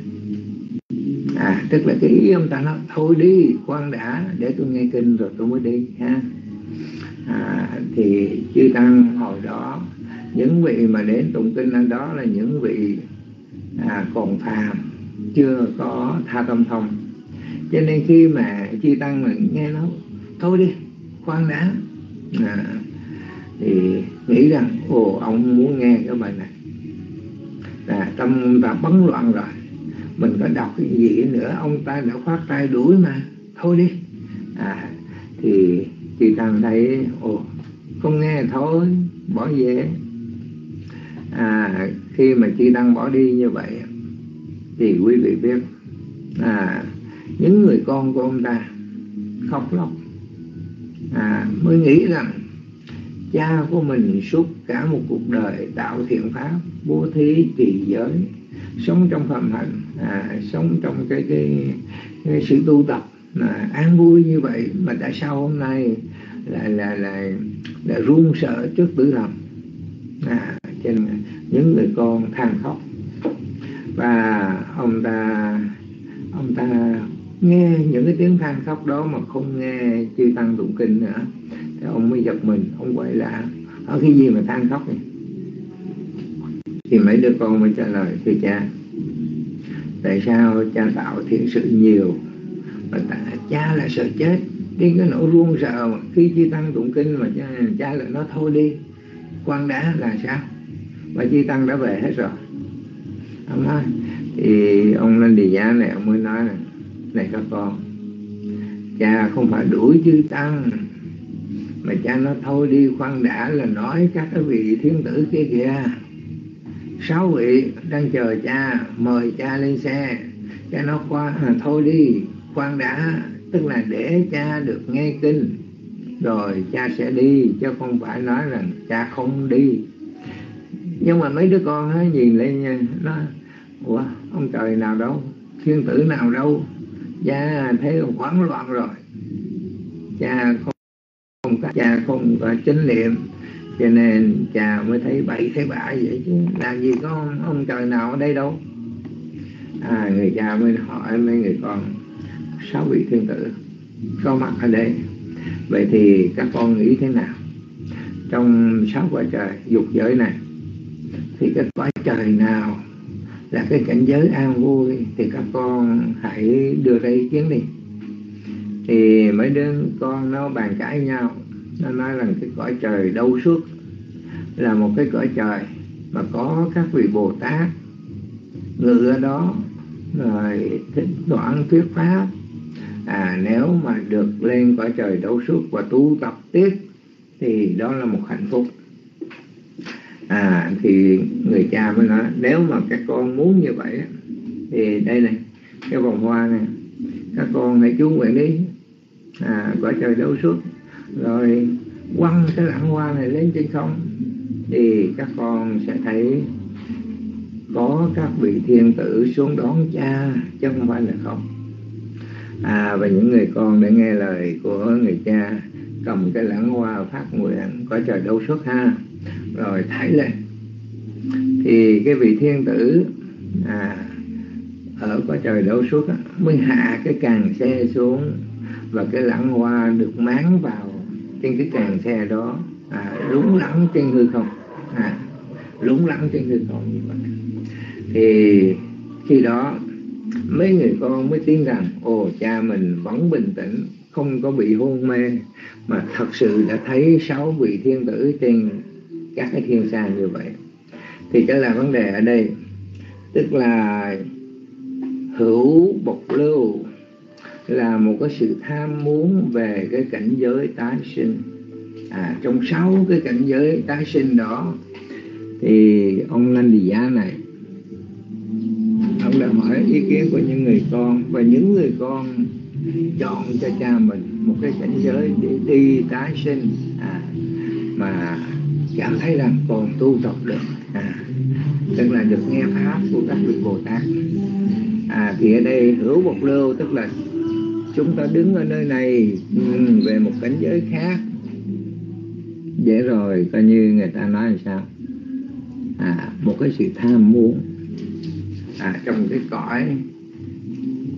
à tức là cái ý ông ta nói thôi đi quăng đã để tôi nghe kinh rồi tôi mới đi. Ha à, thì chư tăng hồi đó. Những vị mà đến tụng kinh ở đó là những vị à, còn phàm chưa có tha tâm thông. Cho nên khi mà chư tăng mà nghe nó thôi đi khoan đã. À, thì nghĩ rằng ồ ông muốn nghe cái bài này. Là tâm ta bấn loạn rồi. Mình có đọc cái gì nữa ông ta đã khoát tay đuổi mà. Thôi đi. À thì chị càng thấy ồ không nghe thôi bỏ về. À khi mà chị đang bỏ đi như vậy thì quý vị biết à những người con của ông ta khóc lóc. À mới nghĩ rằng cha của mình suốt cả một cuộc đời tạo thiện pháp bố thí trì giới sống trong phạm hạnh à, sống trong cái, cái, cái sự tu tập à, an vui như vậy mà tại sao hôm nay lại là là là run sợ trước tử thần. À, cho nên những người con than khóc. Và ông ta ông ta nghe những cái tiếng than khóc đó mà không nghe chư tăng tụng kinh nữa. Thì ông mới giật mình ông quay lại ở cái gì mà than khóc này thì mấy đứa con mới trả lời thưa cha tại sao cha tạo thiện sự nhiều mà ta, cha là sợ chết? Đi cái nỗi ruông sợ khi chư tăng tụng kinh mà cha, cha lại nó thôi đi quan đá là sao? Và chư tăng đã về hết rồi. Ông nói thì ông lên địa giá này ông mới nói là này các con cha không phải đuổi chư tăng mà cha nó thôi đi khoan đã là nói các cái vị thiên tử kia kìa. Sáu vị đang chờ cha mời cha lên xe. Cha nó qua thôi đi khoan đã tức là để cha được nghe kinh rồi cha sẽ đi chứ không phải nói rằng cha không đi. Nhưng mà mấy đứa con nó nhìn lên nha nó ủa ông trời nào đâu thiên tử nào đâu? Cha thấy hoảng loạn rồi. Cha không không cha không có chánh niệm cho nên cha mới thấy bậy thấy bạ vậy chứ. Làm gì có ông, ông trời nào ở đây đâu? À, người cha mới hỏi mấy người con sáu vị thiên tử có mặt ở đây. Vậy thì các con nghĩ thế nào? Trong sáu quả trời, dục giới này, thì cái quả trời nào là cái cảnh giới an vui? Thì các con hãy đưa ra ý kiến đi. Thì mấy đứa con nó bàn cãi nhau, nó nói rằng cái cõi trời đâu suốt là một cái cõi trời mà có các vị bồ tát ngự ở đó, rồi thỉnh thoảng thuyết pháp à nếu mà được lên cõi trời đấu suốt và tu tập tiếp, thì đó là một hạnh phúc. À thì người cha mới nói, nếu mà các con muốn như vậy thì đây này, cái vòng hoa này, các con hãy chú nguyện đi. À cõi trời đấu suốt rồi quăng cái lãng hoa này lên trên không, thì các con sẽ thấy có các vị thiên tử xuống đón cha chứ không phải là không à và những người con để nghe lời của người cha cầm cái lãng hoa phát nguyện có trời đâu xuất ha. Rồi thấy lên. Thì cái vị thiên tử à, ở có trời đâu xuất mới hạ cái càng xe xuống và cái lãng hoa được máng vào trên cái càng xe đó. À, lúng lẳng trên hư không. À, lúng lẳng trên hư không như vậy. Thì khi đó mấy người con mới tin rằng ồ cha mình vẫn bình tĩnh không có bị hôn mê. Mà thật sự đã thấy sáu vị thiên tử trên các cái thiên xa như vậy. Thì cái là vấn đề ở đây. Tức là hữu bộc lưu là một cái sự tham muốn về cái cảnh giới tái sinh. À, trong sáu cái cảnh giới tái sinh đó thì ông Lanh Đi Giá này ông đã hỏi ý kiến của những người con và những người con chọn cho cha mình một cái cảnh giới để đi tái sinh. À, mà cảm thấy rằng còn tu tập được. À, tức là được nghe pháp của các vị bồ tát. À, thì ở đây hữu một lưu tức là chúng ta đứng ở nơi này ừ, về một cảnh giới khác. Để rồi coi như người ta nói là sao? À, một cái sự tham muốn à, trong cái cõi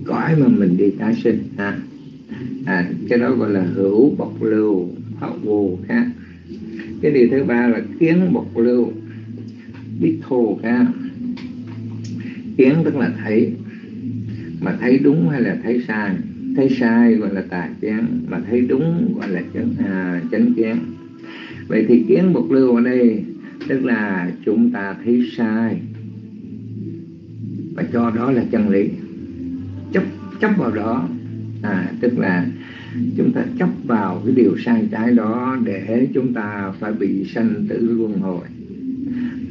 cõi mà mình đi tái sinh ha. À, cái đó gọi là hữu bộc lưu hậu vô ha. Cái điều thứ ba là kiến bộc lưu biết thô ha. Kiến tức là thấy mà thấy đúng hay là thấy sai? Thấy sai gọi là tà kiến, mà thấy đúng gọi là chánh à, chánh kiến, vậy thì kiến bộc lưu ở đây tức là chúng ta thấy sai và cho đó là chân lý. Chấp chấp vào đó à, tức là chúng ta chấp vào cái điều sai trái đó để chúng ta phải bị sanh tử luân hồi.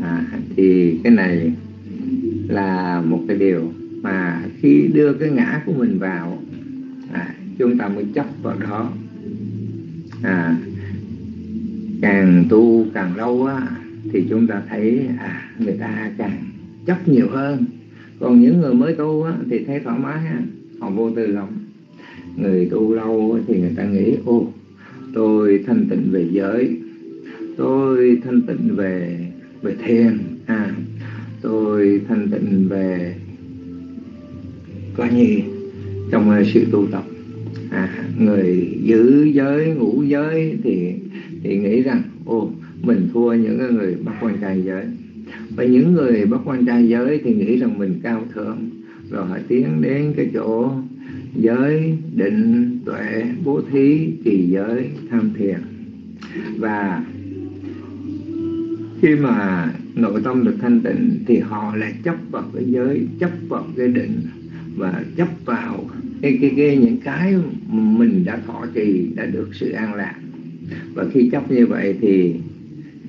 À, thì cái này là một cái điều mà khi đưa cái ngã của mình vào à, chúng ta mới chấp vào đó. À, càng tu càng lâu á, thì chúng ta thấy à, người ta càng chấp nhiều hơn còn những người mới tu á, thì thấy thoải mái ha. Họ vô tư lắm. Người tu lâu thì người ta nghĩ ô tôi thanh tịnh về giới tôi thanh tịnh về về thiền à tôi thanh tịnh về coi như trong à, sự tu tập. À, người giữ giới ngũ giới thì thì nghĩ rằng ô mình thua những người bắt quan trai giới và những người bất quan trai giới thì nghĩ rằng mình cao thượng. Rồi họ tiến đến cái chỗ giới định tuệ bố thí trì giới tham thiền. Và khi mà nội tâm được thanh tịnh thì họ lại chấp vào cái giới chấp vào cái định và chấp vào cái, cái, cái những cái mình đã thọ trì đã được sự an lạc. Và khi chấp như vậy thì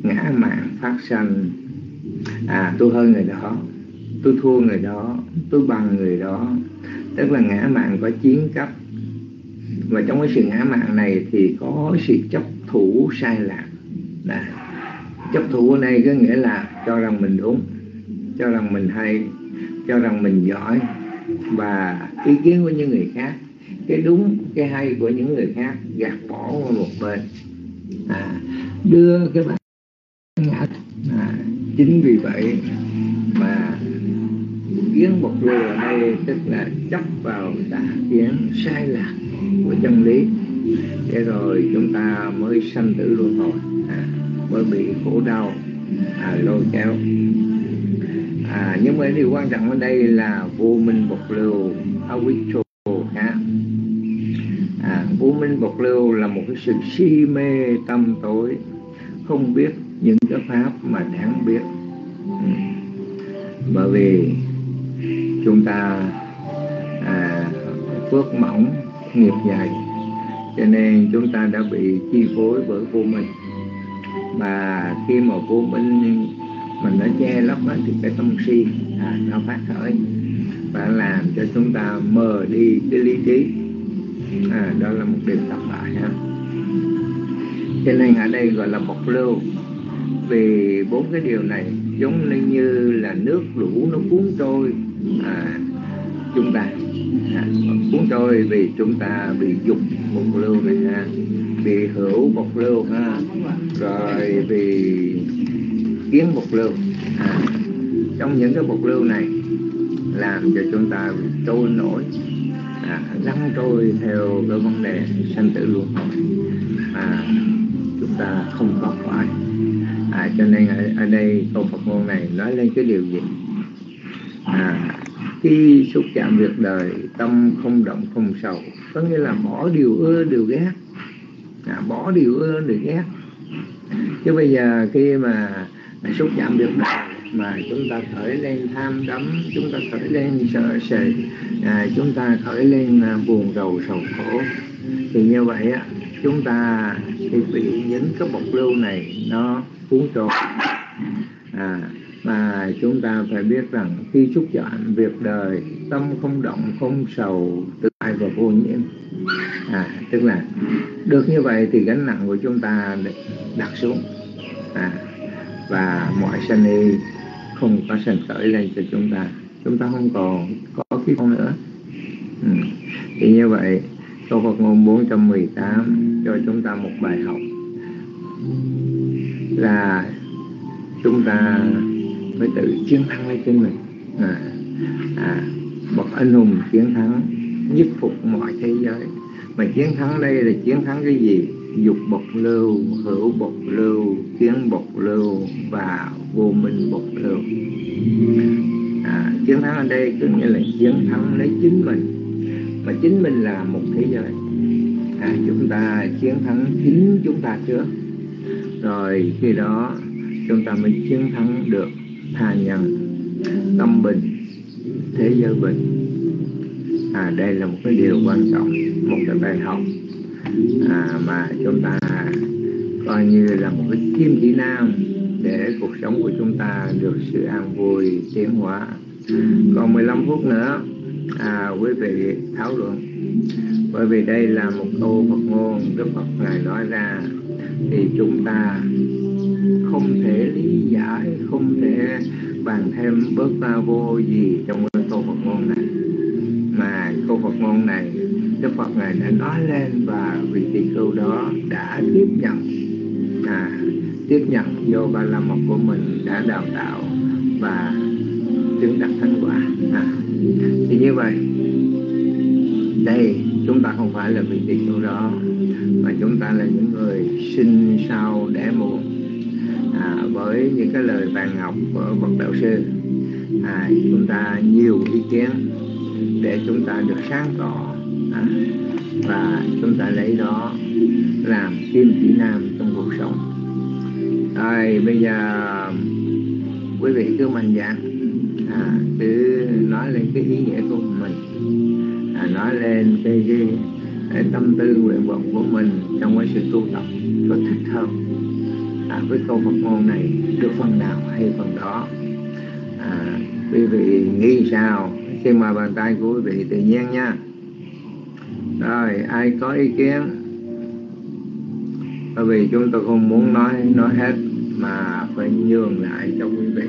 ngã mạng phát sanh à tôi hơn người đó. Tôi thua người đó. Tôi bằng người đó. Tức là ngã mạng có chiến cấp. Và trong cái sự ngã mạng này thì có sự chấp thủ sai lạc. Đã. chấp thủ này có nghĩa là cho rằng mình đúng cho rằng mình hay cho rằng mình giỏi. Và ý kiến của những người khác cái đúng cái hay của những người khác gạt bỏ qua một bên. À, đưa cái bản ngã chính vì vậy mà kiến bộc lưu ở đây tức là chấp vào tà kiến sai lạc của chân lý. Để rồi chúng ta mới sanh tử luân hồi à, mới bị khổ đau à, lôi kéo. À, nhưng mà điều quan trọng ở đây là vô minh bộc lưu aviccho à, vô minh bộc lưu là một cái sự si mê tâm tối không biết những cái pháp mà đáng biết. Ừ. bởi vì chúng ta à, phước mỏng nghiệp dày cho nên chúng ta đã bị chi phối bởi vô minh. Mà khi mà vô minh mình đã che lấp á, thì cái tâm si à, nó phát khởi. Và làm cho chúng ta mờ đi cái lý trí. À, đó là một điều thất bại ha. Cho nên ở đây gọi là bộc lưu vì bốn cái điều này giống như là nước lũ nó cuốn trôi à, chúng ta à, cuốn trôi vì chúng ta bị dục một lưu này ha bị hữu một lưu ha rồi vì kiến một lưu à, trong những cái một lưu này làm cho chúng ta bị trôi nổi à, lăn trôi theo cái vấn đề sanh tử luân hồi mà chúng ta không có phải à, cho nên ở, ở đây câu Phật ngôn này nói lên cái điều gì? À, khi xúc chạm việc đời tâm không động không sầu có nghĩa là bỏ điều ưa điều ghét. À, bỏ điều ưa điều ghét. Chứ bây giờ khi mà xúc chạm việc đời mà chúng ta khởi lên tham đắm chúng ta khởi lên sợ sệt à, chúng ta khởi lên à, buồn rầu sầu khổ thì như vậy á chúng ta thì bị những cái bộc lưu này nó cuốn trôi à, mà chúng ta phải biết rằng khi xúc chạm việc đời tâm không động không sầu tự ai và vô nhiễm. À, tức là được như vậy thì gánh nặng của chúng ta đặt xuống. À, và mọi sanh y không có sanh khởi lên cho chúng ta. Chúng ta không còn có cái con nữa. Ừ. thì như vậy câu Phật ngôn 418 cho chúng ta một bài học là chúng ta phải tự chiến thắng lấy chính mình. À, à, bậc anh hùng chiến thắng nhất phục mọi thế giới. Mà chiến thắng đây là chiến thắng cái gì? Dục bộc lưu hữu bộc lưu kiến bộc lưu và vô minh bộc lưu. À, chiến thắng ở đây có nghĩa là chiến thắng lấy chính mình. Mà chính mình là một thế giới. À, chúng ta chiến thắng chính chúng ta trước rồi khi đó chúng ta mới chiến thắng được tha nhân tâm bình thế giới bình. À đây là một cái điều quan trọng một cái bài học à, mà chúng ta coi như là một cái kim chỉ nam để cuộc sống của chúng ta được sự an vui tiến hóa. Còn 15 phút nữa à, quý vị thảo luận. Bởi vì đây là một câu Phật ngôn Đức Phật ngài nói ra thì chúng ta không thể lý giải không thể bàn thêm bớt vô gì trong cái câu Phật ngôn này. Mà câu Phật ngôn này Đức Phật ngài đã nói lên và vị tỳ khưu đó đã tiếp nhận. À, tiếp nhận vô ba la mật của mình đã đào tạo và chứng đắc thành quả. À, thì như vậy đây chúng ta không phải là vị tỳ kheo đó mà chúng ta là những người sinh sau đẻ muộn à, với những cái lời vàng ngọc của bậc đạo sư à, chúng ta nhiều ý kiến để chúng ta được sáng tỏ à, và chúng ta lấy đó làm kim chỉ nam trong cuộc sống. Rồi bây giờ quý vị cứ mạnh dạn à, cứ nói lên cái ý nghĩa của mình à, nói lên cái, cái, cái tâm tư nguyện vọng của mình trong cái sự tu tập. Có thích hợp. à, với câu Phật ngôn này được phần nào hay phần đó? À, quý vị nghĩ sao? Khi mà bàn tay của quý vị tự nhiên nha. Rồi ai có ý kiến? Bởi vì chúng tôi không muốn nói nói hết mà phải nhường lại cho quý vị.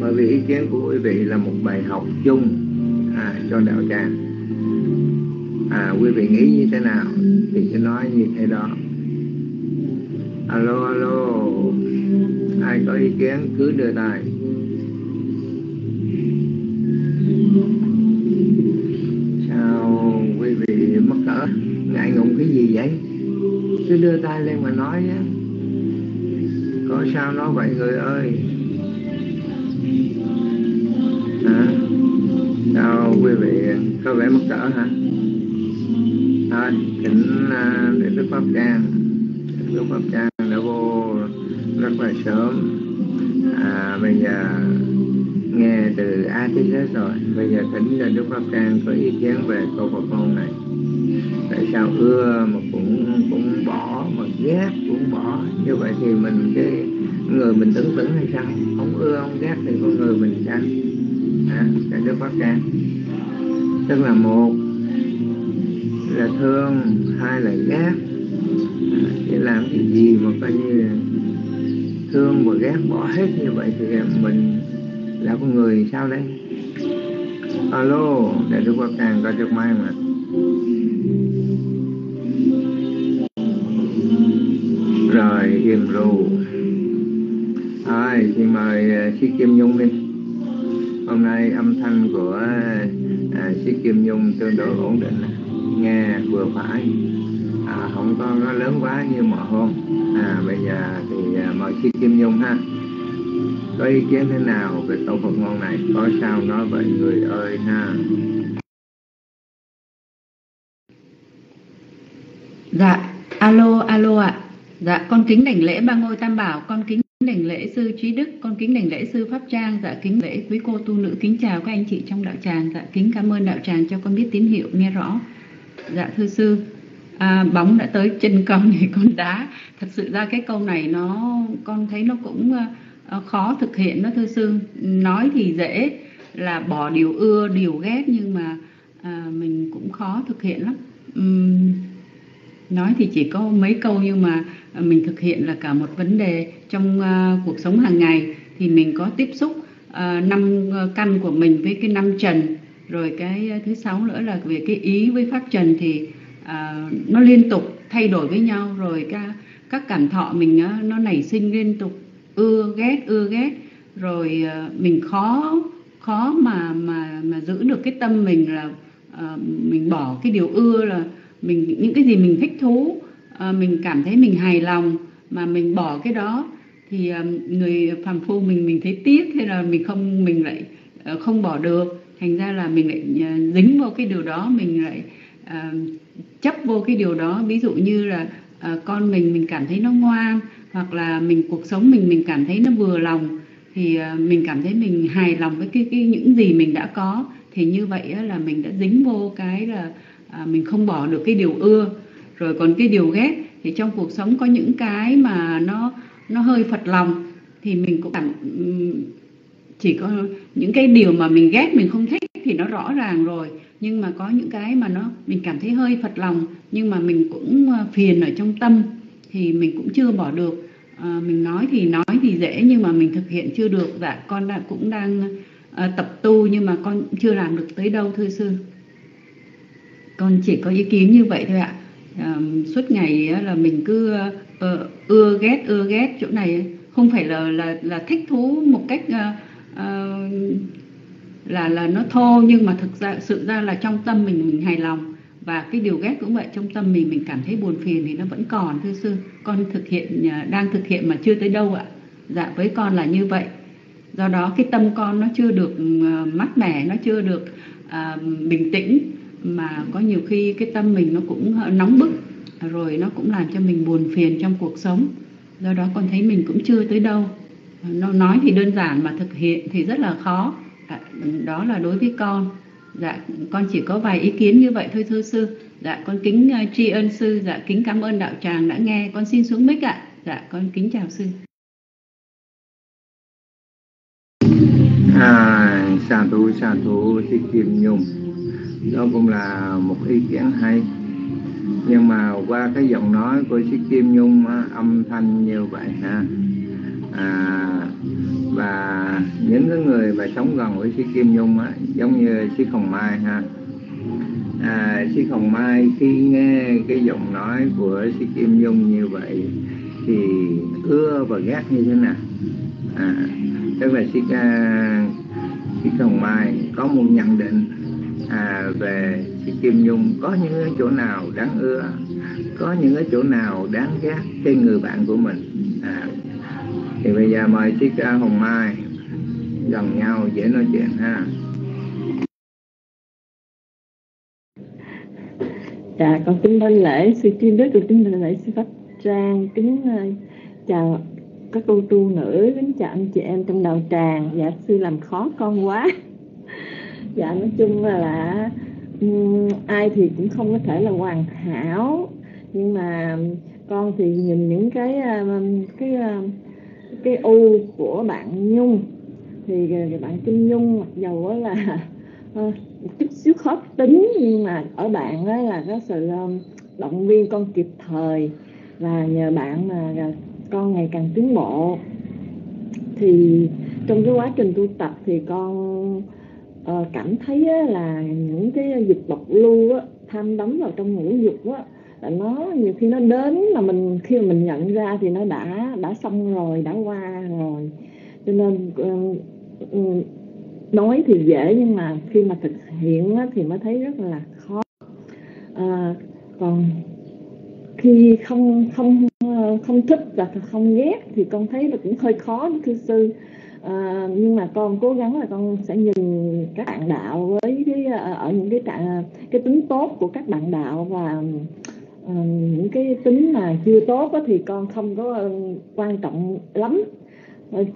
Bởi vì ý kiến của quý vị là một bài học chung à, cho đạo tràng à, quý vị nghĩ như thế nào thì sẽ nói như thế đó. Alo alo ai có ý kiến cứ đưa tay. Sao quý vị mất cỡ? Ngại ngùng cái gì vậy? Cứ đưa tay lên mà nói á có sao nói vậy người ơi? Hả? Sao quý vị có vẻ mất cỡ hả? À, Thôi kính à, để đức pháp trang đức pháp trang đã vô rất là sớm. À, bây giờ nghe từ A tới Z rồi. Bây giờ thỉnh là Đức Pháp Trang có ý kiến về câu Phật ngôn này. Tại sao ưa mà cũng cũng bỏ mà ghét cũng bỏ? Như vậy thì mình cái người mình tưởng tưởng hay sao? Không ưa không ghét thì con người mình sao? À, Đức Pháp Trang tức là một là thương hai là ghét. Để làm cái gì mà coi như thương và ghét bỏ hết như vậy thì mình là con người sao đây? Alo để đức quốc càng có được mai mà. Rồi im ru. Rồi xin mời uh, sĩ kim nhung đi. Hôm nay âm thanh của uh, À, chiếc kim nhung tương đối ổn định nghe vừa phải. À, không có, có lớn quá như mọi hôm. À bây giờ thì à, mời chiếc kim nhung ha. Có ý kiến thế nào về câu Phật ngôn này? Có sao nói vậy người ơi ha. Dạ alo alo ạ. Dạ con kính đảnh lễ ba ngôi tam bảo con kính Đỉnh lễ sư trí đức con kính đảnh lễ sư pháp trang dạ kính lễ quý cô tu nữ kính chào các anh chị trong đạo tràng dạ kính cảm ơn đạo tràng cho con biết tín hiệu nghe rõ. Dạ thưa sư à, bóng đã tới chân con thì con đá. Thật sự ra cái câu này nó con thấy nó cũng à, à, khó thực hiện đó thưa sư. Nói thì dễ là bỏ điều ưa điều ghét nhưng mà à, mình cũng khó thực hiện lắm. Uhm, nói thì chỉ có mấy câu nhưng mà mình thực hiện là cả một vấn đề trong uh, cuộc sống hàng ngày. Thì mình có tiếp xúc uh, năm ờ, căn của mình với cái năm trần rồi cái thứ sáu nữa là về cái ý với pháp trần thì uh, nó liên tục thay đổi với nhau. Rồi các các cảm thọ mình uh, nó nảy sinh liên tục ưa ghét ưa ghét. Rồi uh, mình khó khó mà mà mà giữ được cái tâm mình là uh, mình bỏ cái điều ưa là mình những cái gì mình thích thú Ờ, mình cảm thấy mình hài lòng mà mình bỏ cái đó thì ờ, người phàm phu mình mình thấy tiếc hay là mình không mình lại ờ, không bỏ được. Thành ra là mình lại dính vô cái điều đó mình lại chấp vô cái điều đó. Ví dụ như là con mình mình cảm thấy nó ngoan hoặc là mình cuộc sống mình mình cảm thấy nó vừa lòng thì à, mình cảm thấy mình hài lòng với cái, cái những gì mình đã có. Thì như vậy là mình đã dính vô cái là à, mình không bỏ được cái điều ưa rồi còn cái điều ghét thì trong cuộc sống có những cái mà nó nó hơi phật lòng thì mình cũng cảm chỉ có những cái điều mà mình ghét mình không thích thì nó rõ ràng rồi. Nhưng mà có những cái mà nó mình cảm thấy hơi phật lòng nhưng mà mình cũng ờ, phiền ở trong tâm thì mình cũng chưa bỏ được. À, mình nói thì nói thì dễ nhưng mà mình thực hiện chưa được. Dạ con đã cũng đang à, tập tu nhưng mà con chưa làm được tới đâu thưa sư. Con chỉ có ý kiến như vậy thôi ạ à, suốt ngày là mình cứ uh, ưa ghét ưa ghét chỗ này không phải là là là thích thú một cách uh, uh, là là nó thô nhưng mà thực ra sự ra là trong tâm mình mình hài lòng. Và cái điều ghét cũng vậy trong tâm mình mình cảm thấy buồn phiền thì nó vẫn còn thưa sư. Con thực hiện đang thực hiện mà chưa tới đâu ạ. Dạ với con là như vậy. Do đó cái tâm con nó chưa được mát mẻ nó chưa được à, bình tĩnh mà có nhiều khi cái tâm mình nó cũng nóng bức rồi nó cũng làm cho mình buồn phiền trong cuộc sống. Do đó con thấy mình cũng chưa tới đâu. Nó nói thì đơn giản mà thực hiện thì rất là khó. Dạ, đó là đối với con. Dạ con chỉ có vài ý kiến như vậy thôi thưa sư. Dạ con kính uh, tri ân sư. Dạ kính cảm ơn đạo tràng đã nghe. Con xin xuống mic ạ. Dạ con kính chào sư. À, sa thú sa thú thích kim nhung đó cũng là một ý kiến hay. Nhưng mà qua cái giọng nói của sĩ kim nhung âm thanh như vậy ha. À, và những cái người mà sống gần với sĩ kim nhung á, giống như sĩ hồng mai ha. À, sĩ hồng mai khi nghe cái giọng nói của sĩ kim nhung như vậy thì ưa và ghét như thế nào? À, tức là sĩ, ca, sĩ hồng mai có một nhận định à, về sĩ kim nhung có những cái chỗ nào đáng ưa? Có những cái chỗ nào đáng ghét trên người bạn của mình? À, thì bây giờ mời chiếc hồng mai gần nhau dễ nói chuyện ha. Dạ con kính đảnh lễ sư tri đức được kính đảnh lễ sư pháp trang. Kính ờ, chào các cô tu nữ kính chào anh chị em trong đầu tràng. Dạ sư làm khó con quá dạ nói chung là, là um, ừ, ai thì cũng không có thể là hoàn hảo. Nhưng mà con thì nhìn những cái ờ, cái ờ, cái u của bạn nhung. Thì ờ, bạn kim nhung mặc dầu là uh, chút xíu khó tính nhưng mà ở bạn đó là có sự um, động viên con kịp thời. Và nhờ bạn mà con ngày càng tiến bộ. Thì trong cái quá trình tu tập thì con uh, cảm thấy là những cái dục độc lưu á, tham đắm vào trong ngũ dục á, là nó nhiều khi nó đến mà mình khi mà mình nhận ra thì nó đã đã xong rồi đã qua rồi. Cho nên uh, nói thì dễ nhưng mà khi mà thực hiện á thì mới thấy rất là khó. À, còn khi không không không thích và không ghét thì con thấy là cũng hơi khó thưa sư à, nhưng mà con cố gắng là con sẽ nhìn các bạn đạo với cái ờ, ở những cái trạng cái tính tốt của các bạn đạo và uh, những cái tính mà chưa tốt đó, thì con không có ờ, quan trọng lắm.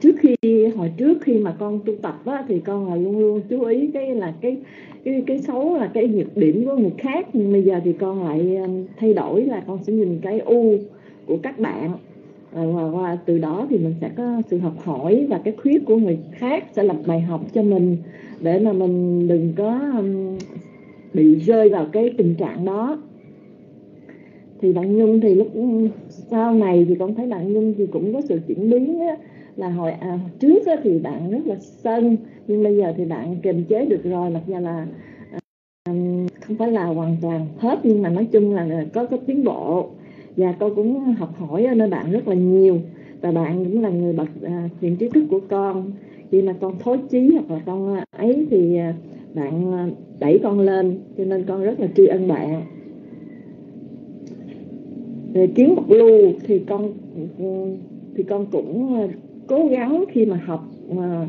Trước khi hồi trước khi mà con tu tập á, thì con là luôn luôn chú ý cái là cái cái cái xấu là cái nhược điểm của người khác. Nhưng bây giờ thì con lại thay đổi là con sẽ nhìn cái u của các bạn. Ờ, và, và từ đó thì mình sẽ có sự học hỏi và cái khuyết của người khác sẽ lập bài học cho mình để mà mình đừng có bị rơi vào cái tình trạng đó. Thì bạn Nhung thì lúc sau này thì con thấy bạn Nhung thì cũng có sự chuyển biến á, là hồi à, trước á, thì bạn rất là sân nhưng bây giờ thì bạn kiềm chế được rồi mặc dù là à, không phải là hoàn toàn hết nhưng mà nói chung là có có tiến bộ và con cũng học hỏi ở nơi bạn rất là nhiều. Và bạn cũng là người bậc à, truyền trí thức của con. Khi mà con thối chí hoặc là con à, ấy thì à, bạn à, đẩy con lên. Cho nên con rất là tri ân bạn. Về kiến bậc lưu thì con thì con cũng cố gắng khi mà học mà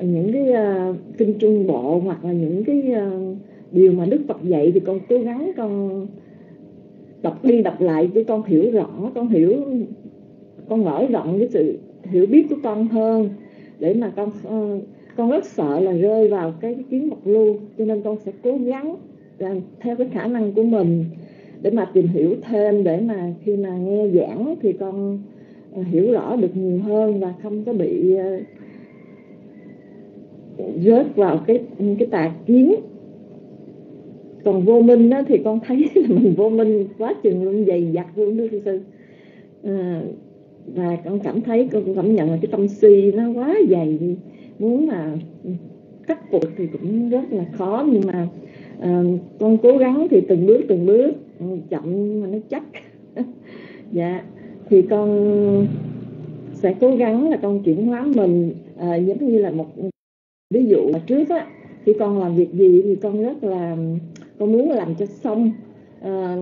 những cái uh, kinh trung bộ hoặc là những cái uh, điều mà đức phật dạy thì con cố gắng con đọc đi đọc lại để con hiểu rõ con hiểu con mở rộng cái sự hiểu biết của con hơn để mà con uh, con rất sợ là rơi vào cái, kiến mộc lưu cho nên con sẽ cố gắng làm theo cái khả năng của mình để mà tìm hiểu thêm để mà khi mà nghe giảng thì con ờ, hiểu rõ được nhiều hơn và không có bị ờ, rớt vào cái cái tà kiến còn vô minh đó thì con thấy là mình vô minh quá chừng luôn dày dặt luôn đó sư à, và con cảm thấy con cảm nhận là cái tâm si nó quá dày. Đi muốn mà cắt phục thì cũng rất là khó nhưng mà à, con cố gắng thì từng bước từng bước ừ, chậm mà nó chắc. Dạ thì con sẽ cố gắng là con chuyển hóa mình à, giống như là một ví dụ mà trước á khi con làm việc gì thì con rất là con muốn làm cho xong. À,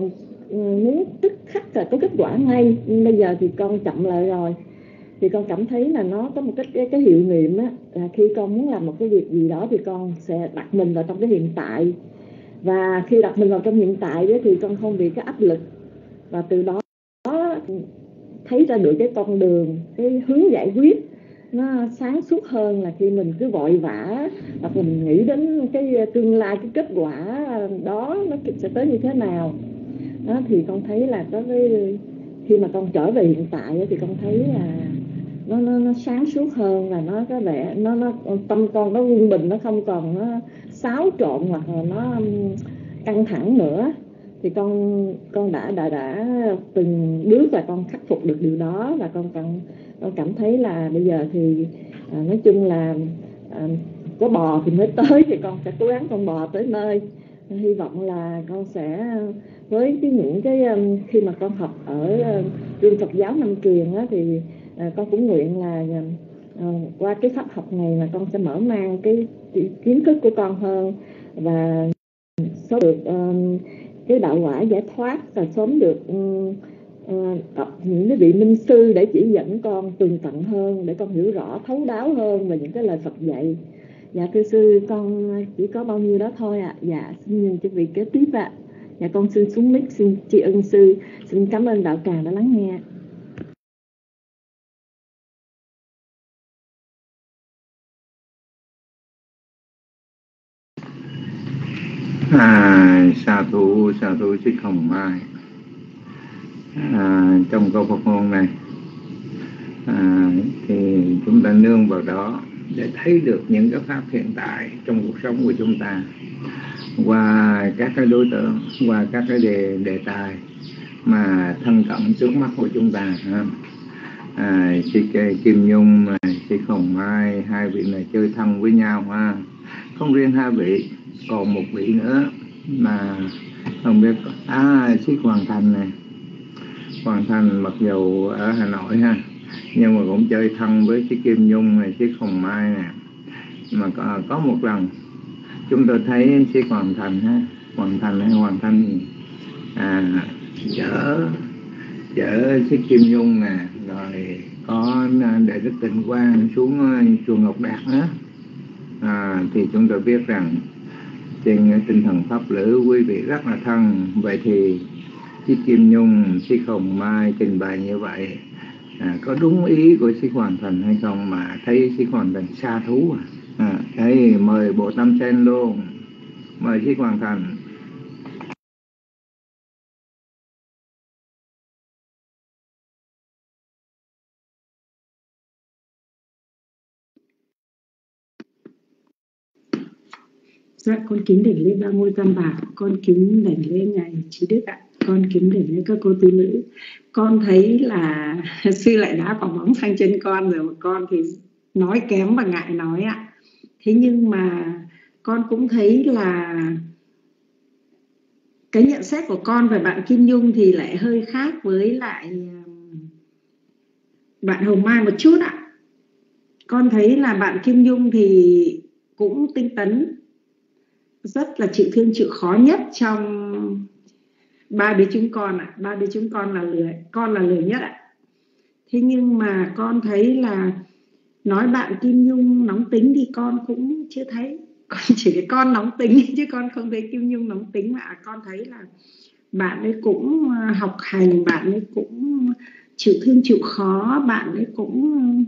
muốn tức khắc là có kết quả ngay. Bây giờ thì con chậm lại rồi. Thì con cảm thấy là nó có một cái cái, cái hiệu nghiệm á là khi con muốn làm một cái việc gì đó thì con sẽ đặt mình vào trong cái hiện tại. Và khi đặt mình vào trong hiện tại đó, thì con không bị cái áp lực. Và từ đó thấy ra được cái con đường cái hướng giải quyết nó sáng suốt hơn là khi mình cứ vội vã hoặc mình nghĩ đến cái ờ, tương lai cái kết quả đó nó sẽ tới như thế nào. Đó thì con thấy là có cái khi mà con trở về hiện tại thì con thấy là nó nó, nó sáng suốt hơn và nó có vẻ nó nó tâm con nó quân bình nó không còn nó xáo trộn hoặc là nó căng thẳng nữa thì con con đã đã đã từng bước và con khắc phục được điều đó và con con con cảm thấy là bây giờ thì à, nói chung là à, có bò thì mới tới thì con sẽ cố gắng con bò tới nơi. Hy vọng là con sẽ với cái những cái à, khi mà con học ở à, trường Phật giáo Nam Truyền á, thì à, con cũng nguyện là à, à, qua cái pháp học này là con sẽ mở mang cái kiến thức của con hơn và số được um, cái đạo quả giải thoát và sớm được ừ, ờ, tập những cái vị minh sư để chỉ dẫn con tường tận hơn để con hiểu rõ thấu đáo hơn về những cái lời Phật dạy dạ thưa sư con chỉ có bao nhiêu đó thôi ạ à. dạ xin nhìn cho vị kế tiếp ạ à. dạ con xin xuống mic xin tri ân sư xin cảm ơn đạo tràng đã lắng nghe à, sa thủ sa thủ chứ không ai à, trong câu Phật ngôn này à, thì chúng ta nương vào đó để thấy được những cái pháp hiện tại trong cuộc sống của chúng ta. Qua các cái đối tượng qua các cái đề đề tài mà thân cận trước mắt của chúng ta ha. À, chị Kim Nhung chị Khổng Mai hai vị này chơi thân với nhau ha. Không riêng hai vị còn một vị nữa mà không biết à chiếc Hoàng Thành này. Hoàng Thành mặc dù ở Hà Nội ha nhưng mà cũng chơi thân với chiếc kim nhung này chiếc hồng mai nè. Mà có, có một lần chúng tôi thấy chiếc Hoàng thành ha Hoàng thành hay Hoàng thành gì? À chở chở chiếc kim nhung nè rồi có để đức tịnh quang xuống ờ, chùa ngọc đạt á à, thì chúng tôi biết rằng trên tinh thần pháp lữ quý vị rất là thân. Vậy thì chi kim nhung chi hồng mai trình bày như vậy. À, có đúng ý của sĩ hoàn thành hay không mà thấy sĩ hoàn thành xa thú à, à đây mời bộ tâm sen luôn. Mời sĩ hoàn thành. Dạ, con kính đảnh lễ ba ngôi tam bảo, con kính đảnh lễ ngài trí đức ạ. Con kính để lên các cô tu nữ. Con thấy là sư lại đã quả bóng sang chân con rồi mà con thì nói kém và ngại nói ạ. Thế nhưng mà con cũng thấy là cái nhận xét của con về bạn Kim Nhung thì lại hơi khác với lại um, bạn Hồng Mai một chút ạ. Con thấy là bạn Kim Nhung thì cũng tinh tấn rất là chịu thương chịu khó nhất trong ba đứa chúng con ạ. À, ba đứa chúng con là lười con là lười nhất ạ. À. thế nhưng mà con thấy là nói bạn Kim Nhung nóng tính thì con cũng chưa thấy. Con chỉ cái con nóng tính chứ con không thấy Kim Nhung nóng tính mà. Con thấy là bạn ấy cũng à, học hành bạn ấy cũng chịu thương chịu khó bạn ấy cũng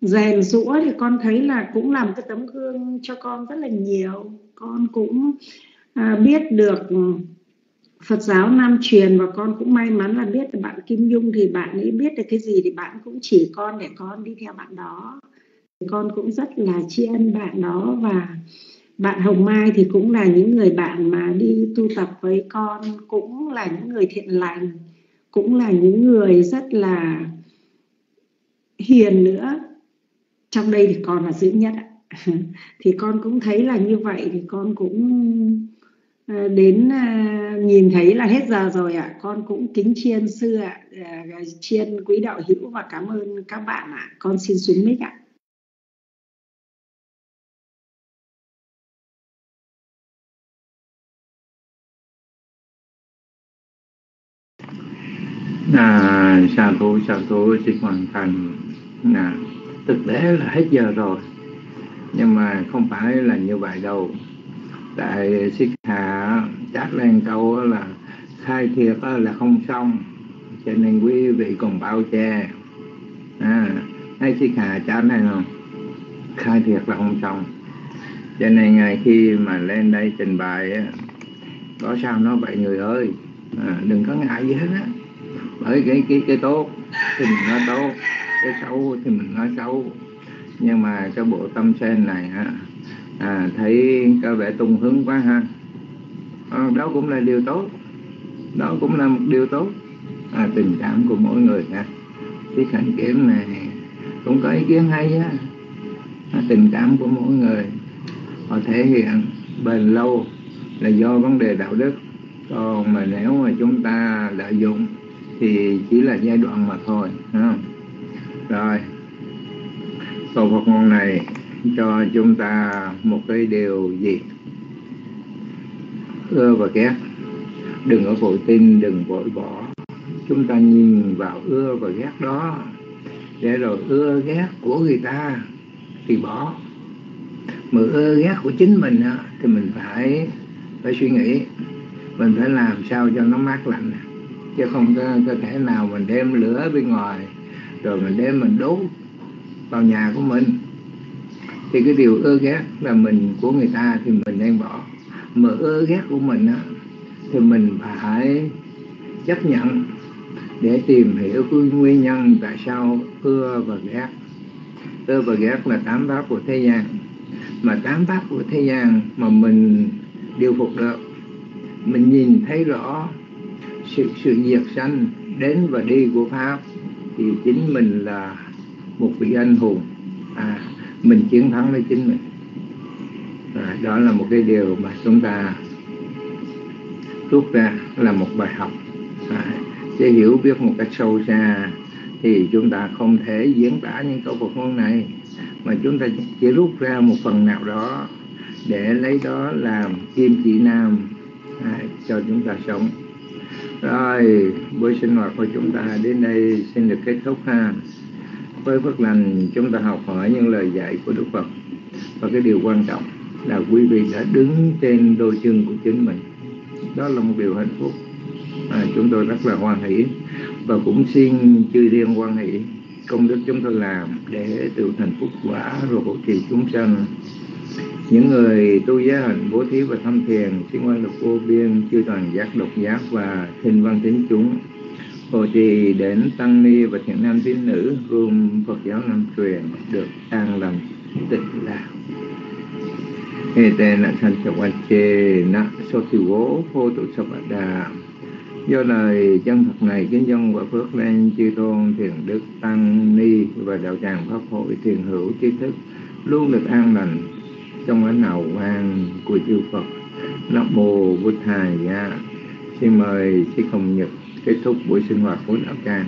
rèn rũa thì con thấy là cũng làm cái tấm gương cho con rất là nhiều con cũng à, biết được Phật giáo Nam truyền và con cũng may mắn là biết được bạn Kim Dung thì bạn ấy biết được cái gì thì bạn cũng chỉ con để con đi theo bạn đó. Con cũng rất là tri ân bạn đó và bạn Hồng Mai thì cũng là những người bạn mà đi tu tập với con cũng là những người thiện lành cũng là những người rất là hiền nữa. Trong đây thì con là dữ nhất thì con cũng thấy là như vậy thì con cũng ờ, đến ờ, nhìn thấy là hết giờ rồi ạ à. con cũng kính chiên sư ạ ờ, à, chiên quý đạo hữu và cảm ơn các bạn ạ à. con xin xuống mic ạ à. à sa thú sa thú xin hoàn thành à, thực tế là hết giờ rồi nhưng mà không phải là như vậy đâu. Tại xích hạ chát lên câu là khai thiệt là không xong. Cho nên quý vị còn bao che. À, hay xích hạ chát này không khai thiệt là không xong. Cho nên ngày khi mà lên đây trình bày có sao nó vậy người ơi? À, đừng có ngại gì hết á. Bởi cái cái cái tốt thì mình nói tốt cái xấu thì mình nói xấu nhưng mà cái bộ tâm sen này ha à, thấy có vẻ tung hứng quá ha. À, đó cũng là điều tốt. Đó cũng là một điều tốt. À, tình cảm của mỗi người ha. Cái hành kiểm này cũng có ý kiến hay á. À, tình cảm của mỗi người họ thể hiện bền lâu là do vấn đề đạo đức. Còn mà nếu mà chúng ta lợi dụng thì chỉ là giai đoạn mà thôi ha. rồi câu Phật ngôn này cho chúng ta một cái điều gì? Ưa và ghét. Đừng có vội tin đừng vội bỏ. Chúng ta nhìn vào ưa và ghét đó. Để rồi ưa ghét của người ta thì bỏ. Mà ưa ghét của chính mình thì mình phải phải suy nghĩ. Mình phải làm sao cho nó mát lạnh. Chứ không có, có thể nào mình đem lửa bên ngoài rồi mình đem mình đốt vào nhà của mình. Thì cái điều ưa ghét là mình của người ta thì mình nên bỏ. Mà ưa ghét của mình á, thì mình phải chấp nhận để tìm hiểu cái nguyên nhân tại sao ưa và ghét. Ưa và ghét là tám pháp của thế gian. Mà tám pháp của thế gian mà mình điều phục được, mình nhìn thấy rõ sự sự diệt sanh đến và đi của pháp, thì chính mình là một vị anh hùng. À, mình chiến thắng với chính mình. À, đó là một cái điều mà chúng ta rút ra là một bài học. À, để hiểu biết một cách sâu xa thì chúng ta không thể diễn tả những câu Phật ngôn này mà chúng ta chỉ rút ra một phần nào đó để lấy đó làm kim chỉ nam à, cho chúng ta sống. Rồi buổi sinh hoạt của chúng ta đến đây xin được kết thúc ha với phước lành chúng ta học hỏi những lời dạy của Đức Phật. Và cái điều quan trọng là quý vị đã đứng trên đôi chân của chính mình. Đó là một điều hạnh phúc. À, chúng tôi rất là hoan hỷ. Và cũng xin chư thiên hoan hỷ công đức chúng tôi làm để tự thành phúc quả rồi hộ trì chúng sanh. Những người tu giới hạnh bố thí và thâm thiền xin quan lực vô biên chư toàn giác độc giác và thinh văn tín chúng hộ trì đến tăng ni và thiện nam tín nữ gồm phật giáo nam truyền được an lành, tịnh lạc Ete nạn sanh cha quan chê Nạn so thi gố phô tụ sa đà Do lời chân thật này, kính dân quả phước lên chư tôn thiền đức tăng ni và đạo tràng pháp hội thiền hữu trí thức, luôn được an lành trong ánh hào quang của chư Phật. Nam mô Bụt Thầy Xin mời Sư Không Nhật kết thúc buổi sinh hoạt của đạo tràng